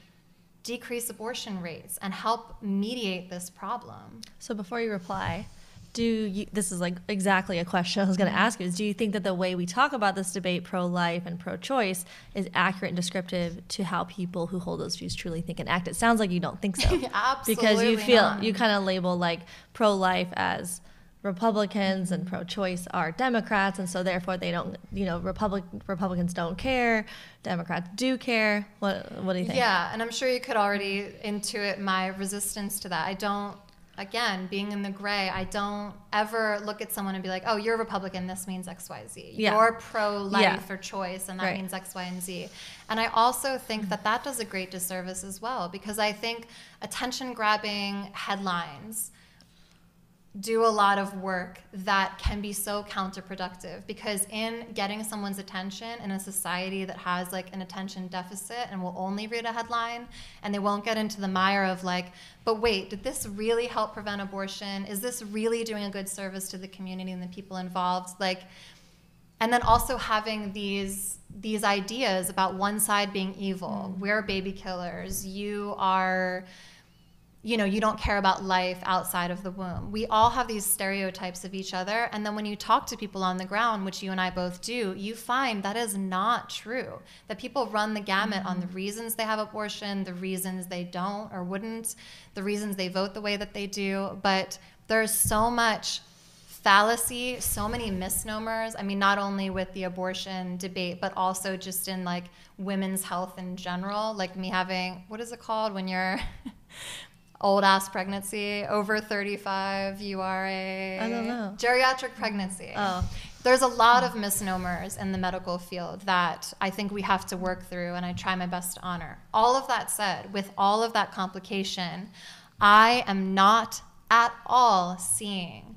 decrease abortion rates and help mediate this problem. So before you reply, do you this is like exactly a question I was going to ask you is do you think that the way we talk about this debate pro life and pro choice is accurate and descriptive to how people who hold those views truly think and act it sounds like you don't think so [LAUGHS] Absolutely because you feel not. you kind of label like pro life as Republicans and pro-choice are Democrats, and so therefore they don't, you know, Republic Republicans don't care, Democrats do care. What What do you think? Yeah, and I'm sure you could already intuit my resistance to that. I don't. Again, being in the gray, I don't ever look at someone and be like, "Oh, you're a Republican. This means X, Y, Z. Yeah. You're pro-life Yeah. or choice, and that Right. means X, Y, and Z." And I also think that that does a great disservice as well because I think attention-grabbing headlines do a lot of work that can be so counterproductive because in getting someone's attention in a society that has like an attention deficit and will only read a headline and they won't get into the mire of like but wait did this really help prevent abortion? Is this really doing a good service to the community and the people involved? Like and then also having these these ideas about one side being evil. Mm. We're baby killers. You are you know, you don't care about life outside of the womb. We all have these stereotypes of each other. And then when you talk to people on the ground, which you and I both do, you find that is not true. That people run the gamut mm-hmm. on the reasons they have abortion, the reasons they don't or wouldn't, the reasons they vote the way that they do. But there's so much fallacy, so many misnomers. I mean, not only with the abortion debate, but also just in like women's health in general. Like me having, what is it called when you're. [LAUGHS] old ass pregnancy, over 35, you are a I don't know. geriatric pregnancy. Oh. There's a lot of misnomers in the medical field that I think we have to work through, and I try my best to honor. All of that said, with all of that complication, I am not at all seeing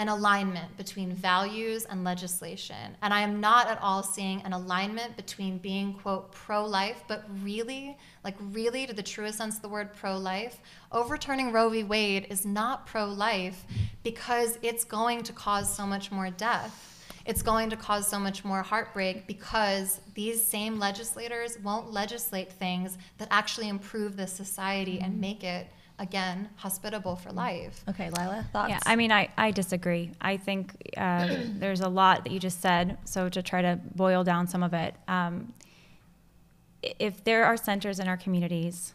an alignment between values and legislation. And I am not at all seeing an alignment between being, quote, pro life, but really, like really to the truest sense of the word pro life, overturning Roe v. Wade is not pro life because it's going to cause so much more death. It's going to cause so much more heartbreak because these same legislators won't legislate things that actually improve the society and mm-hmm. make it again hospitable for life. Okay, Lila, thoughts? Yeah, I mean, I, I disagree. I think uh, [CLEARS THROAT] there's a lot that you just said. So to try to boil down some of it, um, if there are centers in our communities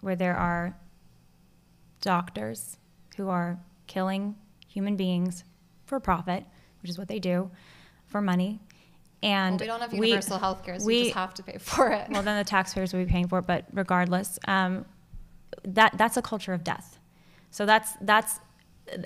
where there are doctors who are killing human beings for profit, which is what they do, for money, and Well, we don't have we- universal health care, so we you just have to pay for it. well, then the taxpayers will be paying for it. But regardless, um, that that's a culture of death. So that's that's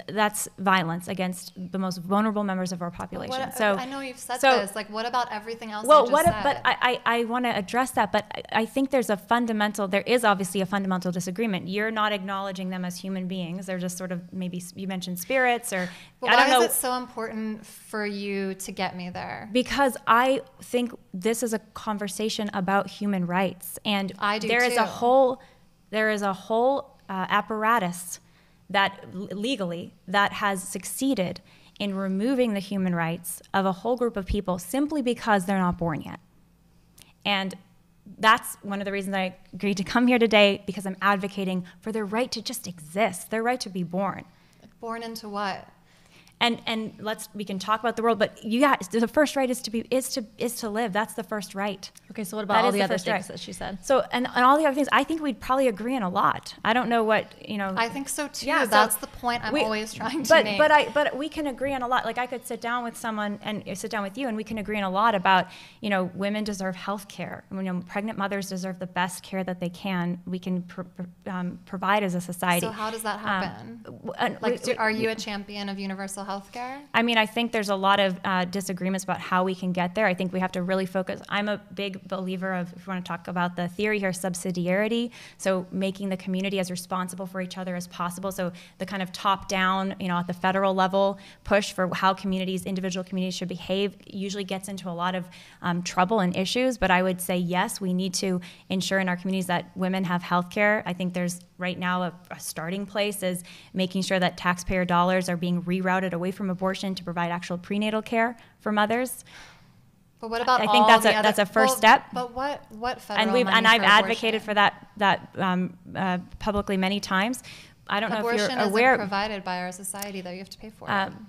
that's violence against the most vulnerable members of our population. What- so I know you've said so- this. Like, what about everything else? well, what? said? But I, I, I want to address that. But I, I think there's a fundamental. There is obviously a fundamental disagreement. You're not acknowledging them as human beings. They're just sort of maybe you mentioned spirits or But I why don't know. is it so important for you to get me there? Because I think this is a conversation about human rights, and I do there is a whole there is a whole uh, apparatus that legally that has succeeded in removing the human rights of a whole group of people simply because they're not born yet. And that's one of the reasons I agreed to come here today because I'm advocating for their right to just exist, their right to be born Born into what? And and let's we can talk about the world but you got the first right is to be is to is to live that's the first right Okay, so what about That all the, the other first things right. that she said? so and, and all the other things i think we'd probably agree on a lot i don't know what you know I think so too. Yeah, so That's the point I'm we- always trying to but make. but i but we can agree on a lot like i could sit down with someone and uh, sit down with you and we can agree on a lot about you know women deserve health care you know pregnant mothers deserve the best care that they can we can pr- pr- um, provide as a society so how does that Um, happen? w- and like, we- do, are you a champion of universal health care? I mean, I think there's a lot of uh, disagreements about how we can get there. I think we have to really focus. I'm a big believer of, if we want to talk about the theory here, subsidiarity. So making the community as responsible for each other as possible. So the kind of top down, you know, at the federal level push for how communities, individual communities should behave usually gets into a lot of um, trouble and issues. But I would say, yes, we need to ensure in our communities that women have health care. I think there's right now a, a starting place is making sure that taxpayer dollars are being rerouted away from abortion to provide actual prenatal care for mothers. But what about I think that's a- other, that's a first well, step. But what what federal and we've and I've for advocated for that that um, uh, publicly many times. I don't know if Abortion you're aware. provided by our society, though. You have to pay for it. Um,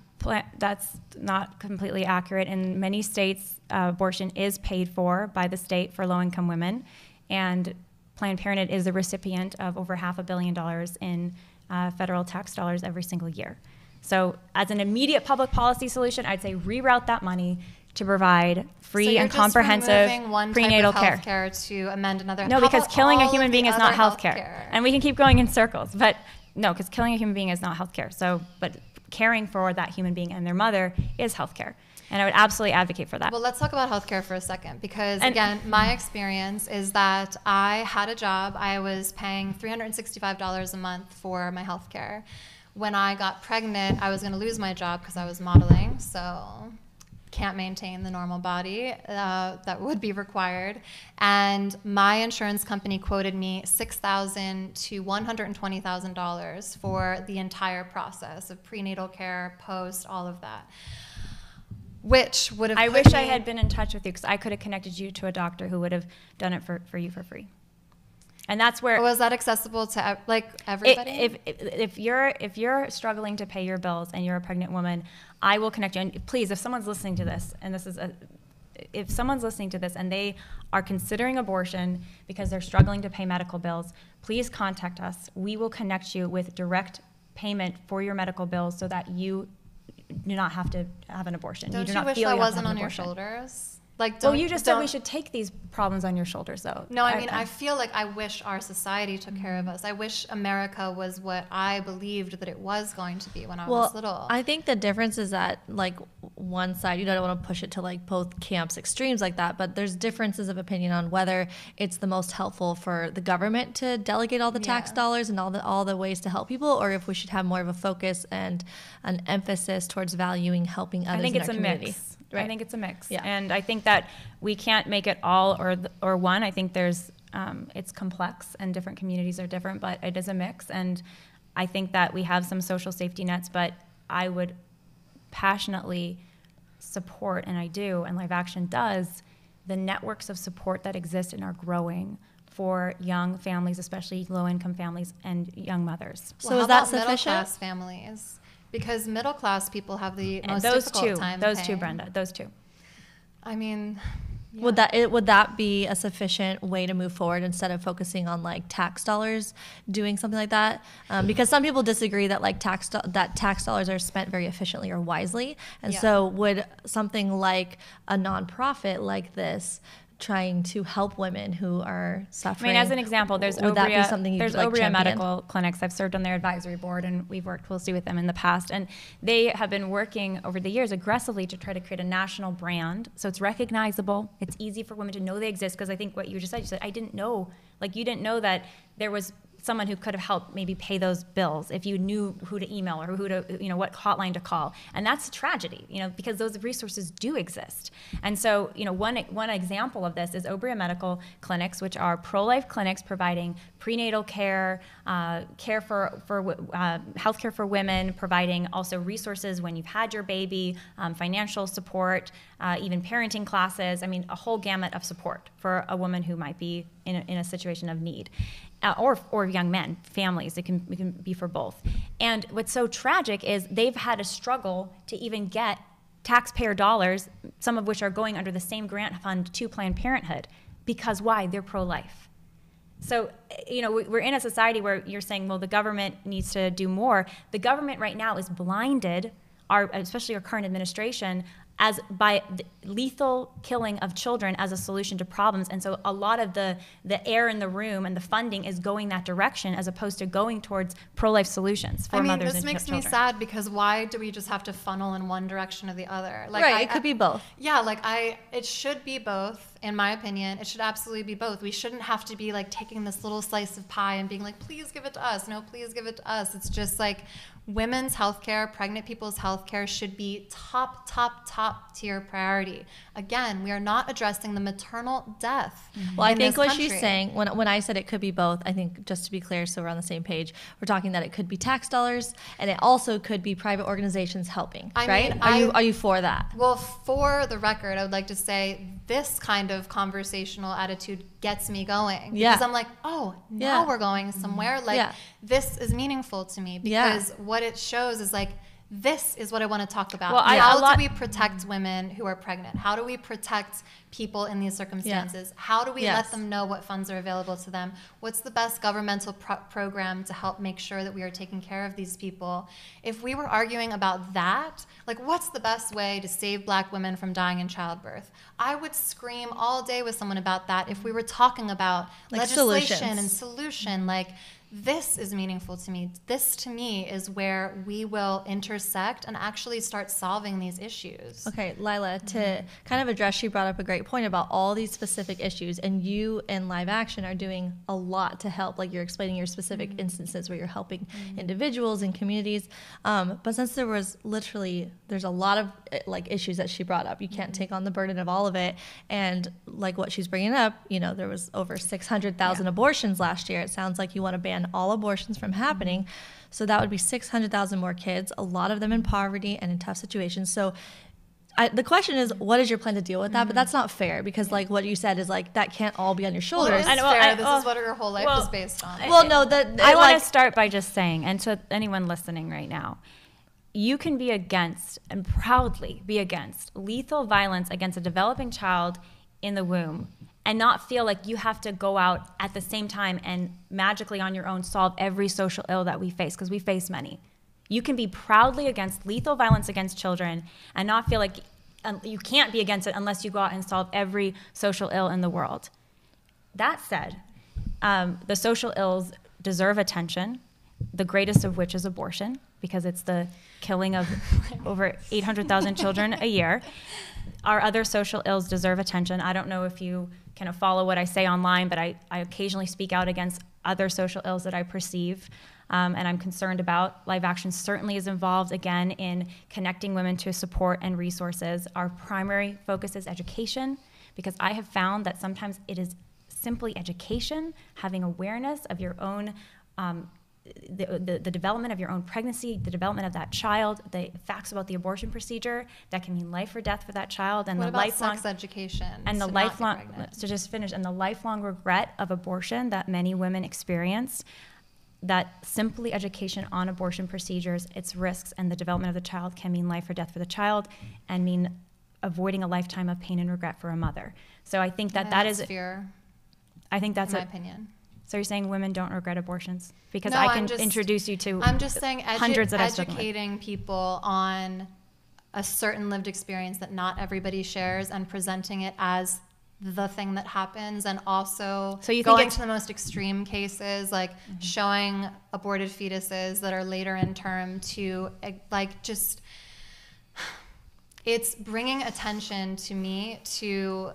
that's not completely accurate. In many states, uh, abortion is paid for by the state for low income women. And Planned Parenthood is the recipient of over half a billion dollars in uh, federal tax dollars every single year. So, as an immediate public policy solution, I'd say reroute that money to provide free so and comprehensive one prenatal of care. to amend another. No, because killing a human being is not health care. healthcare? And we can keep going in circles, but no, because killing a human being is not health care. So, but caring for that human being and their mother is health care. And I would absolutely advocate for that. Well, let's talk about healthcare for a second because, And- again, my experience is that I had a job. I was paying $365 a month for my healthcare. When I got pregnant, I was going to lose my job because I was modeling, so can't maintain the normal body uh, that would be required. And my insurance company quoted me 6,000 to $120,000 for the entire process of prenatal care, post, all of that. Which would have I wish I had been in touch with you because I could have connected you to a doctor who would have done it for, for you for free. And that's where Was that accessible to like everybody? if, if, if you're if you're struggling to pay your bills and you're a pregnant woman, I will connect you. And please, if someone's listening to this, and this is a, if someone's listening to this and they are considering abortion because they're struggling to pay medical bills, please contact us. We will connect you with direct payment for your medical bills so that you do not have to have an abortion. don't you do you not wish feel that wasn't on your shoulders? Like, Well, don't, you just said we should take these problems on your shoulders, though. No, I mean, I feel like I wish our society took mm-hmm. care of us. I wish America was what I believed that it was going to be when I Well, was little. I think the difference is that like one side, you don't want to push it to like both camps extremes like that, but there's differences of opinion on whether it's the most helpful for the government to delegate all the tax Yeah. dollars and all the all the ways to help people, or if we should have more of a focus and an emphasis towards valuing helping others. I think in it's a community. mix. I think it's a mix. Yeah. And I think that we can't make it all or th- or one. I think there's um, it's complex and different communities are different, but it is a mix. And I think that we have some social safety nets, but I would passionately support, and I do, and Live Action does, the networks of support that exist and are growing for young families, especially low-income families and young mothers. So Well, is that about Middle sufficient? class families, because middle class people have the And most those difficult two, time. those two, paying. Brenda, those two. I mean, Would that it, would that be a sufficient way to move forward instead of focusing on like tax dollars, doing something like that? Um, because some people disagree that like tax do- that tax dollars are spent very efficiently or wisely, and Yeah. so would something like a nonprofit like this trying to help women who are suffering. I mean, as an example, there's would that be Obria, there's like Obria champion? Medical Clinics. I've served on their advisory board, and we've worked closely with them in the past. And they have been working over the years aggressively to try to create a national brand, so it's recognizable. It's easy for women to know they exist. Because I think what you just said, you said I didn't know, like you didn't know that there was someone who could have helped maybe pay those bills if you knew who to email or who to you know what hotline to call. And that's a tragedy you know because those resources do exist. And so you know one one example of this is obria medical clinics which are pro-life clinics providing prenatal care uh, care for for uh, healthcare for women providing also resources when you've had your baby um, financial support uh, even parenting classes. I mean a whole gamut of support for a woman who might be in a, in a situation of need uh, or, or young men, families. It can, it can be for both. And what's so tragic is they've had a struggle to even get taxpayer dollars, some of which are going under the same grant fund to Planned Parenthood. Because why? They're pro life. So, you know, we- we're in a society where you're saying, well, the government needs to do more. The government right now is blinded, our, especially our current administration, as by the lethal killing of children as a solution to problems. And so a lot of the, the air in the room and the funding is going that direction as opposed to going towards pro-life solutions for I mean, mothers this and makes children. me sad because why do we just have to funnel in one direction or the other? Like, right, I- it could be both. Yeah, like I, it should be both, in my opinion. It should absolutely be both. We shouldn't have to be like taking this little slice of pie and being like, please give it to us. No, please give it to us. It's just like women's healthcare, pregnant people's healthcare should be top, top, top tier priority. Again, we are not addressing the maternal death. Mm-hmm. Well, I in think this what country. she's saying when when I said it could be both, I think just to be clear, so we're on the same page, we're talking that it could be tax dollars and it also could be private organizations helping. I right? mean, are you are you for that? Well, for the record, I would like to say this kind of conversational attitude gets me going. Yeah. Because I'm like, oh, now Yeah. we're going somewhere. Mm-hmm. Like, Yeah. this is meaningful to me Yeah. because what it shows is like, this is what I want to talk about. Well, I- How lot- do we protect women who are pregnant? How do we protect people in these circumstances? How do we Yes. let them know what funds are available to them? What's the best governmental pro- program to help make sure that we are taking care of these people? If we were arguing about that, like what's the best way to save black women from dying in childbirth? I would scream all day with someone about that if we were talking about Like legislation solutions. and solution like this is meaningful to me. This to me is where we will intersect and actually start solving these issues. Okay, Lila, to Mm-hmm. kind of address, she brought up a great point about all these specific issues, and you in live action are doing a lot to help. Like you're explaining your specific Mm-hmm. instances where you're helping individuals and communities. Um, but since there was literally, there's a lot of eh, like issues that she brought up. You can't Mm-hmm. take on the burden of all of it. And like what she's bringing up, you know, there was over 600,000 abortions last year. It sounds like you want to ban all abortions from happening. Mm-hmm. So that would be 600,000 more kids, a lot of them in poverty and in tough situations. So I, the question is, what is your plan to deal with that? But that's not fair because, like what you said, is like that can't all be on your Mm-hmm. Well, shoulders. I know, well, fair. I- this well, is what her whole life well, is based on. well, no, that I it, want like, to start by just saying, and to anyone listening right now, you can be against and proudly be against lethal violence against a developing child in the womb and not feel like you have to go out at the same time and magically on your own solve every social ill that we face, because we face many. You can be proudly against lethal violence against children and not feel like um, you can't be against it unless you go out and solve every social ill in the world. That said, um, the social ills deserve attention, the greatest of which is abortion, because it's the killing of [LAUGHS] over 800,000 children a year. Our other social ills deserve attention. I don't know if you kind of follow what I say online, but I, I occasionally speak out against other social ills that I perceive. Um, and I'm concerned about. Live Action certainly is involved again in connecting women to support and resources. Our primary focus is education because I have found that sometimes it is simply education, having awareness of your own. Um, the, the, the development of your own pregnancy, the development of that child, the facts about the abortion procedure that can mean life or death for that child, and what the lifelong sex education? and the to not get lifelong to just finish and the lifelong regret of abortion that many women experience that simply education on abortion procedures its risks and the development of the child can mean life or death for the child and mean avoiding a lifetime of pain and regret for a mother. So I think that Yeah, that's is fear, I think that's my a, opinion. So you're saying women don't regret abortions because No, I can just- introduce you to I'm just saying edu- hundreds that I've spoken with. educating people on a certain lived experience that not everybody shares and presenting it as the thing that happens and also So you going to the most extreme cases like showing aborted fetuses that are later in term to eh, like just [SIGHS] it's bringing attention to me to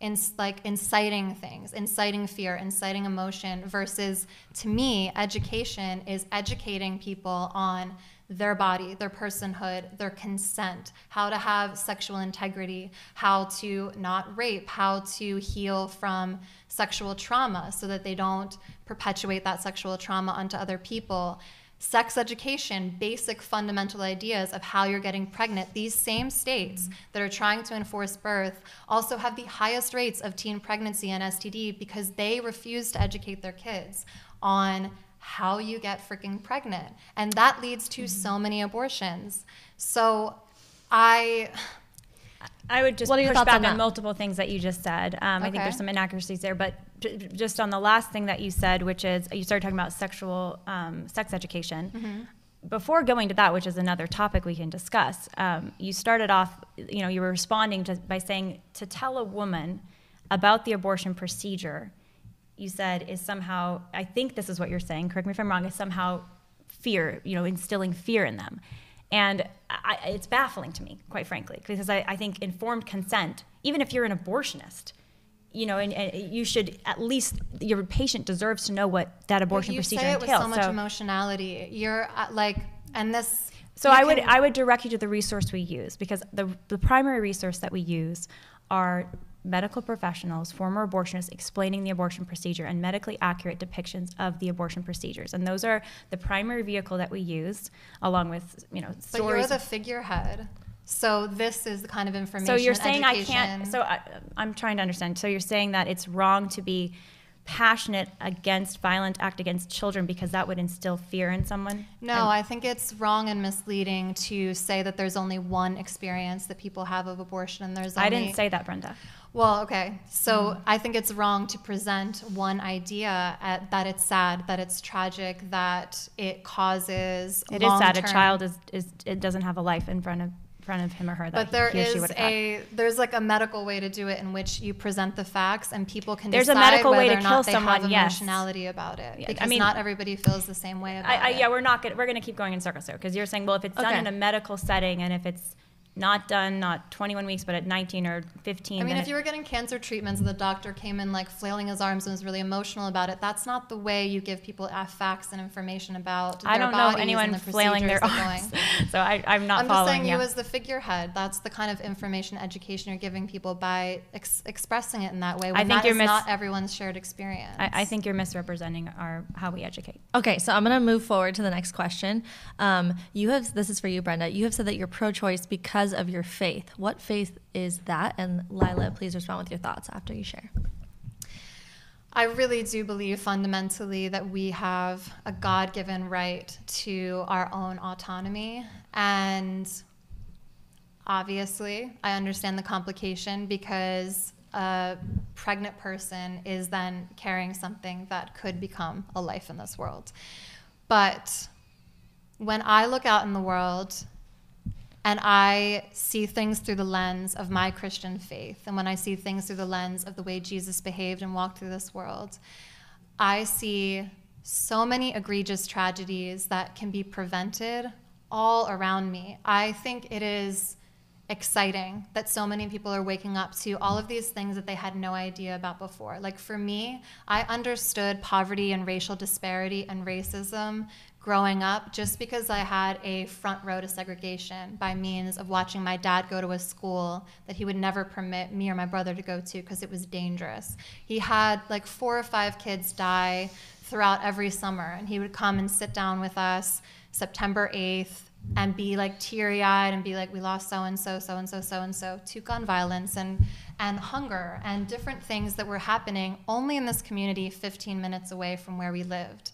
ins- like inciting things inciting fear inciting emotion versus to me education is educating people on their body their personhood their consent how to have sexual integrity how to not rape how to heal from sexual trauma so that they don't perpetuate that sexual trauma onto other people sex education, basic fundamental ideas of how you're getting pregnant. These same states mm-hmm. that are trying to enforce birth also have the highest rates of teen pregnancy and STD because they refuse to educate their kids on how you get freaking pregnant. And that leads to mm-hmm. so many abortions. So I I would just What are your push back on on, multiple things that you just said. Um, I think there's some inaccuracies there, but just on the last thing that you said, which is you started talking about sexual um, sex education. Mm-hmm. Before going to that, which is another topic we can discuss, um, you started off, you know, you were responding to, by saying to tell a woman about the abortion procedure, you said is somehow, I think this is what you're saying, correct me if I'm wrong, is somehow fear, you know, instilling fear in them. And I, it's baffling to me, quite frankly, because I, I think informed consent, even if you're an abortionist, you know, and, and you should at least your patient deserves to know what that abortion you procedure say it with entails. so much emotionality. You're uh, like, and this. So I would I would direct you to the resource we use because the the primary resource that we use are medical professionals, former abortionists explaining the abortion procedure and medically accurate depictions of the abortion procedures. And those are the primary vehicle that we use along with, you know, stories. But you're the figurehead. So this is the kind of information. so you're saying I can't so I, I'm trying to understand. So you're saying that it's wrong to be passionate against violent act against children because that would instill fear in someone? No, And- I think it's wrong and misleading to say that there's only one experience that people have of abortion and there's only I didn't say that, Brenda. Well, okay. So Mm-hmm. I think it's wrong to present one idea at, that it's sad, that it's tragic, that it causes It is sad. A child is, is it doesn't have a life in front of front of him or her that But there he is a there's like a medical way to do it in which you present the facts and people can There's a decide medical way to kill someone, have yes. emotionality about it Yeah, I because mean- not everybody feels the same way about I, I, it. yeah, we're not gonna we're gonna keep going in circles here because you're saying, well, if it's done in a medical setting and if it's not done not 21 weeks but at 19 or 15, I mean, if it- you were getting cancer treatments and the doctor came in like flailing his arms and was really emotional about it, that's not the way you give people facts and information about I don't know anyone and the flailing their arms, going. [LAUGHS] so I, I'm not I'm just saying you. you as the figurehead. That's the kind of information education you're giving people by ex- expressing it in that way. When I think that you're is mis- not everyone's shared experience. I, I think you're misrepresenting our how we educate. Okay, so I'm gonna move forward to the next question. Um, you have this is for you, Brenda. You have said that you're pro-choice because of your faith. What faith is that? And Lila, please respond with your thoughts after you share. I really do believe fundamentally that we have a God given right to our own autonomy. And obviously, I understand the complication because a pregnant person is then carrying something that could become a life in this world. But when I look out in the world and I see things through the lens of my Christian faith, and when I see things through the lens of the way Jesus behaved and walked through this world, I see so many egregious tragedies that can be prevented all around me. I think it is exciting that so many people are waking up to all of these things that they had no idea about before. Like for me, I understood poverty and racial disparity and racism growing up just because I had a front row to segregation by means of watching my dad go to a school that he would never permit me or my brother to go to because it was dangerous. He had like four or five kids die throughout every summer, and he would come and sit down with us September 8th and be like teary eyed and be like, we lost so and so, so and so, so and so to gun violence and, and hunger and different things that were happening only in this community 15 minutes away from where we lived.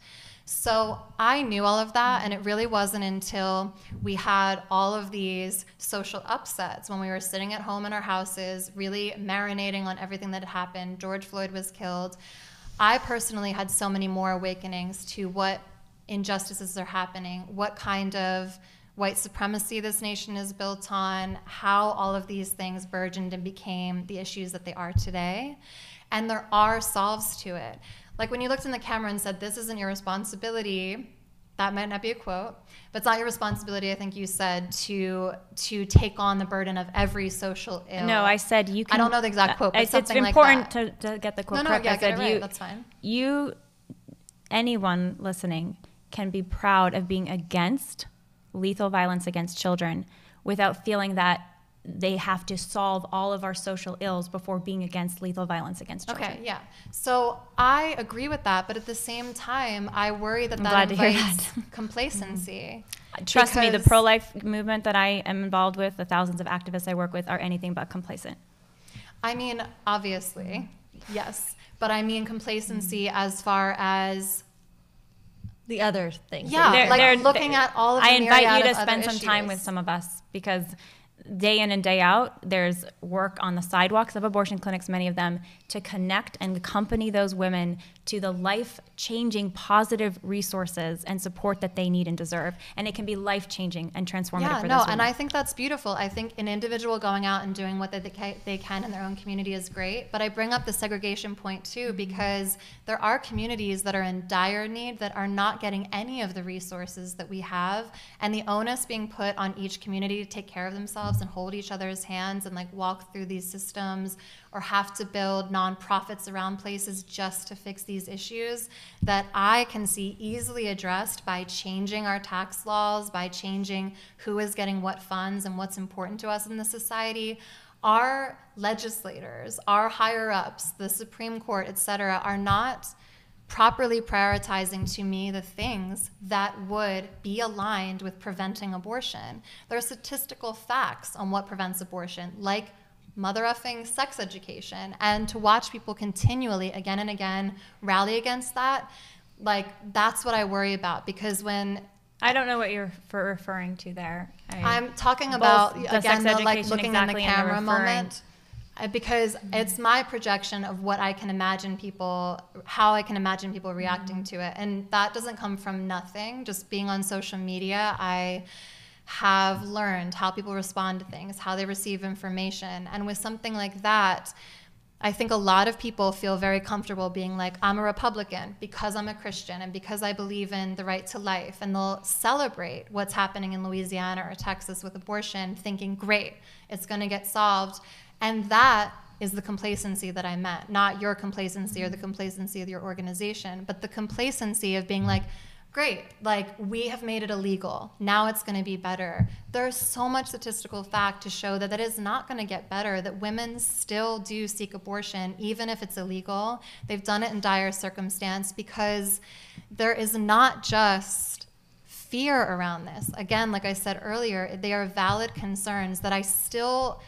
So I knew all of that, and it really wasn't until we had all of these social upsets when we were sitting at home in our houses, really marinating on everything that had happened. George Floyd was killed. I personally had so many more awakenings to what injustices are happening, what kind of white supremacy this nation is built on, how all of these things burgeoned and became the issues that they are today. And there are solves to it. Like when you looked in the camera and said, This isn't your responsibility, that might not be a quote, but it's not your responsibility, I think you said, to to take on the burden of every social ill. No, I said you can. I don't know the exact uh, quote, but it's, something it's like important that. to, to get the quote No, no, correct. yeah, I get said it right. you, That's fine. You, anyone listening, can be proud of being against lethal violence against children without feeling that they have to solve all of our social ills before being against lethal violence against children. Okay, yeah. So I agree with that, but at the same time, I worry that I'm that glad to hear invites that. [LAUGHS] complacency. Uh, trust me, the pro life movement that I am involved with, the thousands of activists I work with, are anything but complacent. I mean, obviously, yes, but I mean complacency mm. as far as The other things. Yeah, that you- like looking at all of I invite you to spend some time with some of us because day in and day out, there's work on the sidewalks of abortion clinics, many of them, to connect and accompany those women to the life changing, positive resources and support that they need and deserve. And it can be life changing and transformative yeah, no, and. I think that's beautiful. I think an individual going out and doing what they, they can in their own community is great. But I bring up the segregation point too Mm-hmm. because there are communities that are in dire need that are not getting any of the resources that we have, and the onus being put on each community to take care of themselves and hold each other's hands and like walk through these systems or have to build nonprofits around places just to fix these issues that I can see easily addressed by changing our tax laws, by changing who is getting what funds and what's important to us in the society. Our legislators, our higher ups, the Supreme Court, et cetera, are not properly prioritizing to me the things that would be aligned with preventing abortion. There are statistical facts on what prevents abortion, like mother effing sex education. And to watch people continually, again and again, rally against that, like that's what I worry about because when I don't know what you're referring to there. I, I'm talking about again sex the like looking exactly in the camera moment uh, because it's my projection of what I can imagine people how I can imagine people reacting to it and that doesn't come from nothing just being on social media I have learned how people respond to things how they receive information and with something like that I think a lot of people feel very comfortable being like, I'm a Republican because I'm a Christian and because I believe in the right to life. And they'll celebrate what's happening in Louisiana or Texas with abortion, thinking, great, it's going to get solved. And that is the complacency that I meant, not your complacency or the complacency of your organization, but the complacency of being like, great, like we have made it illegal. Now it's going to be better. There's so much statistical fact to show that that is not going to get better, that women still do seek abortion, even if it's illegal. They've done it in dire circumstance because there is not just fear around this. Again, like I said earlier, they are valid concerns that I still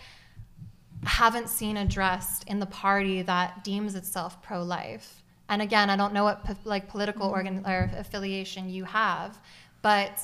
haven't seen addressed in the party that deems itself pro-life. And again, I don't know what like political mm-hmm. organ or affiliation you have, but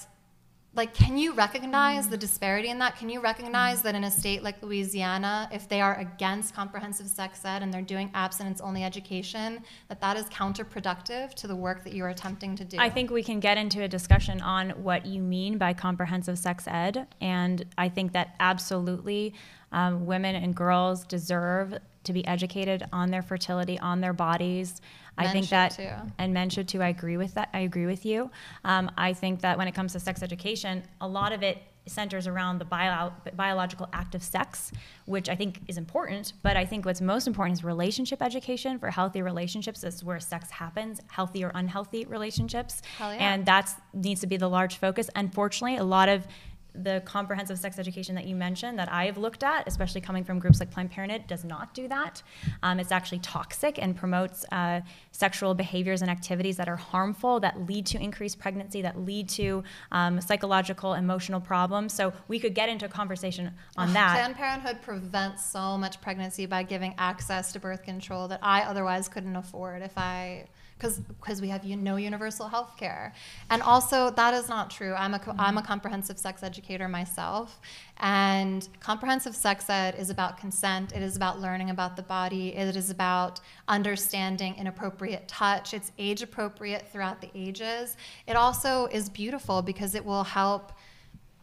like can you recognize the disparity in that? Can you recognize mm-hmm. that in a state like Louisiana, if they are against comprehensive sex ed and they're doing abstinence only education, that that is counterproductive to the work that you are attempting to do? I think we can get into a discussion on what you mean by comprehensive sex ed. And I think that absolutely um, women and girls deserve to be educated on their fertility, on their bodies. I think that, too. and men should too. I agree with that. I agree with you. Um, I think that when it comes to sex education, a lot of it centers around the bio- biological act of sex, which I think is important. But I think what's most important is relationship education for healthy relationships. This is where sex happens, healthy or unhealthy relationships. Yeah. And that needs to be the large focus. Unfortunately, a lot of the comprehensive sex education that you mentioned that I have looked at, especially coming from groups like Planned Parenthood, does not do that. Um, it's actually toxic and promotes uh, sexual behaviors and activities that are harmful, that lead to increased pregnancy, that lead to um, psychological, emotional problems. So we could get into a conversation on that. Planned Parenthood prevents so much pregnancy by giving access to birth control that I otherwise couldn't afford if I because because we have no universal health care. And also that is not true. I'm a i'm a mm-hmm. comprehensive sex educator myself. And comprehensive sex ed is about consent. It is about learning about the body. It is about understanding inappropriate touch. It's age appropriate throughout the ages. It also is beautiful because it will help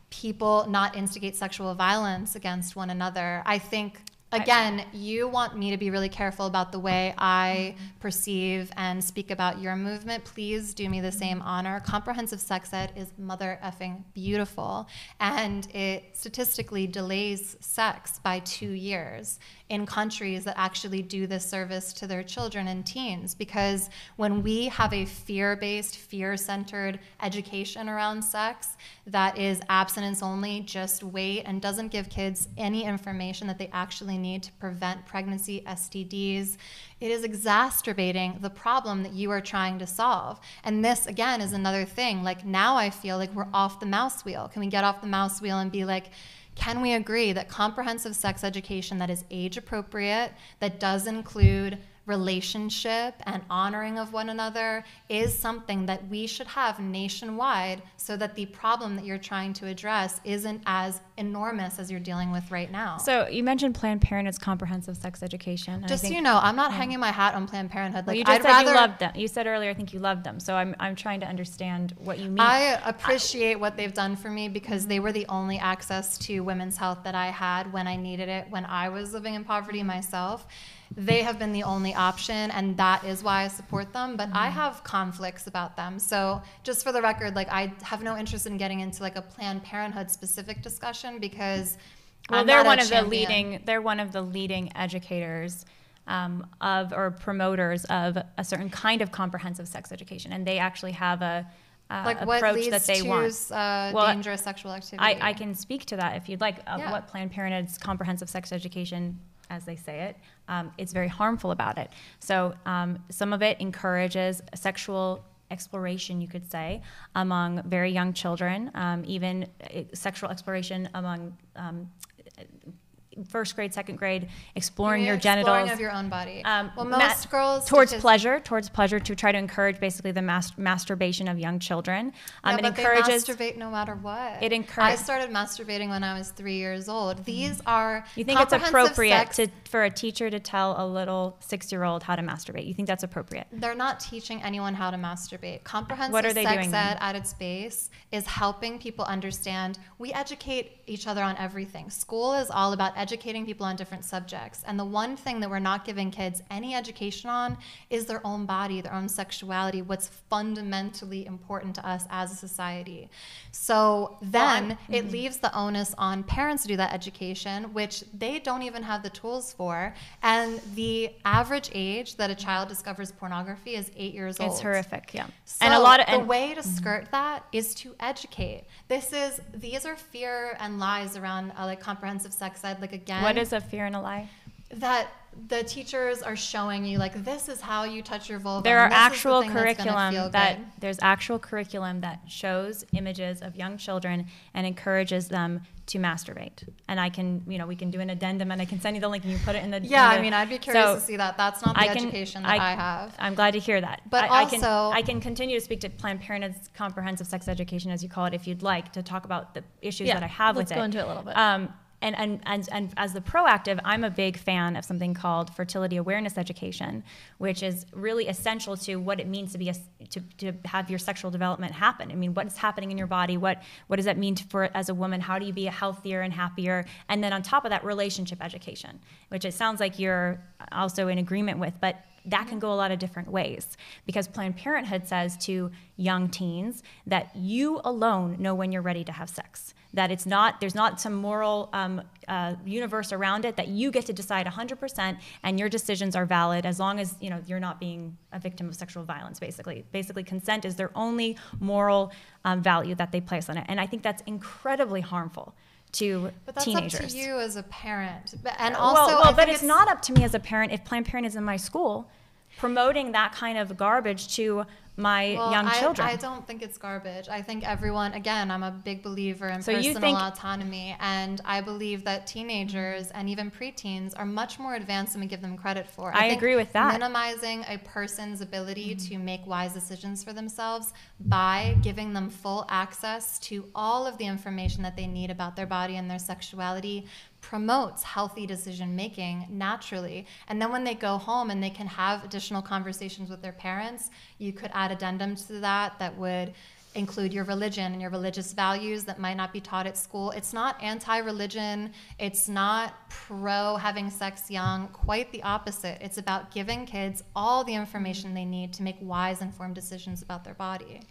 people not instigate sexual violence against one another. I think again, you want me to be really careful about the way I perceive and speak about your movement. Please do me the same honor. Comprehensive sex ed is mother effing beautiful, and it statistically delays sex by two years in countries that actually do this service to their children and teens. Because when we have a fear based, fear centered education around sex that is abstinence only, just wait, and doesn't give kids any information that they actually need to prevent pregnancy, STDs, it is exacerbating the problem that you are trying to solve. And this, again, is another thing. Like now I feel like we're off the mouse wheel. Can we get off the mouse wheel and be like, can we agree that comprehensive sex education that is age appropriate, that does include relationship and honoring of one another is something that we should have nationwide so that the problem that you're trying to address isn't as enormous as you're dealing with right now. So you mentioned Planned Parenthood's comprehensive sex education. Just so you know, I'm not yeah. hanging my hat on Planned Parenthood. Like well, you just I'd said rather, you loved them. You said earlier, I think you loved them. So I'm, I'm trying to understand what you mean. I appreciate I, what they've done for me because they were the only access to women's health that I had when I needed it, when I was living in poverty myself they have been the only option and that is why I support them but mm-hmm. I have conflicts about them so just for the record like I have no interest in getting into like a Planned Parenthood specific discussion because well I'm they're one of champion. the leading they're one of the leading educators um, of or promoters of a certain kind of comprehensive sex education and they actually have a uh, like approach that they want. Uh, well, dangerous sexual activity. I, I, can speak to that if you'd like. Uh, yeah. What Planned Parenthood's comprehensive sex education as they say it, um, it's very harmful about it. So um, some of it encourages sexual exploration, you could say, among very young children, um, even uh, sexual exploration among um, first grade, second grade, exploring your exploring genitals of your own body. Um, well, most girls towards pleasure, towards pleasure, to try to encourage basically the mas- masturbation of young children. Um, it but encourages they masturbate no matter what. It encourages. I started masturbating when I was three years old. These are you think it's appropriate to, for a teacher to tell a little six-year-old how to masturbate? You think that's appropriate? They're not teaching anyone how to masturbate. Comprehensive what are they sex doing ed at its base is helping people understand. We educate each other on everything. School is all about educating people on different subjects. And the one thing that we're not giving kids any education on is their own body, their own sexuality, what's fundamentally important to us as a society. So then well, it mm-hmm. leaves the onus on parents to do that education, which they don't even have the tools for. And the average age that a child discovers pornography is eight years old. It's horrific, yeah. So and a lot of the way to skirt mm-hmm. that is to educate. This is these are fear and lies around uh, like comprehensive sex ed. Like again, what is a fear and a lie? That the teachers are showing you like this is how you touch your vulva. There are actual the curriculum that good. there's actual curriculum that shows images of young children and encourages them to masturbate. And I can, you know, we can do an addendum and I can send you the link and you put it in the Yeah, in the, I mean, I'd be curious so to see that. That's not the I can, education that I, I, have. I'm glad to hear that. But I, also, I can, I can continue to speak to Planned Parenthood's comprehensive sex education, as you call it, if you'd like to talk about the issues yeah, that I have with it. Let's go into it a little bit. Um, and, and, and, and as the proactive, I'm a big fan of something called fertility awareness education, which is really essential to what it means to be a, to, to have your sexual development happen. I mean, what is happening in your body? What what does that mean to, for as a woman? How do you be a healthier and happier? And then on top of that, relationship education, which it sounds like you're also in agreement with, but that can go a lot of different ways because Planned Parenthood says to young teens that you alone know when you're ready to have sex that it's not there's not some moral um, uh, universe around it that you get to decide 100% and your decisions are valid as long as you know you're not being a victim of sexual violence basically. Basically consent is their only moral um, value that they place on it. And i think that's incredibly harmful to but that's teenagers. up to you as a parent. And also well, well but it's, it's not up to me as a parent if planned parenthood is in my school promoting that kind of garbage to my Well, young I, children. I don't think it's garbage. I think everyone, again, I'm a big believer in So personal think- autonomy, and I believe that teenagers and even preteens are much more advanced than we give them credit for. I think agree with that. Minimizing a person's ability mm-hmm. to make wise decisions for themselves by giving them full access to all of the information that they need about their body and their sexuality promotes healthy decision making naturally. And then when they go home and they can have additional conversations with their parents, you could add addendums to that that would include your religion and your religious values that might not be taught at school. It's not anti religion, it's not pro having sex young, quite the opposite. It's about giving kids all the information they need to make wise, informed decisions about their body.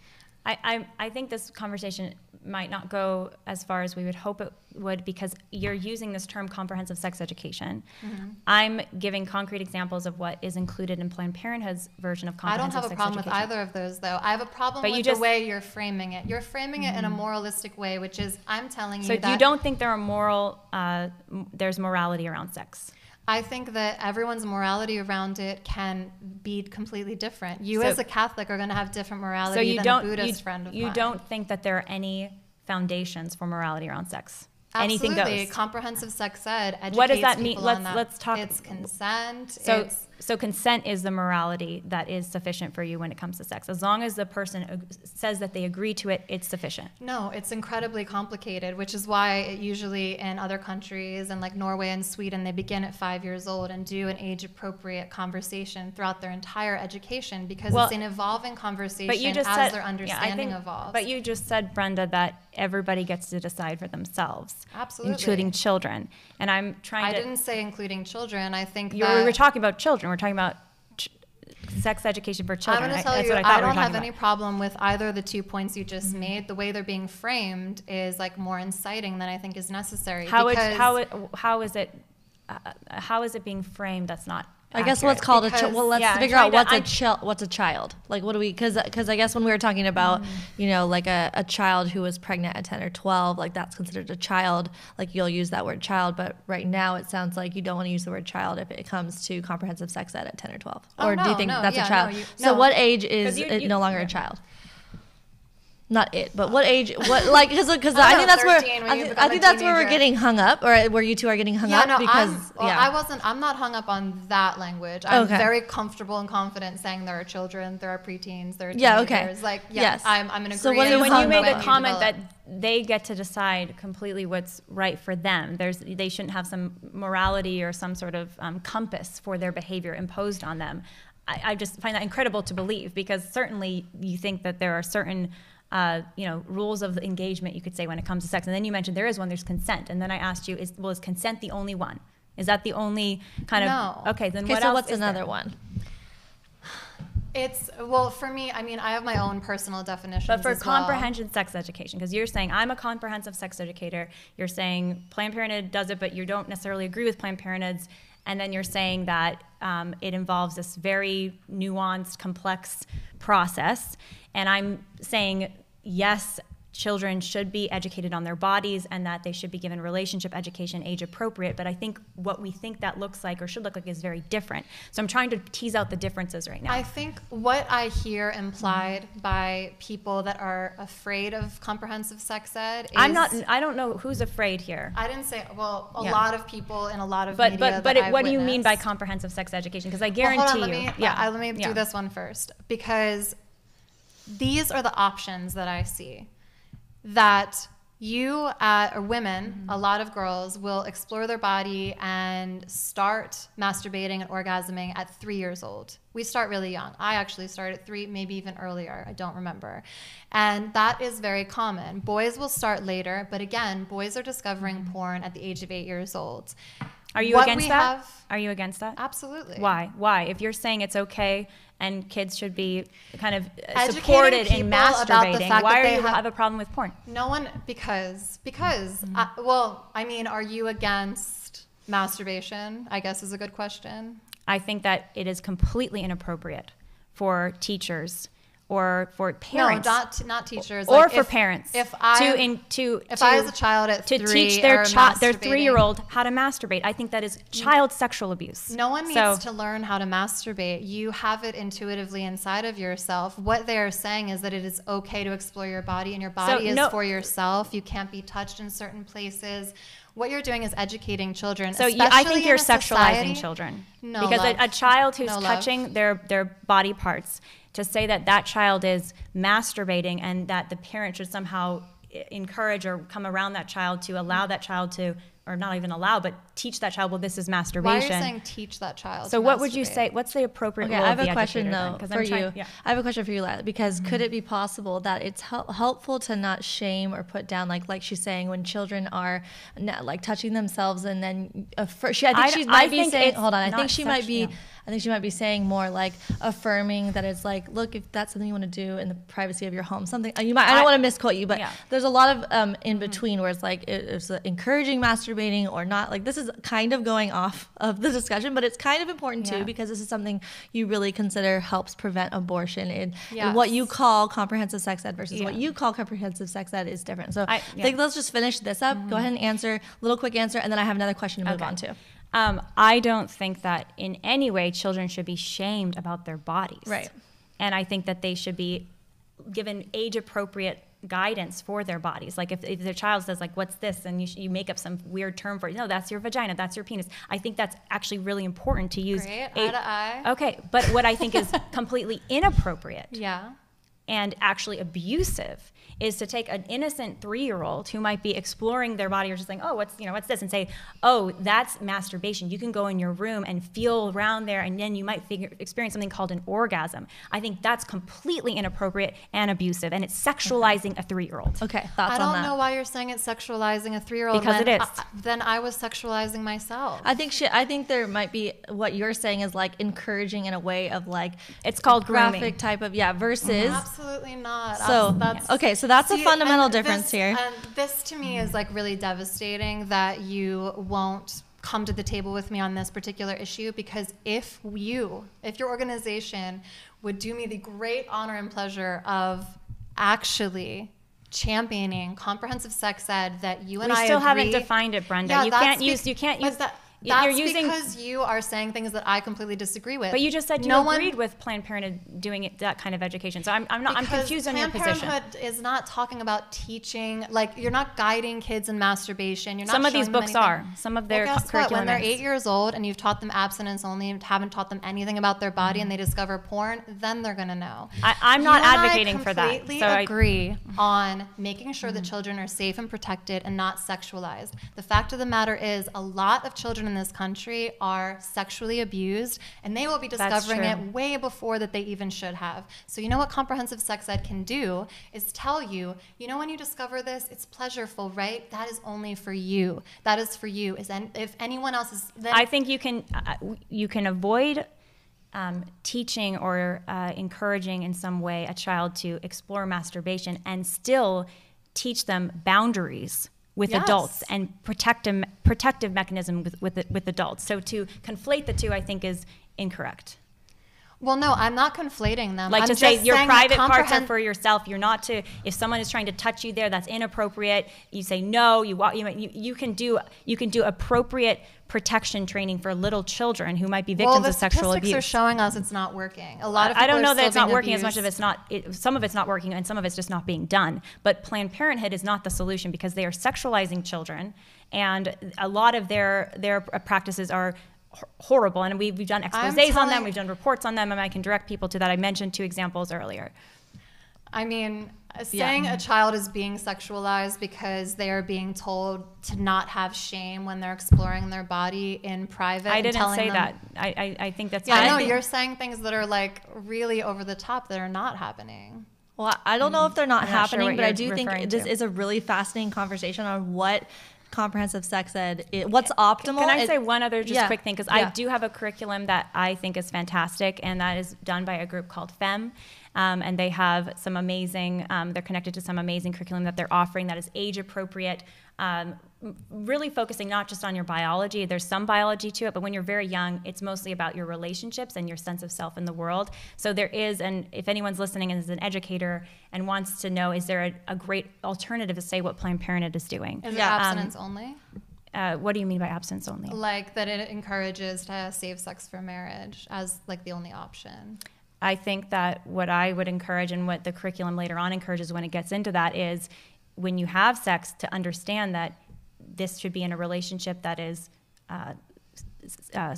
I, I, I think this conversation might not go as far as we would hope it would because you're using this term comprehensive sex education. Mm-hmm. I'm giving concrete examples of what is included in Planned Parenthood's version of comprehensive education. I don't have a problem with either of those, though. I have a problem But with you the way you're framing it. You're framing it in a moralistic way, which is I'm telling So you that you don't think there are moral, uh, m- there's morality around sex? I think that everyone's morality around it can be completely different. You, So- as a Catholic, are going to have different morality So you than don't, a Buddhist you, friend of you mine. don't think that there are any foundations for morality around sex? Absolutely. Anything goes. Comprehensive sex ed educates What does that mean? Let's- that. let's talk- It's consent. So, it's so consent is the morality that is sufficient for you when it comes to sex. As long as the person says that they agree to it, it's sufficient. No, it's incredibly complicated, which is why it usually in other countries and like Norway and Sweden, they begin at five years old and do an age appropriate conversation throughout their entire education because Well, it's an evolving conversation But you just as said their yeah, I understanding think- evolves. But you just said, Brenda, that everybody gets to decide for themselves, Absolutely. including children. And I'm trying to I to. didn't say including children. I think You that we were talking about children. We're talking about sex education for I'm children. going I- to tell that's you, I, I, thought we don't have talking any. Mm-hmm. problem with either of the two points you just made. The way they're being framed is like more inciting than I think is necessary. How because how, it, how is it? Uh, how is it being framed? That's not. I guess what's called a child. Well, let's yeah, figure out trying to- what's a child. What's a child? Like, what do we? Because because I guess when we were talking about, mm. you know, like a, a child who was pregnant at ten or twelve, like that's considered a child. Like you'll use that word child, but right now it sounds like you don't want to use the word child if it comes to comprehensive sex ed at ten or twelve. Oh, or do you think no, that's yeah, a child? no, you- so no. what age is you- it you- no longer yeah. a child? Not it, but what age? What like because because I I, think that's where 13 when I, you thi- become think that's where we're getting hung up, or where you two are getting hung Yeah, up no, because I'm, well, yeah. I wasn't. I'm not hung up on that language. I'm Okay. very comfortable and confident saying there are children, there are preteens, there are teenagers. Yeah, okay. Like, yeah, Yes. I'm, I'm in So agreement. what So you when you made up the comment that they get to decide completely what's right for them, there's they shouldn't have some morality or some sort of um, compass for their behavior imposed on them. I, I just find that incredible to believe because certainly you think that there are certain. Uh, you know, rules of engagement, you could say, when it comes to sex. And then you mentioned there is one, there's consent. And then I asked you, is, well, is consent the only one? Is that the only kind of. No. Okay, then okay, what so else what's is there? another one? It's well for me. I mean, I have my own personal definition. But for as well. comprehension sex education, because you're saying I'm a comprehensive sex educator, you're saying Planned Parenthood does it, but you don't necessarily agree with Planned Parenthood's, and then you're saying that um, it involves this very nuanced, complex process, and I'm saying yes. Children should be educated on their bodies and that they should be given relationship education age appropriate. But I think what we think that looks like or should look like is very different. So I'm trying to tease out the differences right now. I think what I hear implied by people that are afraid of comprehensive sex ed is I'm not. I don't know who's afraid here. I didn't say well. A Yeah. lot of people in a lot of But media but but it, what do you mean by comprehensive sex education? Because I Well, guarantee hold on, you. me, yeah, uh, let me yeah. do this one first because these are the options that I see that you uh, or women, Mm-hmm. a lot of girls will explore their body and start masturbating and orgasming at three years old. We start really young. I actually started at three, maybe even earlier. I don't remember. And that is very common. Boys will start later, but again, boys are discovering porn at the age of eight years old. Mm-hmm. Are you What against we that? have- Are you against that? Absolutely. Why? Why? If you're saying it's okay and kids should be kind of uh, Educating supported in people about the masturbating, fact why they you have- have a problem with porn? No one because because Mm-hmm. uh, well, I mean, are you against masturbation? I guess is a good question. I think that it is completely inappropriate for teachers or for parents. No, not not teachers. Or like for if, parents. If I to in to if to, I as a child at to three teach their child their three year old how to masturbate, I think that is child sexual abuse. No one needs So- to learn how to masturbate. You have it intuitively inside of yourself. What they are saying is that it is okay to explore your body, and your body is no- for yourself. You can't be touched in certain places. What you're doing is educating children. So you, I think you're sexualizing society- children. No, because a, a child who's No, love. touching their their body parts to say that that child is masturbating and that the parent should somehow encourage or come around that child to allow that child to or not even allow but teach that child well this is masturbation. Why are masturbation. you saying teach that child? so to what would you say what's the appropriate Okay, role I have of the a question educator then? for I'm trying- you. yeah. I have a question for you, Lila, because could it be possible that it's hel- helpful to not shame or put down, like like she's saying, when children are not, like touching themselves and then uh, fir- she, I think I- she I might be saying, hold on, I think she might be, sexual. I think she might be saying more like affirming that it's like, look, if that's something you want to do in the privacy of your home, something uh, you might. I don't want to misquote you, but Yeah. there's a lot of um, in between where it's like it, it's uh, encouraging masturbating or not. Like this is kind of going off of the discussion, but it's kind of important too because this is something you really consider helps prevent abortion. And, and what you call comprehensive sex ed versus what you call comprehensive sex ed is different. So I, I- think. Mm-hmm. let's just finish this up. Go ahead and answer little quick answer, and then I have another question to move Okay. on to. Um, I don't think that in any way children should be shamed about their bodies. Right. And I think that they should be given age appropriate guidance for their bodies. Like if, if their child says like, what's this? And you, sh- you make up some weird term for it. No, that's your vagina. That's your penis. I think that's actually really important to use. Great, a- eye to eye. Okay. But what I think is [LAUGHS] completely inappropriate Yeah. and actually abusive is to take an innocent three-year-old who might be exploring their body or just saying, "Oh, what's you know what's this?" and say, "Oh, that's masturbation." You can go in your room and feel around there, and then you might figure, experience something called an orgasm. I think that's completely inappropriate and abusive, and it's sexualizing a three-year-old. Okay, thoughts I don't that? know why you're saying it's sexualizing a three-year-old. Because when it is. I- then I was sexualizing myself. I think she, I think there might be what you're saying is like encouraging in a way of like It's called graphic grooming. type of yeah versus Absolutely not. So, That's- okay, so that's a fundamental difference this- here. And this to me is like really devastating that you won't come to the table with me on this particular issue because if you, if your organization would do me the great honor and pleasure of actually championing comprehensive sex ed that you and We I still haven't defined it, Brenda. Yeah, You can't use- you can't use- that- you're That's using- because you are saying things that I completely disagree with. But you just said you no one- agreed with Planned Parenthood doing it, that kind of education. So I'm, I'm not. I'm confused on your position. Planned. Parenthood is not talking about teaching, like you're not guiding kids in masturbation. You're not. Some of these books are. Some of their well, guess what? When they're eight years old and you've taught them abstinence only, and haven't taught them anything about their body, and they mm-hmm. discover porn, then they're gonna know. I- I'm not You I advocating for that, completely so I- agree on making sure that mm-hmm. children are safe and protected and not sexualized. The fact of the matter is, a lot of children in this country are sexually abused, and they will be discovering it way before that they even should have. So you know what comprehensive sex ed can do is tell you, you know when you discover this, it's pleasureful, right? That is only for you. That is for you. Is and if anyone else is then I think you can uh, you can avoid um, teaching or uh, encouraging in some way a child to explore masturbation and still teach them boundaries with Yes. adults and protective protective mechanism with with, with adults. So to conflate the two, I think is incorrect. Well, no, I'm not conflating them. Like I'm to say your private parts are for yourself. You're not to. If someone is trying to touch you there, that's inappropriate. You say no. You walk. You, you, can do you can do appropriate protection training for little children who might be victims well, the of sexual abuse. are showing us it's not working. A lot of I don't know that it's not working as much of it's not. It, some of it's not working, and some of it's just not being done. But Planned Parenthood is not the solution because they are sexualizing children, and a lot of their their practices are horrible. And we've, we've done I'm exposés on them, we've done reports on them, and I can direct people to that. I mentioned two examples earlier. I mean, saying a child is being sexualized because they are being told to not have shame when they're exploring their body in private. I didn't telling say them- that. I, I, I think that's. Yeah, I I know think- you're saying things that are like really over the top that are not happening. Well, I don't know if they're not I'm not sure happening, but I do think this to. is a really fascinating conversation on what comprehensive sex ed is, what's optimal. Can I It- say one other just Yeah, quick thing? Because yeah. I do have a curriculum that I think is fantastic, and that is done by a group called FEMM. um, and they have some amazing. Um, they're connected to some amazing curriculum that they're offering that is age appropriate. Um, really focusing not just on your biology there's some biology to it but when you're very young it's mostly about your relationships and your sense of self in the world so there is and if anyone's listening and is an educator and wants to know is there a, a great alternative to say what planned parenthood is doing Is it Yeah, um, abstinence only? uh, what do you mean by abstinence only Like that it encourages to save sex for marriage as like the only option. I think that what I would encourage and what the curriculum later on encourages when it gets into that is when you have sex to understand that this should be in a relationship that is uh, uh,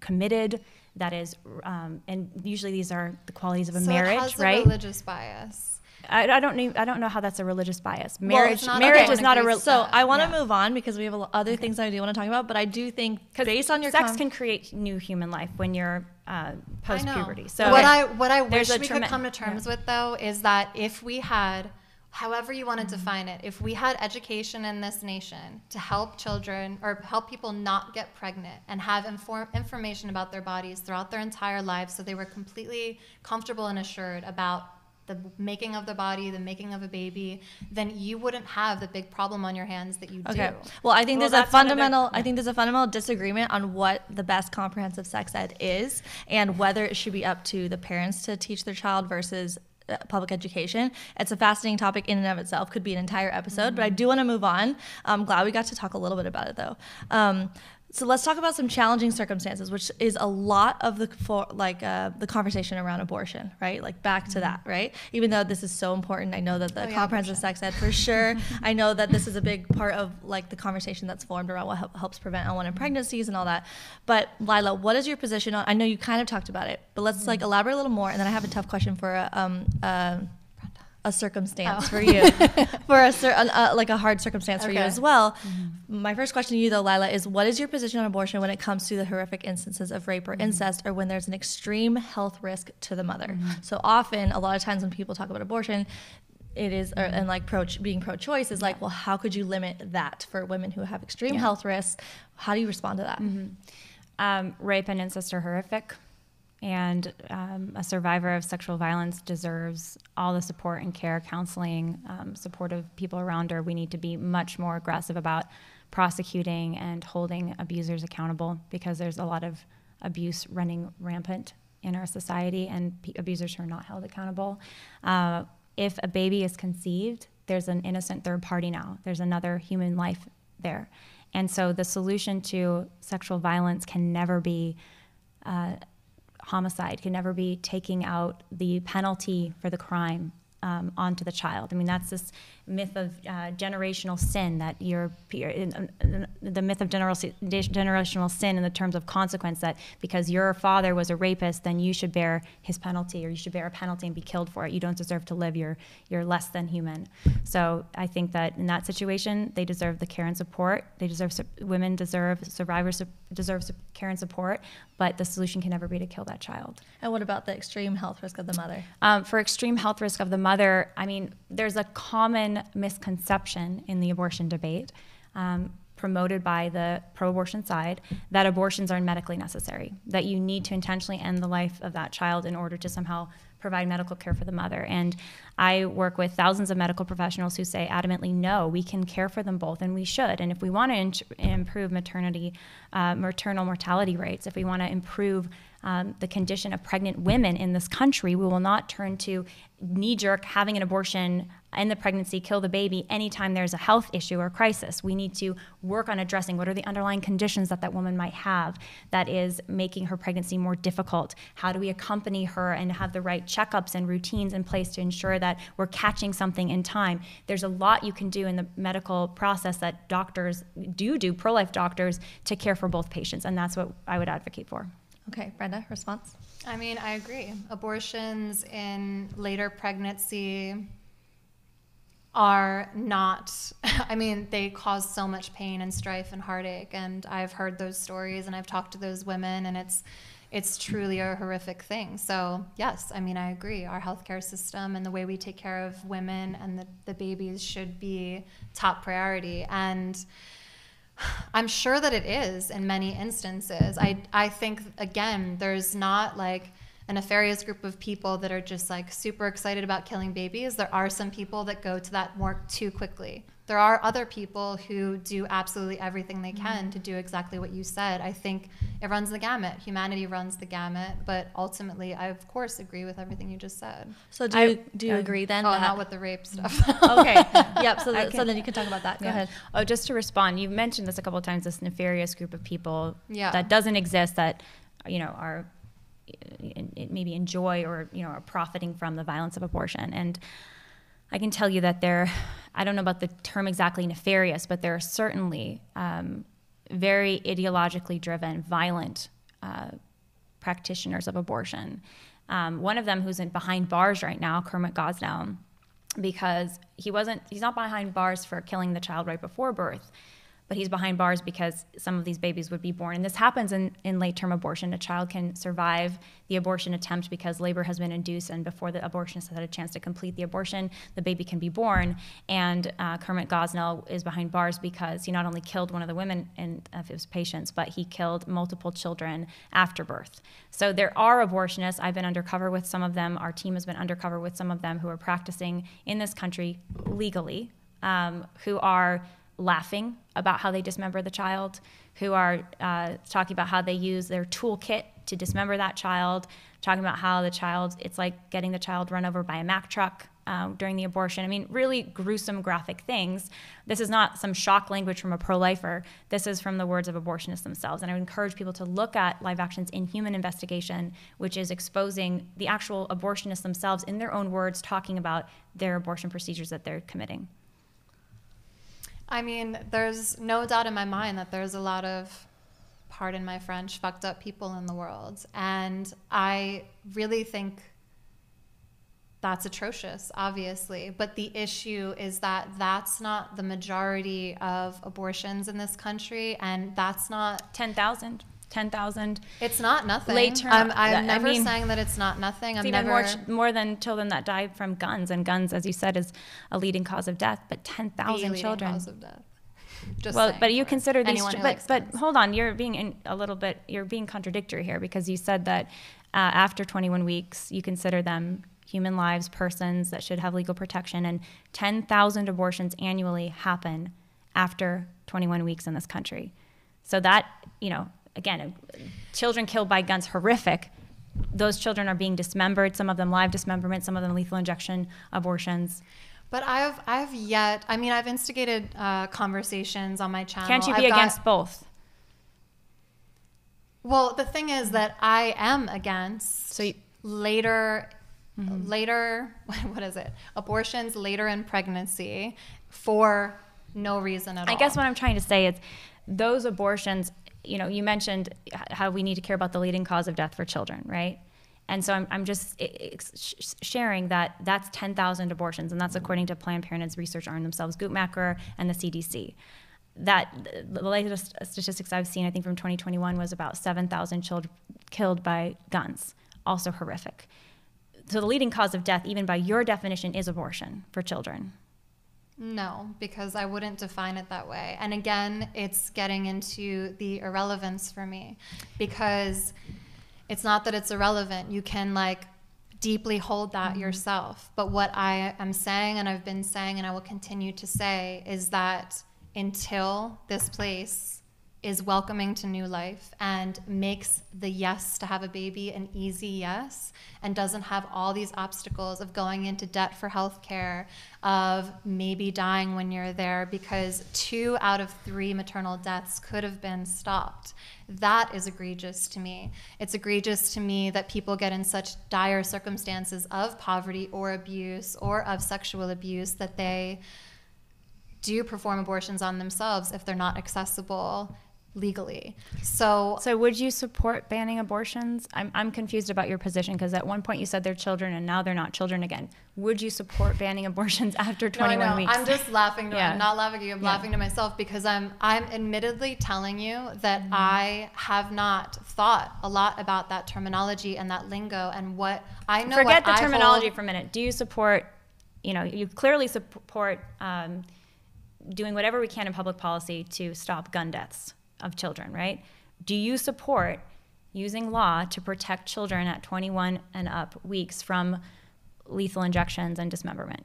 committed, that is, um, and usually these are the qualities of a so marriage, it has right? a religious bias. I, I don't know. I don't know how that's a religious bias. Marriage, not marriage everyone is not a. agrees Re- So. I want to Yeah. move on because we have a lo- other things I do want to talk about. But I do think, based on your sex com- can create new human life when you're uh, post puberty. So what I what I wish we treme- could come to terms with though is that if we had however you want to define it if we had education in this nation to help children or help people not get pregnant and have inform- information about their bodies throughout their entire lives so they were completely comfortable and assured about the making of the body the making of a baby then you wouldn't have the big problem on your hands that you Okay. do Well, I think Well, there's a that's one fundamental. I think there's a fundamental disagreement on what the best comprehensive sex ed is, and whether it should be up to the parents to teach their child versus public education. It's a fascinating topic in and of itself. Could be an entire episode, but I do want to move on. I'm glad we got to talk a little bit about it though. Um, so let's talk about some challenging circumstances, which is a lot of the for, like uh, the conversation around abortion, right? Like back to that, right? Even though this is so important, I know that the Oh, yeah, comprehensive sex ed for sure. [LAUGHS] I know that this is a big part of like the conversation that's formed around what helps prevent unwanted pregnancies and all that. But Lila, what is your position on? I know you kind of talked about it, but let's like elaborate a little more. And then I have a tough question for a, um, uh, a circumstance Oh. for you, [LAUGHS] for a cer- an, uh, like a hard circumstance for you as well. My first question to you though, Lila, is what is your position on abortion when it comes to the horrific instances of rape or incest, or when there's an extreme health risk to the mother? So often, a lot of times when people talk about abortion, it is or, and like pro being pro-choice is like well how could you limit that for women who have extreme health risks? How do you respond to that? Um, rape and incest are horrific, and um, a survivor of sexual violence deserves all the support and care, counseling, um, supportive people around her. We need to be much more aggressive about prosecuting and holding abusers accountable because there's a lot of abuse running rampant in our society and abusers are not held accountable. Uh, if a baby is conceived, there's an innocent third party now. There's another human life there. And so the solution to sexual violence can never be uh, homicide, can never be taking out the penalty for the crime um, onto the child. I mean, that's this myth of uh, generational sin that you're, in- in- the myth of general- generational sin in the terms of consequence that because your father was a rapist, then you should bear his penalty or you should bear a penalty and be killed for it. You don't deserve to live. You're, you're less than human. So I think that in that situation, they deserve the care and support. They deserve, women deserve, survivors deserve care and support, but the solution can never be to kill that child. and what about the extreme health risk of the mother Um, for extreme health risk of the mother, I mean, there's a common misconception in the abortion debate um, promoted by the pro abortion side that abortions are medically necessary, that you need to intentionally end the life of that child in order to somehow provide medical care for the mother. And I work with thousands of medical professionals who say adamantly, no, we can care for them both, and we should. And if we want to improve maternity, uh, maternal mortality rates, if we want to improve um, the condition of pregnant women in this country, we will not turn to knee jerk having an abortion in the pregnancy, kill the baby anytime there's a health issue or crisis. We need to work on addressing what are the underlying conditions that that woman might have that is making her pregnancy more difficult. How do we accompany her and have the right checkups and routines in place to ensure that we're catching something in time? There's a lot you can do in the medical process that doctors do do, pro life doctors, to care for both patients, and that's what I would advocate for. Okay brenda response I mean, I agree. Abortions in later pregnancy are not, [LAUGHS] I mean, they cause so much pain and strife and heartache. And I've heard those stories and I've talked to those women, and it's, it's truly a horrific thing. So, yes, I mean, I agree. Our healthcare system and the way we take care of women and the, the babies should be top priority. And I'm sure that it is in many instances. I, I think, again, there's not like a nefarious group of people that are just like super excited about killing babies. There are some people that go to that more too quickly. There are other people who do absolutely everything they can to do exactly what you said. I think it runs the gamut. Humanity runs the gamut, but ultimately, I of course agree with everything you just said. So do I- you, do you agree then? Oh, that- not with the rape stuff. [LAUGHS] okay. Yep. So, [LAUGHS] th- Okay. so then you can talk about that. Go ahead. Oh, just to respond, you've mentioned this a couple of times. This nefarious group of people Yeah. that doesn't exist that you know are uh, maybe enjoy or you know are profiting from the violence of abortion and. I can tell you that they're, I don't know about the term exactly nefarious, but there are certainly um, very ideologically driven, violent uh, practitioners of abortion. Um, one of them who's in behind bars right now, Kermit Gosnell, because he wasn't, he's not behind bars for killing the child right before birth, but he's behind bars because some of these babies would be born. And this happens in, in late term abortion. A child can survive the abortion attempt because labor has been induced, and before the abortionist has had a chance to complete the abortion, the baby can be born. And uh, Kermit Gosnell is behind bars because he not only killed one of the women in, of his patients, but he killed multiple children after birth. So there are abortionists. I've been undercover with some of them. Our team has been undercover with some of them who are practicing in this country legally, um, who are laughing about how they dismember the child, who are uh, talking about how they use their toolkit to dismember that child, talking about how the child, it's like getting the child run over by a Mack truck um, during the abortion. I mean, really gruesome, graphic things. This is not some shock language from a pro lifer. This is from the words of abortionists themselves. And I would encourage people to look at Live Action's Inhuman Investigation, which is exposing the actual abortionists themselves in their own words, talking about their abortion procedures that they're committing. I mean, there's no doubt in my mind that there's a lot of, pardon my French, fucked up people in the world. And I really think that's atrocious, obviously. But the issue is that that's not the majority of abortions in this country. And that's not 10,000. 10,000. It's not nothing. Late term- I'm, that- I'm I never mean, saying that it's not nothing. I'm It's even never. more, more than children that die from guns. And guns, as you said, is a leading cause of death. But the 10,000 leading children. cause of death. Just well, saying but you consider these, anyone ch- but but guns. hold on, you're being in a little bit, you're being contradictory here because you said that uh, after 21 weeks, you consider them human lives, persons that should have legal protection, and 10,000 abortions annually happen after 21 weeks in this country. So that, you know, again, uh, children killed by guns, horrific. Those children are being dismembered, some of them live dismemberment, some of them lethal injection abortions. But I've I've yet I mean I've instigated uh, conversations on my channel. Can't you be I've got- against both? well, the thing is that I am against So you- later later [LAUGHS] what is it? Abortions later in pregnancy for no reason at all. I guess what I'm trying to say is those abortions, you know, you mentioned how we need to care about the leading cause of death for children, right? And so I'm, I'm just sharing that that's 10,000 abortions, and that's according to Planned Parenthood's research arm themselves, Guttmacher and the CDC. That the latest statistics I've seen, I think from 2021, was about 7,000 children killed by guns, also horrific. So the leading cause of death, even by your definition, is abortion for children. No, because I wouldn't define it that way. And again, it's getting into the irrelevance for me because it's not that it's irrelevant. You can like deeply hold that mm-hmm. yourself. But what I am saying and I've been saying and I will continue to say is that until this place is welcoming to new life and makes the yes to have a baby an easy yes and doesn't have all these obstacles of going into debt for healthcare, of maybe dying when you're there because two out of three maternal deaths could have been stopped. That is egregious to me. It's egregious to me that people get in such dire circumstances of poverty or abuse or of sexual abuse that they do perform abortions on themselves if they're not accessible legally. So, So would you support banning abortions? I'm, I'm confused about your position because at one point you said they're children and now they're not children again. Would you support banning abortions [LAUGHS] after no, I 21 know. weeks? I'm just laughing to Yeah. I'm not laughing at you. I'm Yeah. laughing to myself because I'm I'm admittedly telling you that Mm-hmm. I have not thought a lot about that terminology and that lingo and what I know. Forget the I terminology hold- for a minute. Do you support, you know, you clearly support um, doing whatever we can in public policy to stop gun deaths of children, right? Do you support using law to protect children at 21 and up weeks from lethal injections and dismemberment?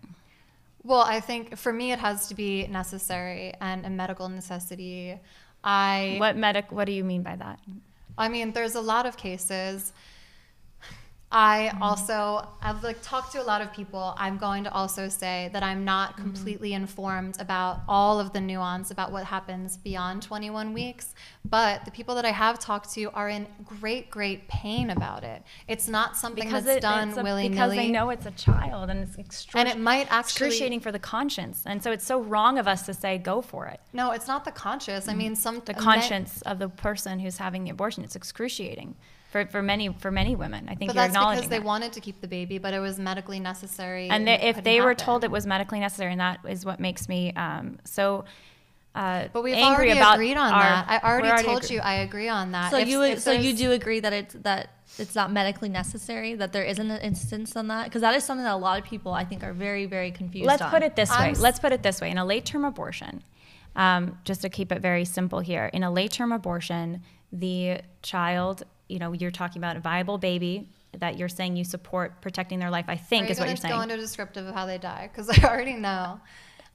Well, I think for me it has to be necessary and a medical necessity. I What medic? What do you mean by that? I mean, there's a lot of cases. I Mm-hmm. also I've like talked to a lot of people. I'm going to also say that I'm not Mm-hmm. completely informed about all of the nuance about what happens beyond 21 weeks, but the people that I have talked to are in great great pain about it. It's not something that's it- done a- willy-nilly. Because they know it's a child and it's extra- And it might actually- excruciating for the conscience. And so it's so wrong of us to say go for it. No, it's not the conscious. I mean, some The men- conscience of the person who's having the abortion, it's excruciating for, for many for many women. I think But you're that's because they that. wanted to keep the baby, but it was medically necessary. and they, if couldn't they were told it was medically necessary, and that is what makes me um, so uh, But we've angry already agreed on our- that. I already, we're told agree- you I agree on that. So If- you if so you do agree that it's that it's not medically necessary that there isn't an instance on that because that is something that a lot of people I think are very very confused. Let's on. put it this way. I'm s- Let's put it this way. In a late term abortion, um, just to keep it very simple here, in a late term abortion, the child, you know, you're talking about a viable baby that you're saying you support protecting their life, I think you is what you're saying. Go into descriptive of how they die because I already know.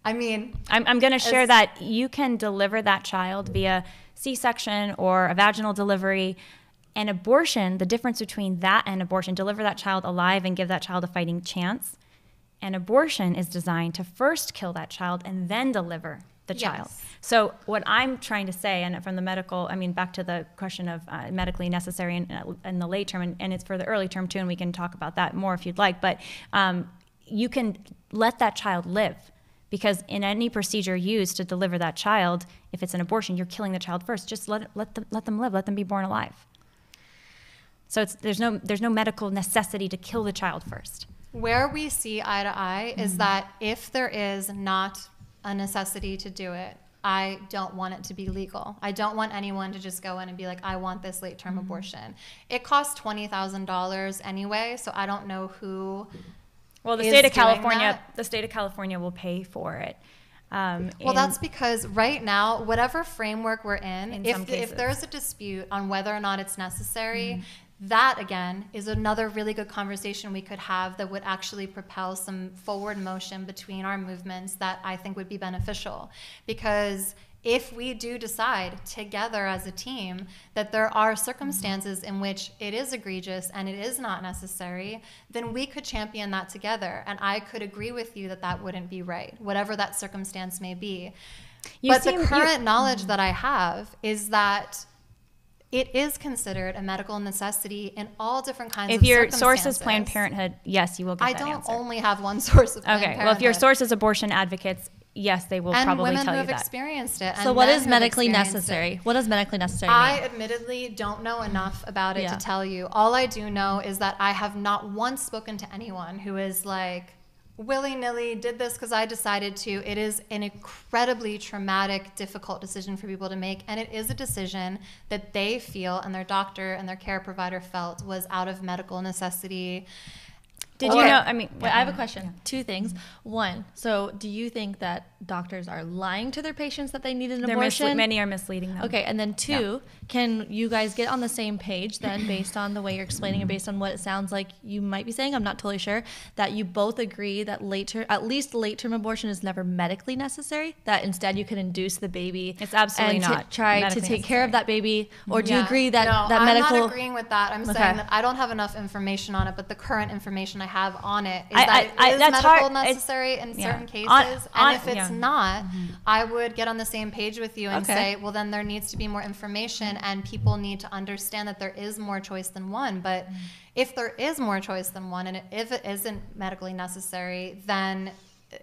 I mean, I'm, I'm going to share that you can deliver that child via C section or a vaginal delivery. And abortion, the difference between that and abortion, deliver that child alive and give that child a fighting chance. And abortion is designed to first kill that child and then deliver the child. So, what I'm trying to say, and from the medical, I mean, back to the question of uh, medically necessary in, in the late term, and, and it's for the early term too, and we can talk about that more if you'd like, but um, you can let that child live. Because in any procedure used to deliver that child, if it's an abortion, you're killing the child first. Just let, let, them, let them live, let them be born alive. So it's, there's, no, there's no medical necessity to kill the child first. where we see eye to eye is that if there is not a necessity to do it, I don't want it to be legal. I don't want anyone to just go in and be like, I want this late term Mm-hmm. abortion. It costs $20,000 anyway, so I don't know who. Well, the state of California, that. the state of California will pay for it. Um, Well, in- that's because right now, whatever framework we're in, In if, if there's a dispute on whether or not it's necessary, Mm-hmm. That again is another really good conversation we could have that would actually propel some forward motion between our movements that I think would be beneficial. Because if we do decide together as a team that there are circumstances in which it is egregious and it is not necessary, then we could champion that together. And I could agree with you that that wouldn't be right, whatever that circumstance may be. You but seem- the current knowledge that I have is that it is considered a medical necessity in all different kinds if of your source is. Planned Parenthood, yes, you will get I don't answer. only have one [LAUGHS] source of Planned okay, well, if your source is abortion advocates, yes, they will and probably women tell who you have that. experienced it. So and what is medically experienced it. So, what is medically necessary? What does medically necessary I mean? admittedly don't know enough about it Yeah. to tell you. All I do know is that I have not once spoken to anyone who is like willy nilly did this because I decided to. It is an incredibly traumatic, difficult decision for people to make. And it is a decision that they feel and their doctor and their care provider felt was out of medical necessity. Did Okay. you know? I mean, Wait, I have a question. Two things. One, so do you think that doctors are lying to their patients that they need an They're abortion? misle- many are misleading them. Okay, and then two, can you guys get on the same page then, [CLEARS THROAT] based on the way you're explaining and based on what it sounds like you might be saying? I'm not totally sure that you both agree that late at least late term abortion is never medically necessary. That instead you can induce the baby. It's absolutely and to not try to medically take care of that baby. Or do you agree that no, that I'm medical? not agreeing with that. I'm Okay. saying that I don't have enough information on it, but the current information I have on it is I- that I- it I- is that's medical hard. It's- necessary in yeah. certain cases. On- and on- if it's yeah. not, mm-hmm. I would get on the same page with you and Okay. say, well, then there needs to be more information, mm-hmm. and people need to understand that there is more choice than one. But if there is more choice than one, and if it isn't medically necessary, then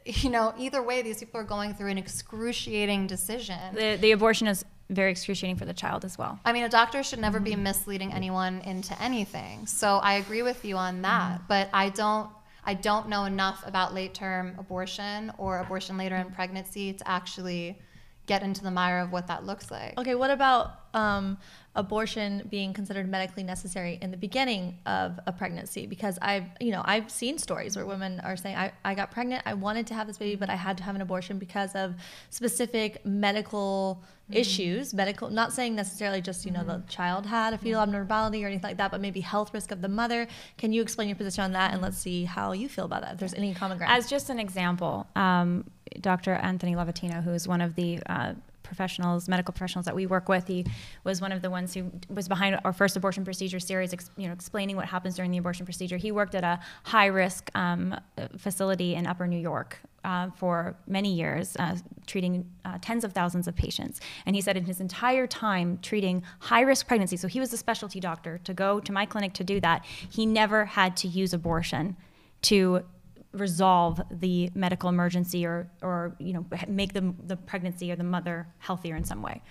you know, either way, these people are going through an excruciating decision. The, the abortion is very excruciating for the child as well. I mean, a doctor should never be misleading anyone into anything. So I agree with you on that, but I don't. I don't know enough about late term abortion or abortion later in pregnancy to actually get into the mire of what that looks like. Okay, what about um, abortion being considered medically necessary in the beginning of a pregnancy because I've you know I've seen stories where women are saying I, I got pregnant I wanted to have this baby but I had to have an abortion because of specific medical mm-hmm. issues medical not saying necessarily just you know mm-hmm. the child had a fetal abnormality or anything like that but maybe health risk of the mother can you explain your position on that and let's see how you feel about that if there's any common ground as just an example um, Dr. Anthony Levatino, who is one of the uh, professionals, medical professionals that we work with. He was one of the ones who was behind our first abortion procedure series, you know, explaining what happens during the abortion procedure. He worked at a high risk um, facility in Upper New York uh, for many years, uh, treating uh, tens of thousands of patients. And he said in his entire time treating high risk pregnancy, so he was a specialty doctor to go to my clinic to do that, he never had to use abortion to resolve the medical emergency or, or you know make the, the pregnancy or the mother healthier in some way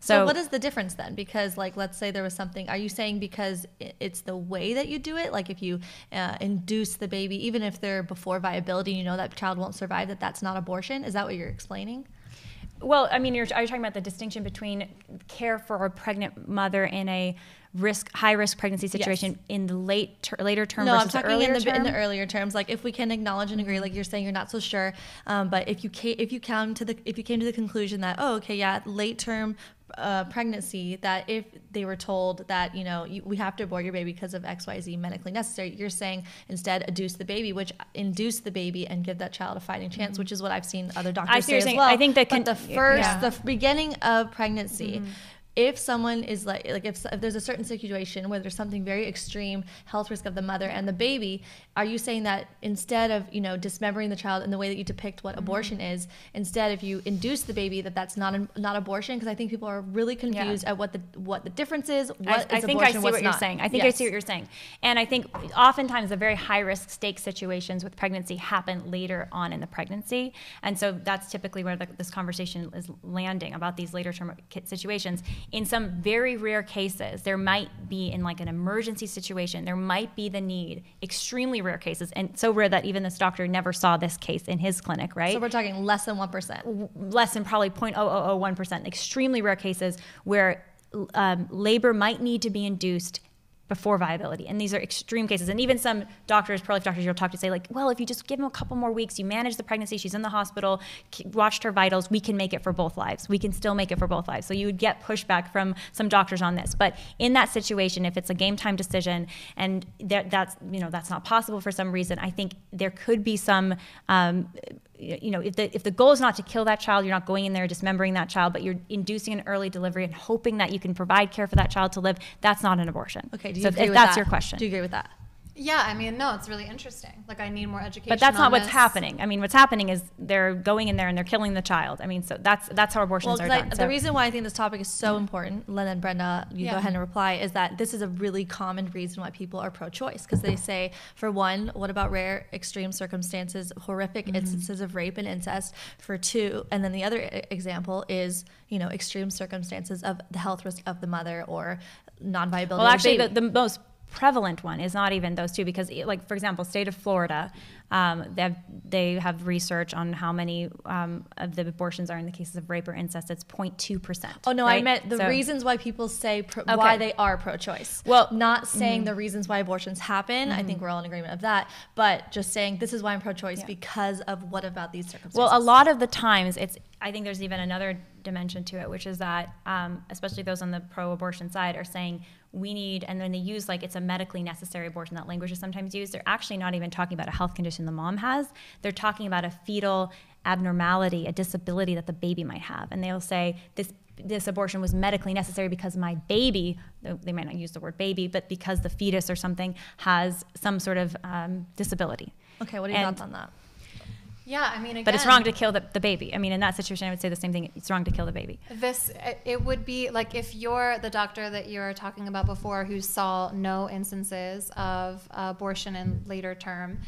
so, so, what is the difference then? Because like let's say there was something. Are you saying because it's the way that you do it? Like if you uh, induce the baby, even if they're before viability, you know that child won't survive. That that's not abortion. Is that what you're explaining? Well, I mean, you're, are you talking about the distinction between care for a pregnant mother in a risk high risk pregnancy situation yes. in the late ter- later term no i'm talking in the, term? in the earlier terms like if we can acknowledge and agree like you're saying you're not so sure um, but if you ca- if you come to the if you came to the conclusion that oh okay yeah late term uh, pregnancy that if they were told that you know you, we have to abort your baby because of xyz medically necessary you're saying instead induce the baby which induce the baby and give that child a fighting chance mm-hmm. which is what i've seen other doctors I say as well i think that can, but the first yeah. the beginning of pregnancy mm-hmm if someone is like like if, if there's a certain situation where there's something very extreme health risk of the mother and the baby are you saying that instead of you know dismembering the child in the way that you depict what mm-hmm. abortion is instead if you induce the baby that that's not a, not abortion because i think people are really confused yeah. at what the what the difference is what I, is I think abortion, i see what not. you're saying i think yes. i see what you're saying and i think oftentimes the very high risk stake situations with pregnancy happen later on in the pregnancy and so that's typically where the, this conversation is landing about these later term situations in some very rare cases, there might be in like an emergency situation, there might be the need, extremely rare cases, and so rare that even this doctor never saw this case in his clinic, right? So we're talking less than 1%. Less than probably 0.0001%, extremely rare cases where um, labor might need to be induced before viability. And these are extreme cases. And even some doctors, pro life doctors you'll talk to say, like, well, if you just give them a couple more weeks, you manage the pregnancy, she's in the hospital, watched her vitals, we can make it for both lives. We can still make it for both lives. So you would get pushback from some doctors on this. But in that situation, if it's a game time decision and that's, you know, that's not possible for some reason, I think there could be some um, you know, if the if the goal is not to kill that child, you're not going in there dismembering that child, but you're inducing an early delivery and hoping that you can provide care for that child to live. That's not an abortion. Okay. Do you so agree if with that's that? your question. Do you agree with that? Yeah, I mean, no, it's really interesting. Like, I need more education. But that's not what's this. happening. I mean, what's happening is they're going in there and they're killing the child. I mean, so that's that's how abortions well, are done. I, so. The reason why I think this topic is so important, Len and Brenda, you yeah. go ahead and reply, is that this is a really common reason why people are pro-choice because they say, for one, what about rare extreme circumstances, horrific mm-hmm. instances of rape and incest? For two, and then the other example is, you know, extreme circumstances of the health risk of the mother or non-viability. Well, actually, the, the most prevalent one is not even those two because like for example state of florida um, they, have, they have research on how many um, of the abortions are in the cases of rape or incest it's 0.2% oh no right? i meant the so, reasons why people say pro- okay. why they are pro-choice well not saying mm-hmm. the reasons why abortions happen mm-hmm. i think mm-hmm. we're all in agreement of that but just saying this is why i'm pro-choice yeah. because of what about these circumstances well a lot of the times it's i think there's even another dimension to it which is that um, especially those on the pro-abortion side are saying we need, and then they use like it's a medically necessary abortion, that language is sometimes used. They're actually not even talking about a health condition the mom has. They're talking about a fetal abnormality, a disability that the baby might have. And they'll say, this this abortion was medically necessary because my baby, they might not use the word baby, but because the fetus or something has some sort of um, disability. Okay, what are your and, thoughts on that? Yeah, I mean, again, but it's wrong to kill the, the baby. I mean, in that situation, I would say the same thing. It's wrong to kill the baby. This it would be like if you're the doctor that you're talking about before, who saw no instances of abortion in later term.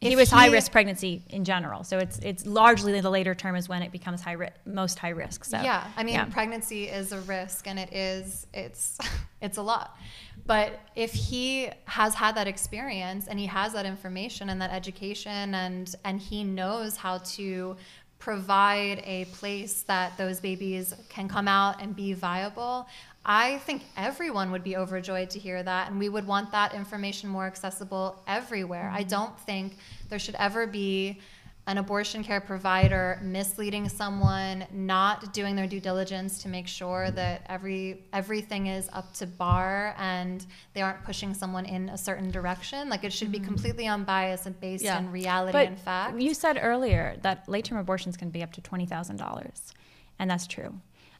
He was high risk pregnancy in general, so it's it's largely the later term is when it becomes high ri- most high risk. So yeah, I mean, yeah. pregnancy is a risk, and it is it's [LAUGHS] it's a lot. But if he has had that experience and he has that information and that education and and he knows how to provide a place that those babies can come out and be viable, I think everyone would be overjoyed to hear that, and we would want that information more accessible everywhere. I mm-hmm. don't think there should ever be an abortion care provider misleading someone, not doing their due diligence to make sure that every everything is up to bar and they aren't pushing someone in a certain direction. Like it should be completely unbiased and based Yeah. in reality But and fact. you said earlier that late term abortions can be up to twenty thousand dollars, and that's true.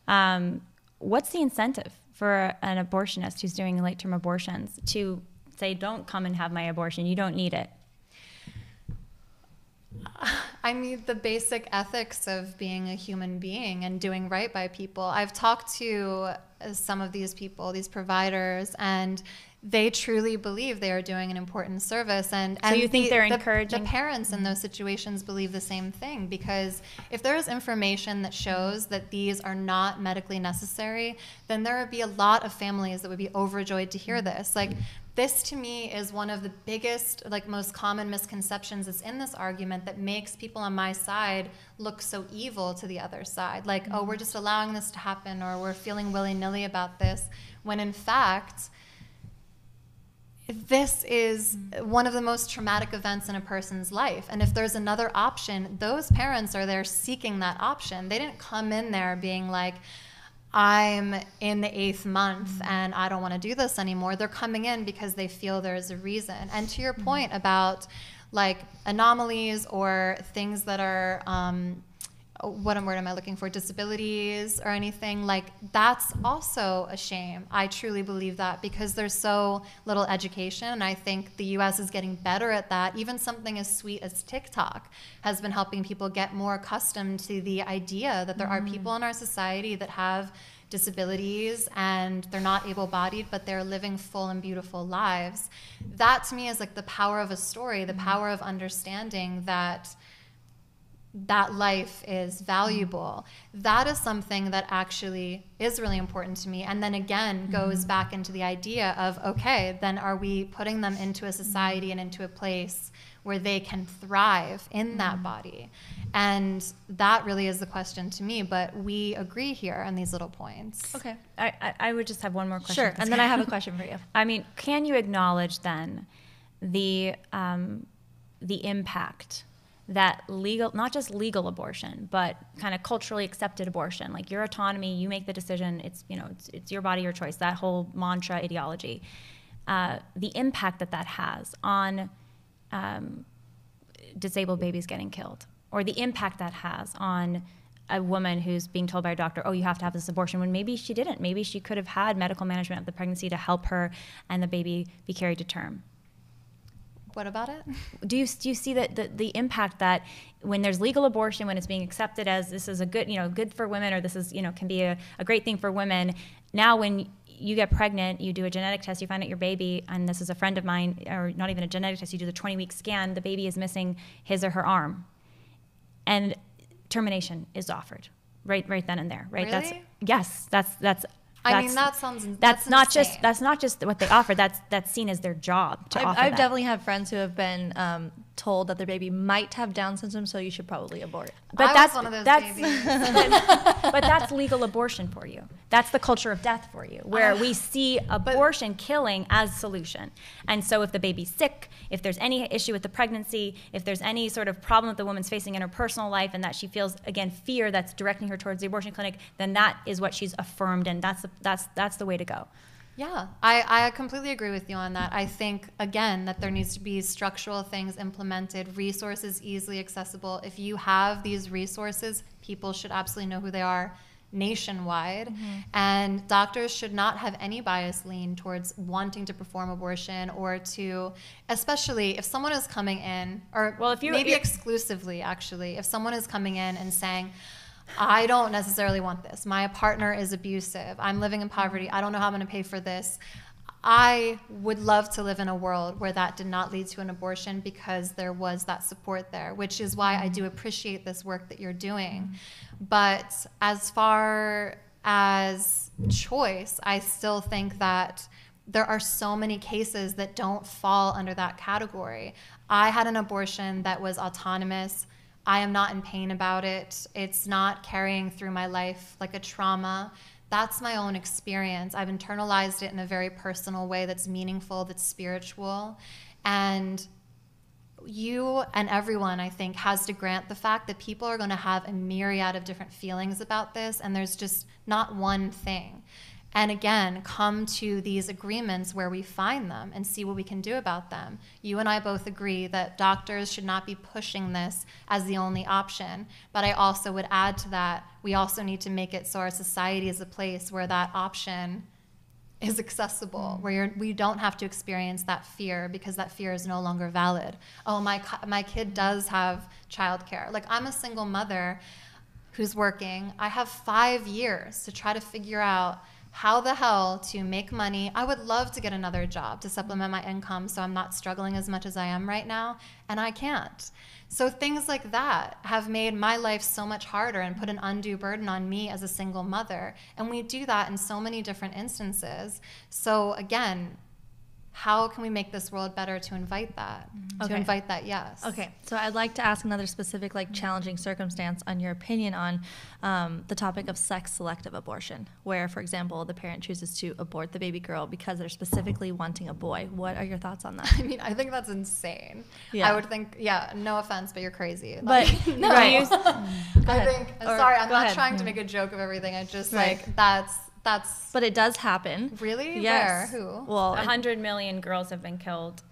Um, what's the incentive for an abortionist who's doing late term abortions to say, "Don't come and have my abortion. You don't need it." I mean, the basic ethics of being a human being and doing right by people. I've talked to uh, some of these people, these providers, and they truly believe they are doing an important service. And, So and you think the- they're the- encouraging- The parents in those situations believe the same thing because if there is information that shows that these are not medically necessary, then there would be a lot of families that would be overjoyed to hear this. Like, this to me is one of the biggest like most common misconceptions that's in this argument that makes people on my side look so evil to the other side like oh we're mm-hmm. just allowing this to happen or we're feeling willy-nilly about this when in fact this is mm-hmm. one of the most traumatic events in a person's life. And if there's another option, those parents are there seeking that option. They didn't come in there being like, I'm in the eighth month and I don't want to do this anymore. They're coming in because they feel there's a reason. And to your point about like anomalies or things that are, um, what word am I looking for? Disabilities or anything like that's also a shame. I truly believe that because there's so little education, and I think the U.S. is getting better at that. Even something as sweet as TikTok has been helping people get more accustomed to the idea that there are mm-hmm. people in our society that have disabilities and they're not able-bodied but they're living full and beautiful lives that to me is like the power of a story the mm-hmm. power of understanding that that life is valuable. That is something that actually is really important to me. And then again, goes back into the idea of okay, then are we putting them into a society and into a place where they can thrive in that body? And that really is the question to me. But we agree here on these little points. Okay. I, I, I would just have one more question. Sure. And then I have a [LAUGHS] question for you. I mean, can you acknowledge then the um, the impact that legal, not just legal abortion, but kind of culturally accepted abortion, like your autonomy, you make the decision, it's you know, it's, it's your body, your choice. That whole mantra ideology, uh, the impact that that has on um, disabled babies getting killed, or the impact that has on a woman who's being told by a doctor, oh, you have to have this abortion, when maybe she didn't. Maybe she could have had medical management of the pregnancy to help her and the baby be carried to term. What about it? [LAUGHS] Do you, do you see that the, the impact that when there's legal abortion, when it's being accepted as this is a good, you know, good for women or this is, you know, can be a, a great thing for women, now when you get pregnant, you do a genetic test, you find out your baby, and this is a friend of mine, or not even a genetic test, you do the 20 week scan, the baby is missing his or her arm. And termination is offered right right then and there, right? That's Really? yes, that's that's I mean, that's- that sounds- that's, that's not just that's not just what they offer. That's that's seen as their job to I've, offer I've that. definitely had friends who have been um, told that their baby might have Down syndrome, so you should probably abort. But I was that's one of those that's babies. [LAUGHS] but that's legal abortion for you. That's the culture of death for you, where ah, we see abortion killing as solution. And so if the baby's sick, if there's any issue with the pregnancy, if there's any sort of problem that the woman's facing in her personal life and that she feels again fear that's directing her towards the abortion clinic, then that is what she's affirmed and that's the, that's that's the way to go. Yeah, I, I completely agree with you on that. I think, again, that there needs to be structural things implemented, resources easily accessible. If you have these resources, people should absolutely know who they are nationwide. Mm-hmm. And doctors should not have any bias lean towards wanting to perform abortion or to, especially if someone is coming in, or Well, if you- maybe exclusively, actually, if someone is coming in and saying, I don't necessarily want this. My partner is abusive. I'm living in poverty. I don't know how I'm going to pay for this. I would love to live in a world where that did not lead to an abortion because there was that support there, which is why I do mm-hmm. appreciate this work that you're doing. But as far as choice, I still think that there are so many cases that don't fall under that category. I had an abortion that was autonomous. I am not in pain about it. It's not carrying through my life like a trauma. That's my own experience. I've internalized it in a very personal way that's meaningful, that's spiritual. And you and everyone, I think, has to grant the fact that people are going to have a myriad of different feelings about this, and there's just not one thing. And again, come to these agreements where we find them and see what we can do about them. You and I both agree that doctors should not be pushing this as the only option. But I also would add to that, we also need to make it so our society is a place where that option is accessible, mm. where you're, we don't have to experience that fear because that fear is no longer valid. Oh, my, my kid does have childcare. Like, I'm a single mother who's working. I have five years to try to figure out how the hell to make money. I would love to get another job to supplement my income so I'm not struggling as much as I am right now, and I can't. So things like that have made my life so much harder and put an undue burden on me as a single mother. And we do that in so many different instances. So again, how can we make this world better to invite that okay. to invite that yes okay so i'd like to ask another specific like challenging circumstance on your opinion on um, the topic of sex selective abortion where for example the parent chooses to abort the baby girl because they're specifically wanting a boy what are your thoughts on that [LAUGHS] i mean i think that's insane yeah. i would think yeah no offense but you're crazy but like, [LAUGHS] no right. [LAUGHS] i think or, sorry i'm not ahead. trying to make a joke of everything i just right. like that's that's but it does happen. Really? Yes. Where? Who? Well, 100 million girls have been killed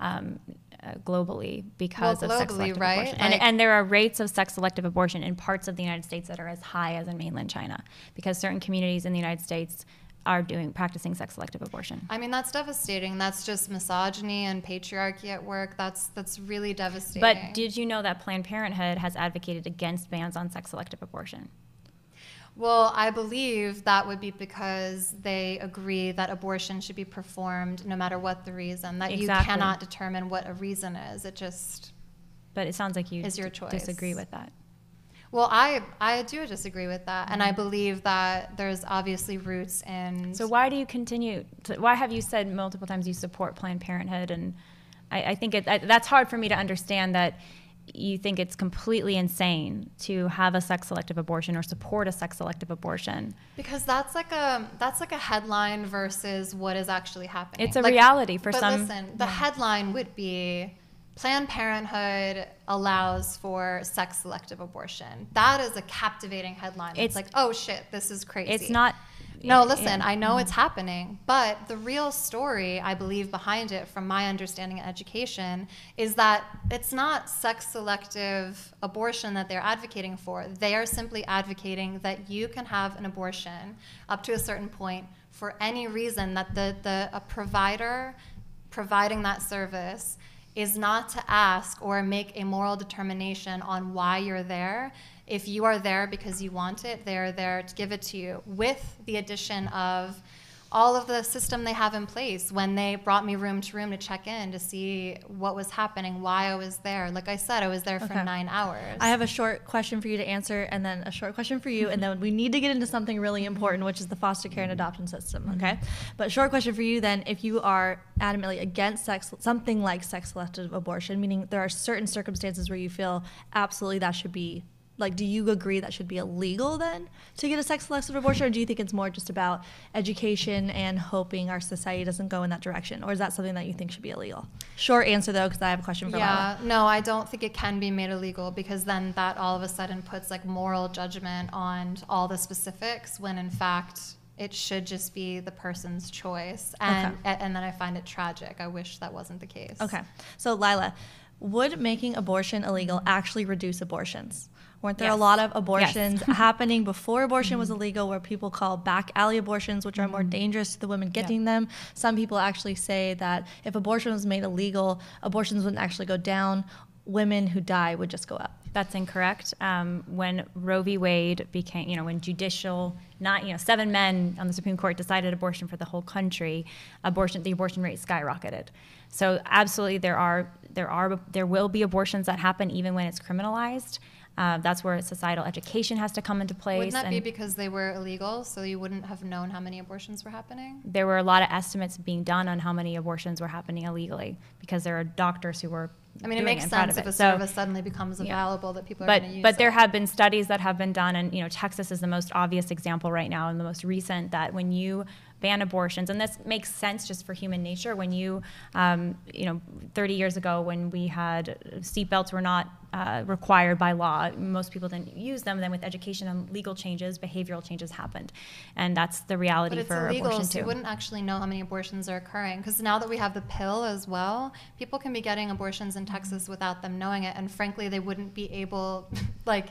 um, uh, globally because well, of sex selective right? abortion. And, and there are rates of sex selective abortion in parts of the United States that are as high as in mainland China because certain communities in the United States are doing practicing sex selective abortion. I mean that's devastating. That's just misogyny and patriarchy at work. That's that's really devastating. But did you know that Planned Parenthood has advocated against bans on sex selective abortion? Well, I believe that would be because they agree that abortion should be performed no matter what the reason. That exactly. you cannot determine what a reason is. It just. But it sounds like you is your choice. disagree with that. Well, I I do disagree with that, and I mm-hmm. believe that there's obviously roots in. So why do you continue? To, why have you said multiple times you support Planned Parenthood? And I, I think it, I, that's hard for me to understand that you think it's completely insane to have a sex selective abortion or support a sex selective abortion. Because that's like a that's like a headline versus what is actually happening. It's a like, reality for but some listen the yeah. headline would be planned parenthood allows for sex selective abortion. That is a captivating headline. It's, it's like oh shit this is crazy. it's not no, listen, I know it's mm-hmm. happening, but the real story, I believe, behind it, from my understanding and education, is that it's not sex selective abortion that they're advocating for. They are simply advocating that you can have an abortion up to a certain point for any reason that the, the a provider providing that service is not to ask or make a moral determination on why you're there if you are there because you want it, they're there to give it to you with the addition of all of the system they have in place when they brought me room to room to check in to see what was happening, why I was there. Like I said, I was there for okay. nine hours. I have a short question for you to answer and then a short question for you, and then we need to get into something really important, which is the foster care and mm-hmm. adoption system, mm-hmm. okay? But short question for you then, if you are adamantly against sex, something like sex selective abortion, meaning there are certain circumstances where you feel absolutely that should be like do you agree that should be illegal then to get a sex selective abortion or do you think it's more just about education and hoping our society doesn't go in that direction? Or is that something that you think should be illegal? Short answer though because i have a question for yeah. No i don't think it can be made illegal because then that all of a sudden puts like moral judgment on all the specifics when in fact it should just be the person's choice. And okay. and then i find it tragic. I wish that wasn't the case. Okay. So lila would making abortion illegal actually reduce abortions Weren't there yes. a lot of abortions yes. [LAUGHS] happening before abortion was mm-hmm. illegal where people call back alley abortions, which are more mm-hmm. dangerous to the women getting yeah. them? Some people actually say that if abortion was made illegal, abortions wouldn't actually go down. Women who die would just go up. That's incorrect. Um, when Roe v. Wade became, you know, when judicial, not, you know, seven men on the Supreme Court decided abortion for the whole country, abortion, the abortion rate skyrocketed. So absolutely, there are, there are, there will be abortions that happen even when it's criminalized. Uh, that's where societal education has to come into place. Wouldn't that be because they were illegal, so you wouldn't have known how many abortions were happening? There were a lot of estimates being done on how many abortions were happening illegally because there are doctors who were I mean, it makes sense if a service so, suddenly becomes available yeah. that people are but, going to use. But there it. have been studies that have been done, and you know, Texas is the most obvious example right now, and the most recent that when you ban abortions, and this makes sense just for human nature. When you, um, you know, 30 years ago, when we had seatbelts were not uh, required by law, most people didn't use them. Then with education and legal changes, behavioral changes happened, and that's the reality but it's for illegal, abortion so too. You wouldn't actually know how many abortions are occurring because now that we have the pill as well, people can be getting abortions in Texas without them knowing it, and frankly, they wouldn't be able, [LAUGHS] like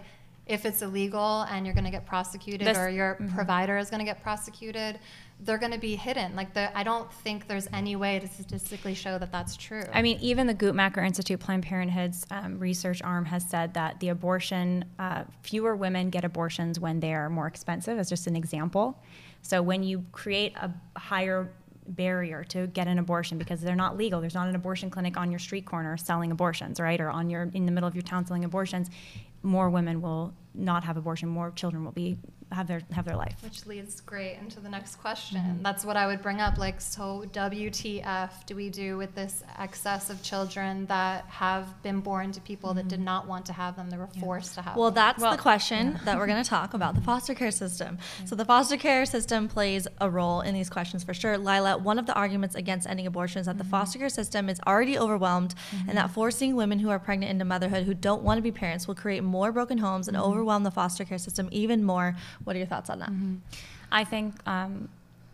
if it's illegal and you're going to get prosecuted this, or your mm-hmm. provider is going to get prosecuted, they're going to be hidden. Like the, I don't think there's any way to statistically show that that's true. I mean, even the Guttmacher Institute, Planned Parenthood's um, research arm, has said that the abortion, uh, fewer women get abortions when they are more expensive. As just an example. So when you create a higher barrier to get an abortion because they're not legal. There's not an abortion clinic on your street corner selling abortions, right? Or on your in the middle of your town selling abortions. More women will not have abortion. More children will be have their have their life. Which leads great into the next question. Mm-hmm. That's what I would bring up. Like, so WTF do we do with this excess of children that have been born to people mm-hmm. that did mm-hmm. not want to have them? They were yeah. forced to have. Well, them. that's well, the question yeah. that we're going to talk about the foster care system. Mm-hmm. So the foster care system plays a role in these questions for sure. Lila, one of the arguments against ending abortion is that the mm-hmm. foster care system is already overwhelmed, and that forcing women who are pregnant into motherhood who don't want to be parents will create more broken homes and overwhelm the foster care system even more. What are your thoughts on that? Mm-hmm. I think um,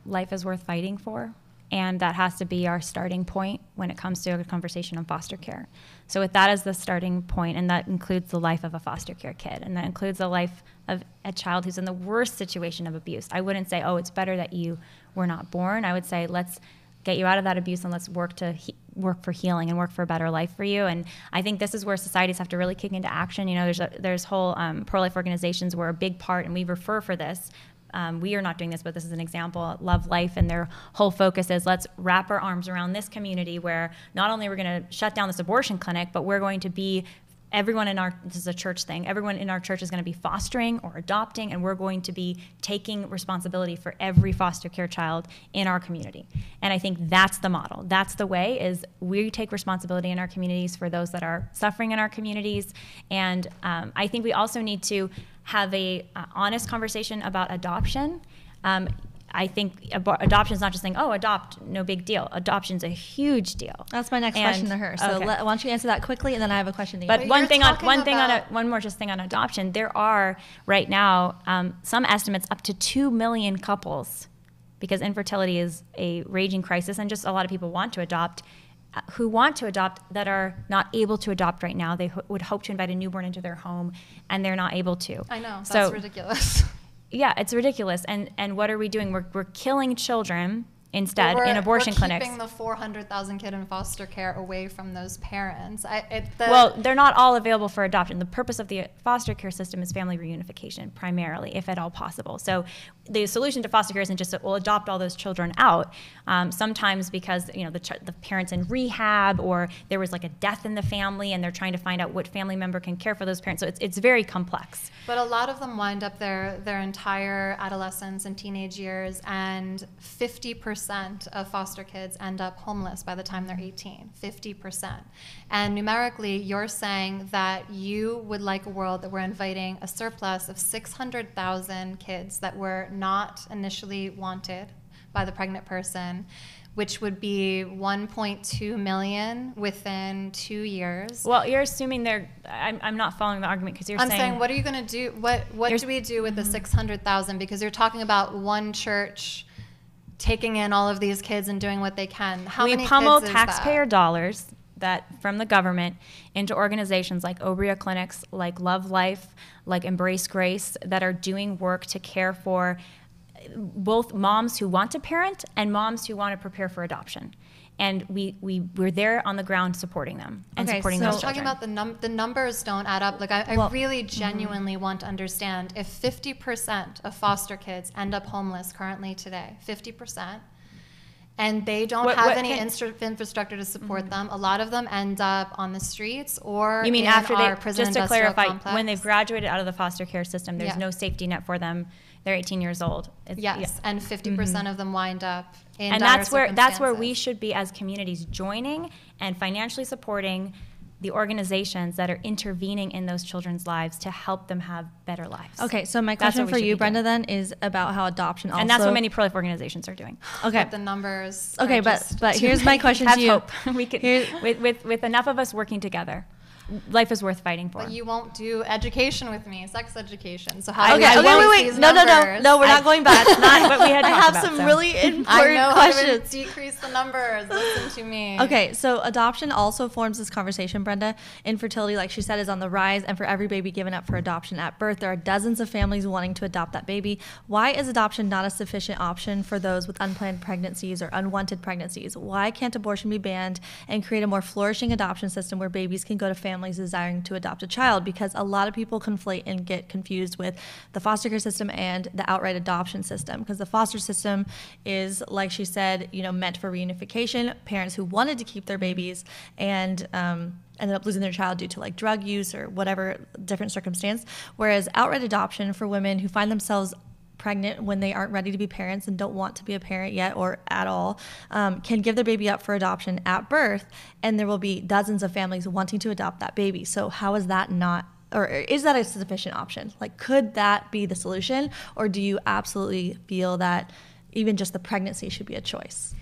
life is worth fighting for. And that has to be our starting point when it comes to a conversation on foster care. So, with that as the starting point, and that includes the life of a foster care kid, and that includes the life of a child who's in the worst situation of abuse. I wouldn't say, oh, it's better that you were not born. I would say, let's get you out of that abuse and let's work to he- work for healing and work for a better life for you. And I think this is where societies have to really kick into action. You know, there's a, there's whole um, pro life organizations were a big part, and we refer for this. Um, we are not doing this, but this is an example. Love Life and their whole focus is let's wrap our arms around this community where not only we're going to shut down this abortion clinic, but we're going to be everyone in our this is a church thing everyone in our church is going to be fostering or adopting and we're going to be taking responsibility for every foster care child in our community. And i think that's the model. That's the way is we take responsibility in our communities for those that are suffering in our communities. And um, i think we also need to have a uh, honest conversation about adoption. Um, I think adoption is not just saying, "Oh, adopt, no big deal." Adoption is a huge deal. That's my next and, question to her. So okay. let, why don't you answer that quickly, and then I have a question to you. But, but one thing on one thing on a, one more just thing on adoption. There are right now um, some estimates up to two million couples, because infertility is a raging crisis, and just a lot of people want to adopt. Uh, who want to adopt that are not able to adopt right now? They ho- would hope to invite a newborn into their home, and they're not able to. I know that's so, ridiculous. [LAUGHS] yeah, it's ridiculous. And and what are we doing? We're we're killing children instead in abortion we're clinics. Keeping the 400,000 kid in foster care away from those parents. I, it, the well, they're not all available for adoption. The purpose of the foster care system is family reunification, primarily, if at all possible. So the solution to foster care isn't just that we'll adopt all those children out. Um, sometimes because you know the, the parents in rehab or there was like a death in the family and they're trying to find out what family member can care for those parents. So it's, it's very complex. But a lot of them wind up their their entire adolescence and teenage years, and 50% of foster kids end up homeless by the time they're 18. 50%. And numerically, you're saying that you would like a world that we're inviting a surplus of 600,000 kids that were not initially wanted by the pregnant person which would be 1.2 million within two years. Well, you're assuming they're. I'm, I'm not following the argument because you're I'm saying. saying, what are you going to do? What What do we do with mm-hmm. the 600,000? Because you're talking about one church taking in all of these kids and doing what they can. How we many pummel kids taxpayer that? dollars that from the government into organizations like Obria clinics, like Love Life, like Embrace Grace that are doing work to care for both moms who want to parent and moms who want to prepare for adoption. And we, we we're there on the ground supporting them and okay, supporting so those talking about the num- the numbers don't add up. Like I, I well, really mm-hmm. genuinely mm-hmm. want to understand if 50% of foster kids end up homeless currently today, 50%, and they don't what, have what any can, infrastructure to support mm-hmm. them. A lot of them end up on the streets or you mean after they just to clarify complex. when they've graduated out of the foster care system, there's yeah. no safety net for them. They're 18 years old. It's, yes, yeah. and 50% mm hmm of them wind up in and that's where that's where we should be as communities joining and financially supporting the organizations that are intervening in those children's lives to help them have better lives. Okay, so my question for you, be Brenda, doing. then is about how adoption also. and that's what many pro-life organizations are doing. Okay. But the numbers. Okay, are but just but here's my many. question Have to you. hope. [LAUGHS] we could, Here- with, with, with enough of us working together, life is worth fighting for. But you won't do education with me, sex education. So how I- do Okay, I okay, wait, wait, wait. No, no, no, no. We're not going back. That's not what we had [LAUGHS] I have about, some so. really I important know how to questions. decrease the numbers. Listen to me. Okay, so adoption also forms this conversation, Brenda. Infertility, like she said, is on the rise, and for every baby given up for adoption at birth, there are dozens of families wanting to adopt that baby. Why is adoption not a sufficient option for those with unplanned pregnancies or unwanted pregnancies? Why can't abortion be banned and create a more flourishing adoption system where babies can go to families desiring to adopt a child? Because a lot of people conflate and get confused with the foster care system and the outright adoption system. Because the foster system is, like she said, you know, meant for reunification. Parents who wanted to keep their babies and um, ended up losing their child due to like drug use or whatever different circumstance. Whereas outright adoption for women who find themselves pregnant when they aren't ready to be parents and don't want to be a parent yet or at all um, can give their baby up for adoption at birth and there will be dozens of families wanting to adopt that baby. So how is that not or is that a sufficient option? Like could that be the solution or do you absolutely feel that even just the pregnancy should be a choice?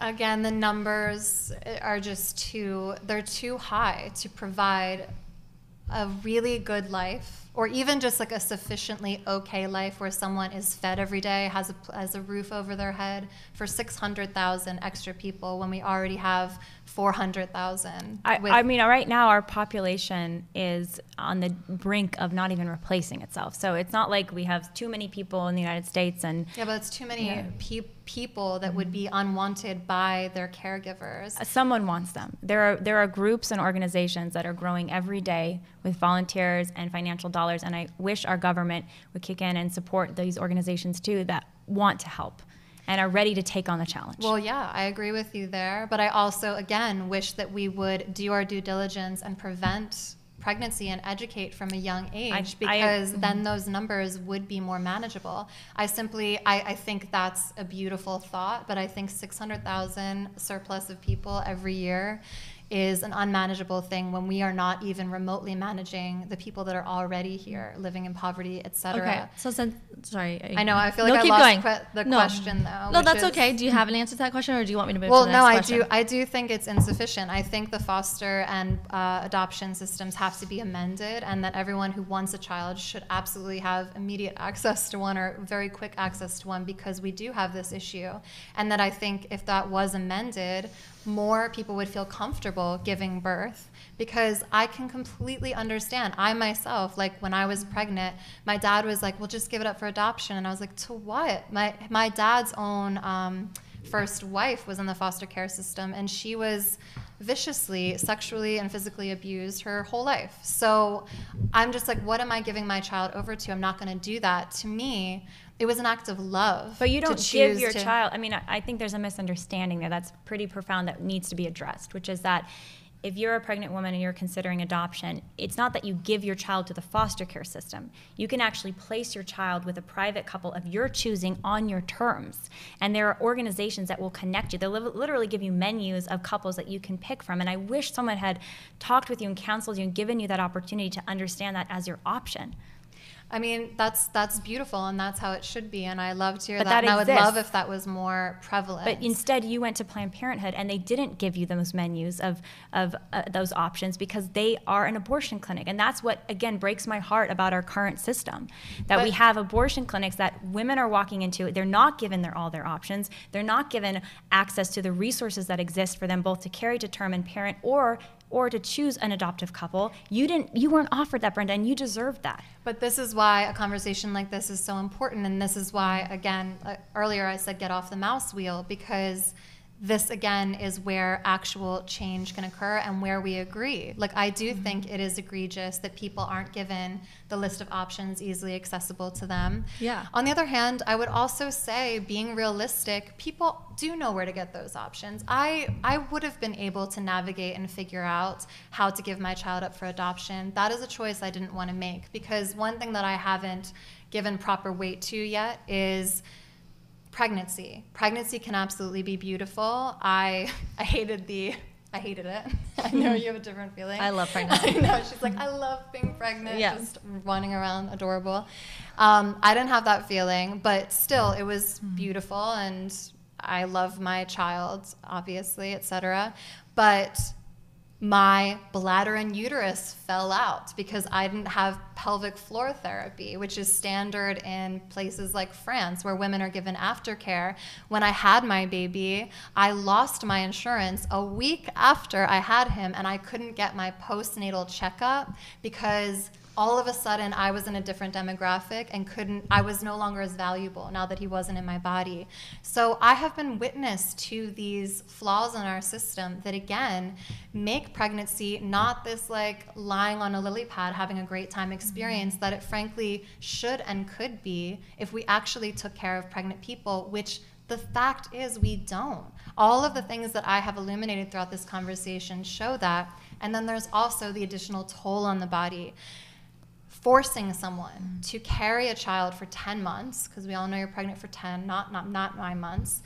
Again, the numbers are just too, they're too high to provide a really good life or even just like a sufficiently okay life where someone is fed every day, has a, has a roof over their head. For 600,000 extra people when we already have 400,000. I, I mean, right now our population is on the brink of not even replacing itself. So it's not like we have too many people in the United States and yeah, but it's too many Yeah. pe- people that would be unwanted by their caregivers. Uh, someone wants them. There are there are groups and organizations that are growing every day with volunteers and financial dollars, and I wish our government would kick in and support these organizations too that want to help and are ready to take on the challenge. Well, yeah, I agree with you there. But I also, again, wish that we would do our due diligence and prevent pregnancy and educate from a young age I- because mhm. then those numbers would be more manageable. I simply, I, I think that's a beautiful thought, but I think 600,000 surplus of people every year is an unmanageable thing when we are not even remotely managing the people that are already here living in poverty, et cetera. okay so since sorry I know. I feel No, like I keep lost going. que- the No. question though. no that's is- okay do you have an answer to that question or do you want me to move well, to the no, next I question do. I do think it's insufficient. I think the foster and uh, adoption systems have to be amended, and that everyone who wants a child should absolutely have immediate access to one or very quick access to one because we do have this issue. And that I think if that was amended, more people would feel comfortable giving birth because I can completely understand. I myself, like when I was pregnant, my dad was like, "Well, just give it up for adoption," and I was like, "To what?" My my dad's own. Um, first wife was in the foster care system and she was viciously sexually and physically abused her whole life so i'm just like what am i giving my child over to i'm not going to do that to me it was an act of love But you don't give your to- child. I mean, I, I think there's a misunderstanding there that's pretty profound that needs to be addressed, which is that if you're a pregnant woman and you're considering adoption, it's not that you give your child to the foster care system. You can actually place your child with a private couple of your choosing on your terms. And there are organizations that will connect you. They'll literally give you menus of couples that you can pick from. And I wish someone had talked with you and counseled you and given you that opportunity to understand that as your option. I mean, that's that's beautiful, and that's how it should be. And I love to hear But that. that and I would love if that was more prevalent. But instead, you went to Planned Parenthood and they didn't give you those menus of, of uh, those options because they are an abortion clinic. And that's what, again, breaks my heart about our current system. That we have abortion clinics that women are walking into, they're not given their, all their options, they're not given access to the resources that exist for them both to carry to term and parent or or to choose an adoptive couple you didn't you weren't offered that brenda and you deserved that But this is why a conversation like this is so important. And this is why, again, uh, earlier I said get off the mouse wheel because this, again, is where actual change can occur and where we agree. Like, I do Mm-hmm. think it is egregious that people aren't given the list of options easily accessible to them. Yeah. On the other hand, I would also say, being realistic, people do know where to get those options. I, I would have been able to navigate and figure out how to give my child up for adoption. That is a choice I didn't want to make because one thing that I haven't given proper weight to yet is pregnancy. Pregnancy can absolutely be beautiful. I, [LAUGHS] I hated the I hated it. [LAUGHS] I know [LAUGHS] you have a different feeling. I love pregnancy. I know. She's like, I love being pregnant, Yeah. just running around, adorable. Um, I didn't have that feeling, but still, it was beautiful, and I love my child, obviously, etc. But my bladder and uterus fell out because I didn't have pelvic floor therapy, which is standard in places like France where women are given aftercare. When I had my baby, I lost my insurance a week after I had him, and I couldn't get my postnatal checkup because all of a sudden I was in a different demographic and couldn't I was no longer as valuable now that he wasn't in my body. So I have been witness to these flaws in our system that again make pregnancy not this like lying on a lily pad having a great time experience that it frankly should and could be if we actually took care of pregnant people which the fact is we don't. All of the things that i have illuminated throughout this conversation show that. And then there's also the additional toll on the body forcing someone to carry a child for 10 months because we all know you're pregnant for 10 not not not 9 months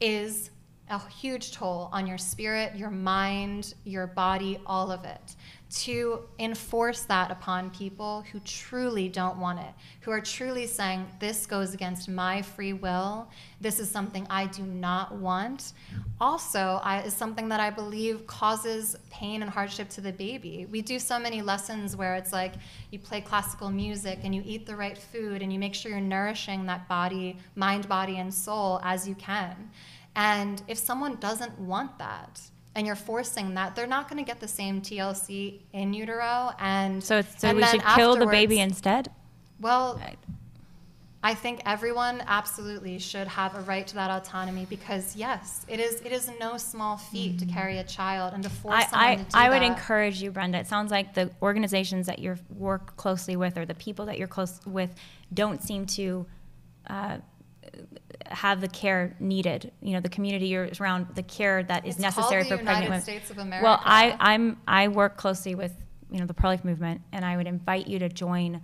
is a huge toll on your spirit, your mind, your body, all of it. To enforce that upon people who truly don't want it, who are truly saying, This goes against my free will, this is something I do not want, also I, is something that I believe causes pain and hardship to the baby. We do so many lessons where it's like you play classical music and you eat the right food and you make sure you're nourishing that body, mind, body, and soul as you can. And if someone doesn't want that and you're forcing that, they're not going to get the same TLC in utero. And So, it's, so and we should kill the baby instead. Well, I think everyone absolutely should have a right to that autonomy because yes, it is it is no small feat to carry a child and to force someone I, to do I, I would that. encourage you, Brenda. It sounds like the organizations that you work closely with or the people that you're close with don't seem to uh, have the care needed. You know, the community around, the care that is It's necessary for pregnant United women. States of Well, I, I'm I work closely with you know the pro life movement, and I would invite you to join.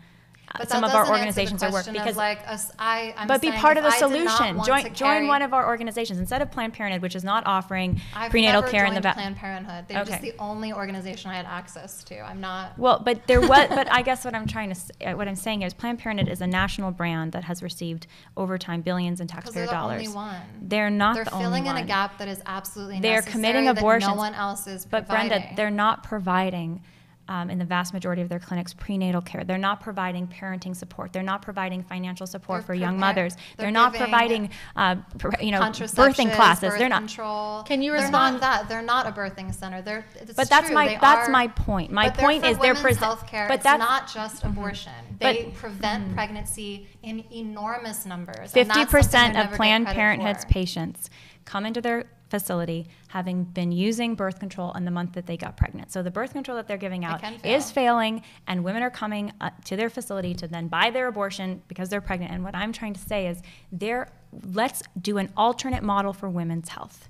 But some of our the organizations or work question of, because like us, I, I'm but be part of the I solution. Join join one of our organizations instead of Planned Parenthood, which is not offering I've prenatal care in the back. Planned Parenthood. They're just the only organization I had access to. I'm not. Well, but there was, but I guess what I'm trying to, uh, what I'm saying is Planned Parenthood is a national brand that has received over time billions in taxpayer they're the dollars. only one. They're not They're the filling in a gap that is absolutely They're necessary committing abortions. no one else is But. Brenda, they're not providing. Um, in the vast majority of their clinics, prenatal care. They're not providing parenting support. They're not providing financial support They're for young mothers. they're They're, not providing, uh, pr- you know, birthing classes. birth They're not. control. Can you They're respond- not that. They're not a birthing center. They're. It's But that's true, my they that's are- my point. My point is they're women's present. healthcare. But it's that's not just abortion. But- They prevent pregnancy in enormous numbers. Fifty percent of Planned Parenthood's for. patients come into their facility having been using birth control in the month that they got pregnant. So the birth control that they're giving out can is failing, and women are coming uh, to their facility to then buy their abortion because they're pregnant. And what I'm trying to say is, there, let's do an alternate model for women's health.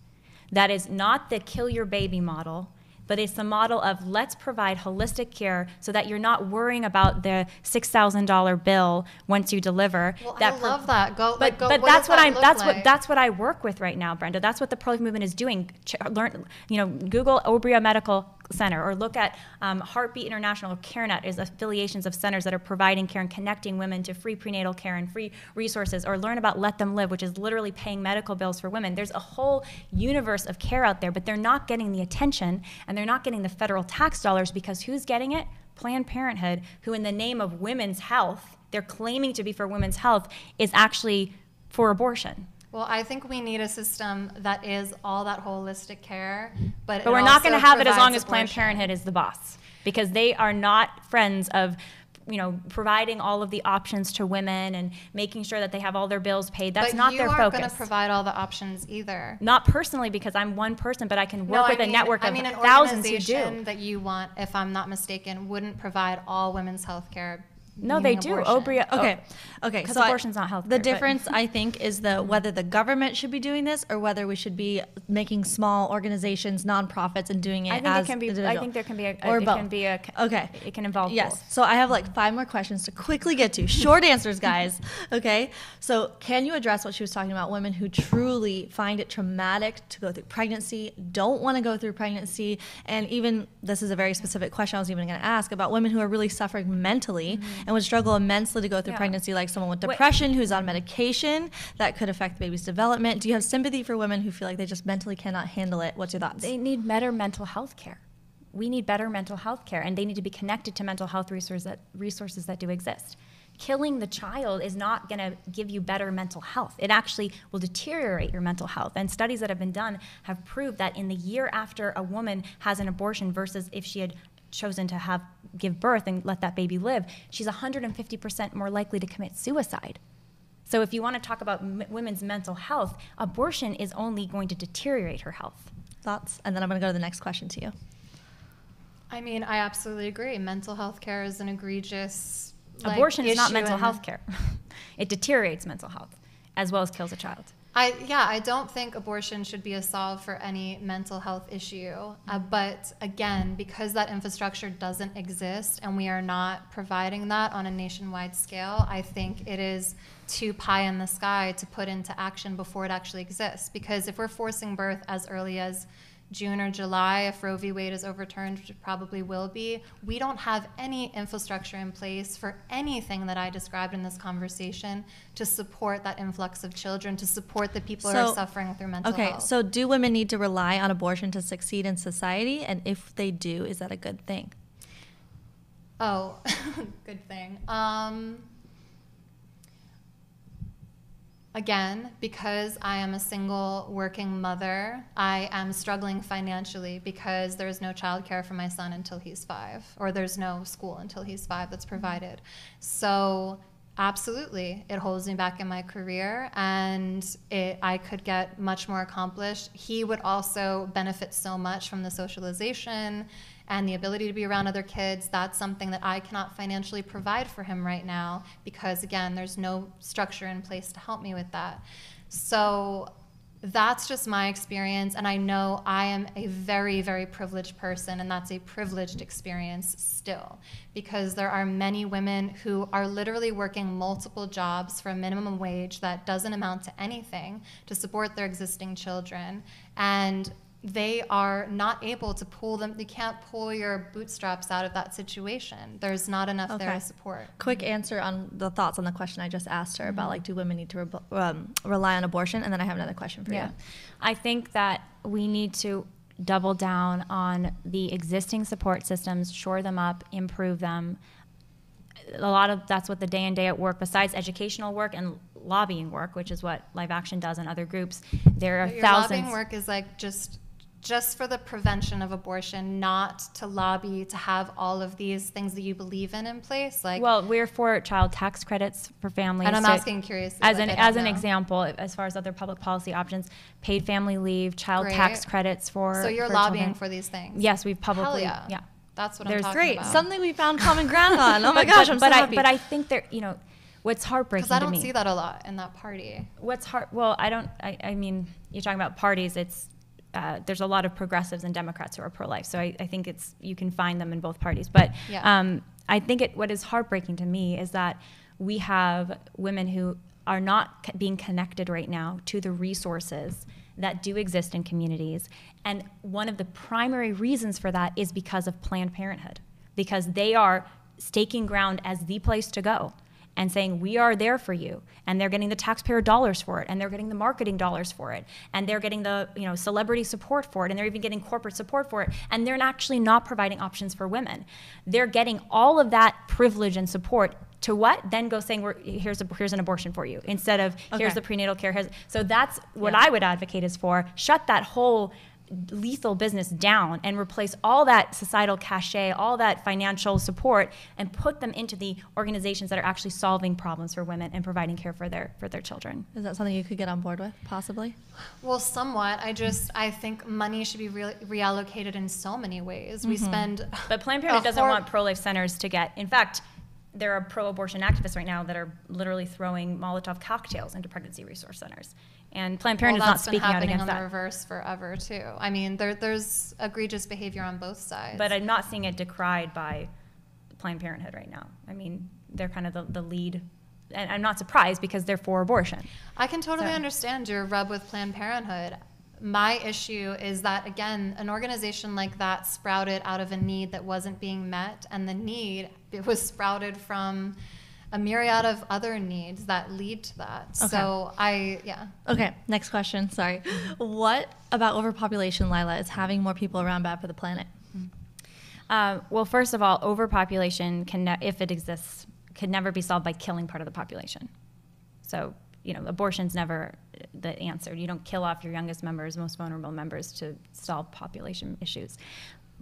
That is not the kill your baby model. But it's the model of let's provide holistic care so that you're not worrying about the six thousand dollar bill once you deliver. Well, that I pro- love that. Go, but like, go, but what that's what that I'm that's like? what that's what I work with right now, Brenda. That's what the pro life movement is doing. Ch- learn, you know, Google Obria Medical Center or look at um, Heartbeat International. CareNet is affiliations of centers that are providing care and connecting women to free prenatal care and free resources. Or learn about Let Them Live, which is literally paying medical bills for women. There's a whole universe of care out there, but they're not getting the attention and they're not getting the federal tax dollars because who's getting it? Planned Parenthood, who in the name of women's health, they're claiming to be for women's health, is actually for abortion. Well, I think we need a system that is all that holistic care, but But we're not going to have it as long as Planned abortion. Parenthood is the boss because they are not friends of you know providing all of the options to women and making sure that they have all their bills paid. That's but not you their aren't focus. going to provide all the options either. not personally because I'm one person, but I can work No, with I a mean- network I of mean, an thousands who do. that you want, if I'm not mistaken, wouldn't provide all women's health care No, they do. abortion. Obria. Okay. Because so I- abortion's not healthy. The difference, I [LAUGHS] think, is the whether the government should be doing this or whether we should be making small organizations, nonprofits, and doing it I think as it can be. I think there can be a. or it both. can be a. Okay. It can involve Yes. both. So I have like five more questions to quickly get to. Short [LAUGHS] answers, guys. Okay. So can you address what she was talking about? Women who truly find it traumatic to go through pregnancy, don't want to go through pregnancy, and even this is a very specific question I was even going to ask about women who are really suffering mentally mm-hmm. And would struggle immensely to go through. Yeah. pregnancy, like someone with Wait. depression who's on medication that could affect the baby's development. Do you have sympathy for women who feel like they just mentally cannot handle it? What's your thoughts? They need better mental health care. We need better mental health care, and they need to be connected to mental health resources that, resources that do exist. Killing the child is not going to give you better mental health. It actually will deteriorate your mental health. And studies that have been done have proved that in the year after a woman has an abortion versus if she had chosen to have give birth and let that baby live, she's 150% more likely to commit suicide. So if you want to talk about m- women's mental health, abortion is only going to deteriorate her health. Thoughts? And then I'm going to go to the next question to you. I mean, I absolutely agree. Mental health care is an egregious. like, Abortion is not mental health care. [LAUGHS] it deteriorates mental health as well as kills a child. I yeah, I don't think abortion should be a solve for any mental health issue. Uh, but again, because that infrastructure doesn't exist and we are not providing that on a nationwide scale, I think it is too pie in the sky to put into action before it actually exists. Because if we're forcing birth as early as June or July, if Roe v. Wade is overturned, which it probably will be, we don't have any infrastructure in place for anything that I described in this conversation to support that influx of children, to support the people who are suffering through mental okay, health. so do women need to rely on abortion to succeed in society? And if they do, is that a good thing? Oh, [LAUGHS] good thing. Um, again, because I am a single working mother, I am struggling financially because there's no childcare for my son until he's five, or there's no school until he's five that's mm-hmm. provided. So, absolutely, it holds me back in my career, and it, I could get much more accomplished. He would also benefit so much from the socialization and the ability to be around other kids that's something that i cannot financially provide for him right now because again there's no structure in place to help me with that. So that's just my experience and i know i am a very very privileged person and that's a privileged experience still because there are many women who are literally working multiple jobs for a minimum wage that doesn't amount to anything to support their existing children. And they are not able to pull them You can't pull your bootstraps out of that situation there's not enough there to support Quick answer on the thoughts on the question I just asked her about like, do women need to re- um, rely on abortion? And then I have another question for Yeah. you. I think that we need to double down on the existing support systems, shore them up, improve them. A lot of that's what the day in day at work, besides educational work and lobbying work, which is what Live Action does and other groups. There are But your thousands. lobbying work is like just just for the prevention of abortion not to lobby to have all of these things that you believe in in place like Well, we're for child tax credits for families. And I'm to- asking curious As like, an I don't as an example, as far as other public policy options, paid family leave, child Great. tax credits for. so you're for lobbying children. for these things Yes, we've Hell publicly. yeah. yeah. that's what There's- i'm talking Great. about Something we found common ground on. Oh [LAUGHS] my But- gosh, but, I'm but so I happy. but I think there, you know, what's heartbreaking because i to don't me. see that a lot in that party What's hard? Well, I don't. I, I mean, you're talking about parties. It's uh, there's a lot of progressives and Democrats who are pro-life, so I, I think it's you can find them in both parties. But Yeah. um, I think it, what is heartbreaking to me is that we have women who are not c- being connected right now to the resources that do exist in communities, and one of the primary reasons for that is because of Planned Parenthood, because they are staking ground as the place to go and saying we are there for you. And they're getting the taxpayer dollars for it and they're getting the marketing dollars for it and they're getting the you know celebrity support for it and they're even getting corporate support for it and they're actually not providing options for women. They're getting all of that privilege and support to what? Then go saying we're, here's a, here's an abortion for you instead of here's the prenatal care here's, so that's what Yeah. i would advocate is for shut that whole lethal business down and replace all that societal cachet, all that financial support, and put them into the organizations that are actually solving problems for women and providing care for their for their children. Is that something you could get on board with, possibly? Well, somewhat. I just I think money should be re- reallocated in so many ways. We mm-hmm. spend But Planned Parenthood doesn't hor- want pro-life centers to get. In fact, there are pro-abortion activists right now that are literally throwing Molotov cocktails into pregnancy resource centers. And Planned Parenthood well, is not speaking out against on that. the reverse forever too. I mean, there, there's egregious behavior on both sides. But I'm not seeing it decried by Planned Parenthood right now. I mean, they're kind of the, the lead, and I'm not surprised because they're for abortion. I can totally So- understand your rub with Planned Parenthood. My issue is that, again, an organization like that sprouted out of a need that wasn't being met, and the need it was sprouted from a myriad of other needs that lead to that. Okay. So I, yeah. Okay, next question. Sorry. What about overpopulation, Lila, is having more people around bad for the planet? Uh, well, first of all, overpopulation can, ne- if it exists, can never be solved by killing part of the population. So, you know, abortion's never the answer. You don't kill off your youngest members, most vulnerable members to solve population issues.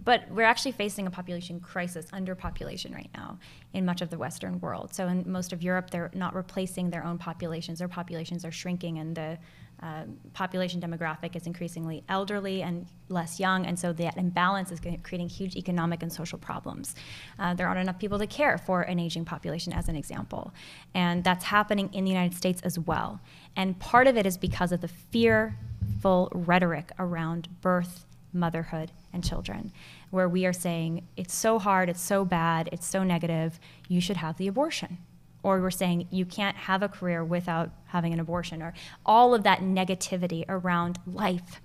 But we're actually facing a population crisis, underpopulation right now in much of the Western world. So in most of Europe, they're not replacing their own populations. Their populations are shrinking, and the uh, population demographic is increasingly elderly and less young, and so that imbalance is creating huge economic and social problems. Uh, there aren't enough people to care for an aging population, as an example, and that's happening in the United States as well. And part of it is because of the fearful rhetoric around birth, motherhood, and children, where we are saying it's so hard, it's so bad, it's so negative, you should have the abortion or we're saying you can't have a career without having an abortion, or all of that negativity around life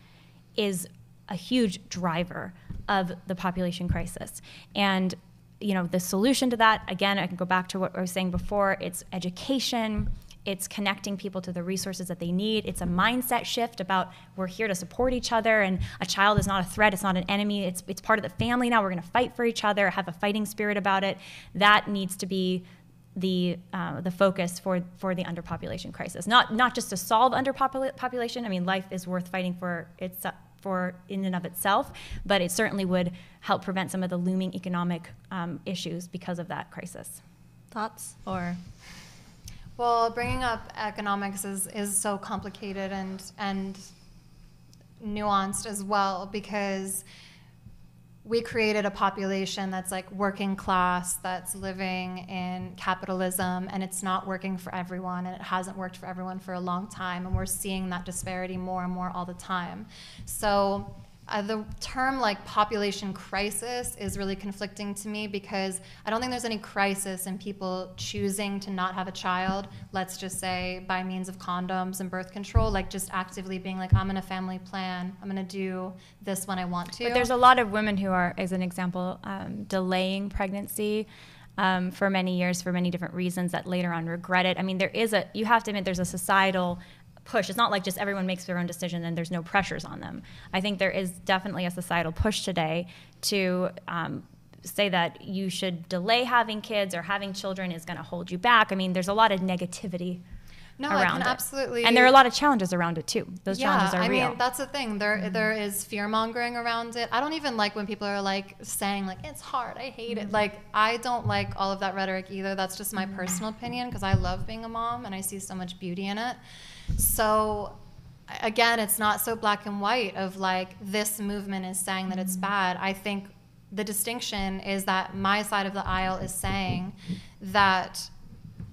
is a huge driver of the population crisis. And you know, the solution to that, again, I can go back to what I was saying before, it's education, it's connecting people to the resources that they need. It's a mindset shift about we're here to support each other and a child is not a threat, it's not an enemy, it's, it's part of the family now. We're gonna fight for each other, have a fighting spirit about it. That needs to be the uh, the focus for for the underpopulation crisis. Not not just to solve underpopulation. I mean, life is worth fighting for its for in and of itself, but it certainly would help prevent some of the looming economic um, issues because of that crisis. Thoughts or Well, bringing up economics is, is so complicated and and nuanced as well because we created a population that's like working class that's living in capitalism and it's not working for everyone and it hasn't worked for everyone for a long time and we're seeing that disparity more and more all the time. So uh, the term like population crisis is really conflicting to me because I don't think there's any crisis in people choosing to not have a child, let's just say by means of condoms and birth control, like just actively being like, I'm in a family plan, I'm gonna do this when I want to. But there's a lot of women who are, as an example, um, delaying pregnancy. Um, for many years, for many different reasons, that later on regret it. I mean, there is a, you have to admit, there's a societal push. It's not like just everyone makes their own decision and there's no pressures on them. I think there is definitely a societal push today to um, say that you should delay having kids or having children is going to hold you back. I mean, there's a lot of negativity no, I around can it. absolutely. And there are a lot of challenges around it too. Those yeah, challenges are I real. mean, that's the thing. There, mm-hmm. there is fear mongering around it. I don't even like when people are like saying like it's hard. I hate it. Mm-hmm. Like I don't like all of that rhetoric either. That's just my mm-hmm. personal opinion because I love being a mom and I see so much beauty in it. So again, it's not so black and white of like this movement is saying that it's mm-hmm. bad. I think the distinction is that my side of the aisle is saying that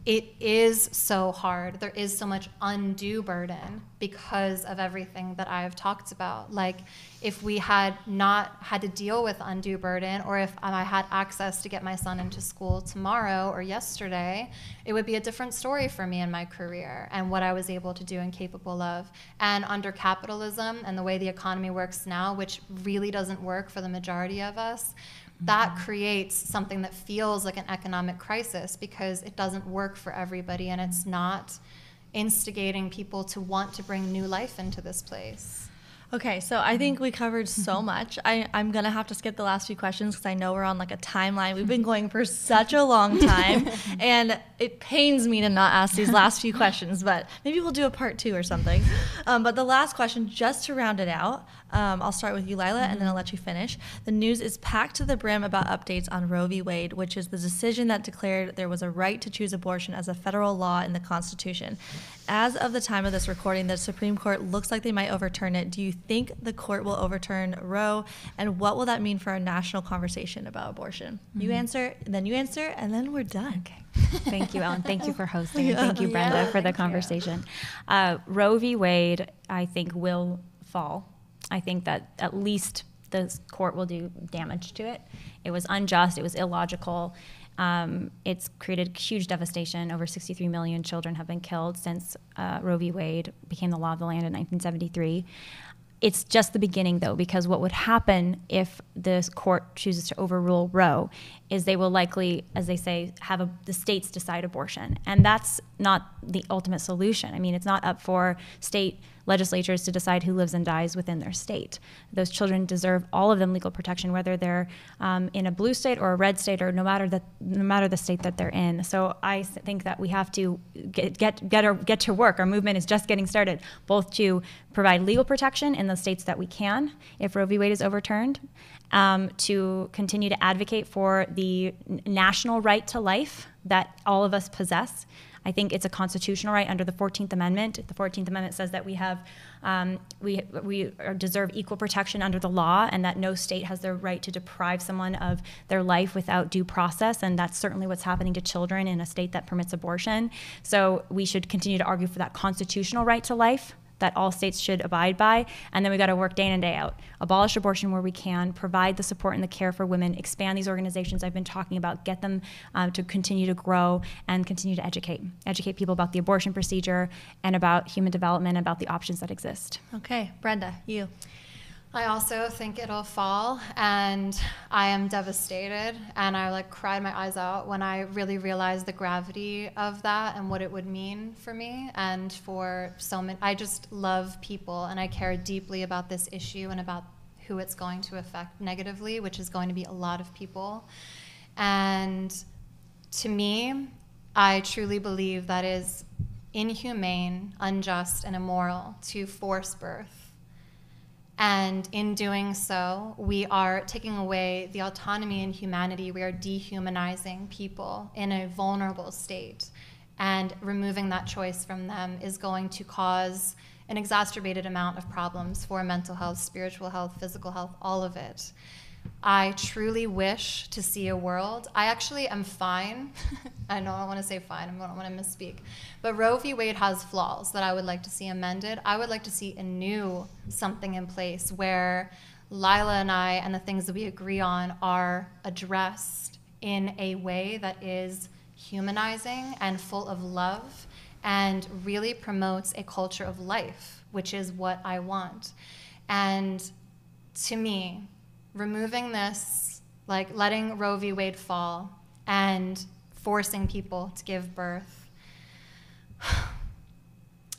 it is so hard. There is so much undue burden because of everything that I have talked about. Like, if we had not had to deal with undue burden, or if I had access to get my son into school tomorrow or yesterday, it would be a different story for me in my career and what I was able to do and capable of. And under capitalism and the way the economy works now, which really doesn't work for the majority of us, that creates something that feels like an economic crisis because it doesn't work for everybody and it's not instigating people to want to bring new life into this place. Okay, so I think we covered so much. I, I'm gonna have to skip the last few questions because I know we're on like a timeline. We've [LAUGHS] been going for such a long time, [LAUGHS] and it pains me to not ask these last few questions. But maybe we'll do a part two or something. Um, but the last question, just to round it out, um, I'll start with you, Lila, and then I'll let you finish. The news is packed to the brim about updates on Roe v. Wade, which is the decision that declared there was a right to choose abortion as a federal law in the Constitution. As of the time of this recording, the Supreme Court looks like they might overturn it. Do you think the court will overturn Roe? And what will that mean for our national conversation about abortion? Mm-hmm. You answer, then you answer, and then we're done. Okay. [LAUGHS] Thank you, Ellen. Thank you for hosting. And [LAUGHS] thank you, Brenda, yeah, for the conversation. Uh, Roe v. Wade, I think, will fall. I think that at least the court will do damage to it. It was unjust, it was illogical. Um, it's created huge devastation. Over 63 million children have been killed since uh, Roe v. Wade became the law of the land in 1973. It's just the beginning, though, because what would happen if this court chooses to overrule Roe is they will likely, as they say, have a, the states decide abortion. And that's not the ultimate solution. I mean, it's not up for state legislatures to decide who lives and dies within their state. Those children deserve all of them legal protection, whether they're um, in a blue state or a red state, or no matter the no matter the state that they're in. So I think that we have to get get get, get to work. Our movement is just getting started, both to provide legal protection in the states that we can if Roe v. Wade is overturned, um, to continue to advocate for the national right to life that all of us possess. I think it's a constitutional right under the 14th Amendment. The 14th Amendment says that we have um, we, we deserve equal protection under the law and that no state has the right to deprive someone of their life without due process. And that's certainly what's happening to children in a state that permits abortion. So we should continue to argue for that constitutional right to life that all states should abide by. And then we got to work day in and day out. Abolish abortion where we can, provide the support and the care for women, expand these organizations I've been talking about, get them um, to continue to grow and continue to educate. Educate people about the abortion procedure and about human development, about the options that exist. Okay, Brenda, you. I also think it'll fall, and I am devastated. And I like cried my eyes out when I really realized the gravity of that and what it would mean for me and for so many. I just love people, and I care deeply about this issue and about who it's going to affect negatively, which is going to be a lot of people. And to me, I truly believe that is inhumane, unjust, and immoral to force birth and in doing so, we are taking away the autonomy and humanity. We are dehumanizing people in a vulnerable state. And removing that choice from them is going to cause an exacerbated amount of problems for mental health, spiritual health, physical health, all of it. I truly wish to see a world. I actually am fine. [LAUGHS] I know I want to say fine, I don't want to misspeak. But Roe v. Wade has flaws that I would like to see amended. I would like to see a new something in place where Lila and I and the things that we agree on are addressed in a way that is humanizing and full of love and really promotes a culture of life, which is what I want. And to me, removing this, like letting Roe v. Wade fall and forcing people to give birth, [SIGHS]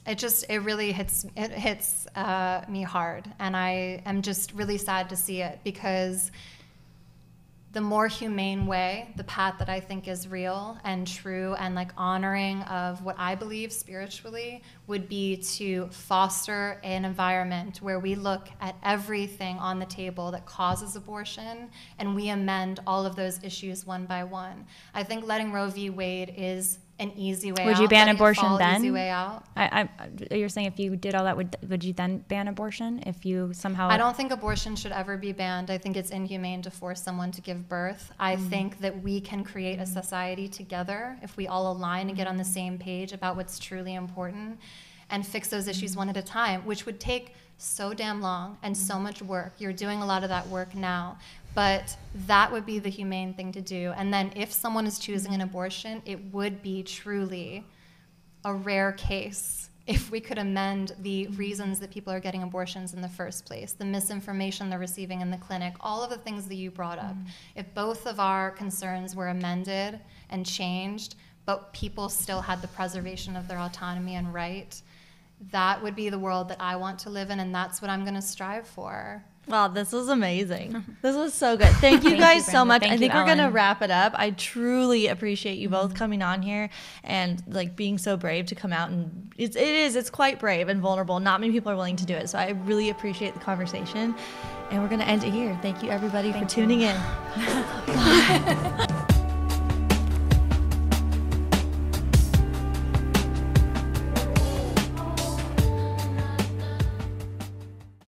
it just it really hits it hits uh, me hard, and I am just really sad to see it because the more humane way, the path that I think is real and true and like honoring of what I believe spiritually would be to foster an environment where we look at everything on the table that causes abortion and we amend all of those issues one by one. I think letting Roe v. Wade is an easy way out. would out. you ban abortion then easy way out I, I, you're saying if you did all that would would you then ban abortion if you somehow i don't think abortion should ever be banned i think it's inhumane to force someone to give birth i mm. think that we can create a society together if we all align and get on the same page about what's truly important and fix those issues mm. one at a time which would take so damn long and so much work you're doing a lot of that work now but that would be the humane thing to do. And then if someone is choosing an abortion, it would be truly a rare case if we could amend the reasons that people are getting abortions in the first place, the misinformation they're receiving in the clinic, all of the things that you brought up. Mm. If both of our concerns were amended and changed, but people still had the preservation of their autonomy and right, that would be the world that I want to live in, and that's what I'm going to strive for. Wow, this was amazing. [LAUGHS] This was so good. Thank you Thank guys you, so much. Thank I think you, we're going to wrap it up. I truly appreciate you both mm-hmm. coming on here and like being so brave to come out and it's, it is it's quite brave and vulnerable. Not many people are willing to do it. So I really appreciate the conversation. And we're going to end it here. Thank you everybody Thank for tuning you. in. [LAUGHS]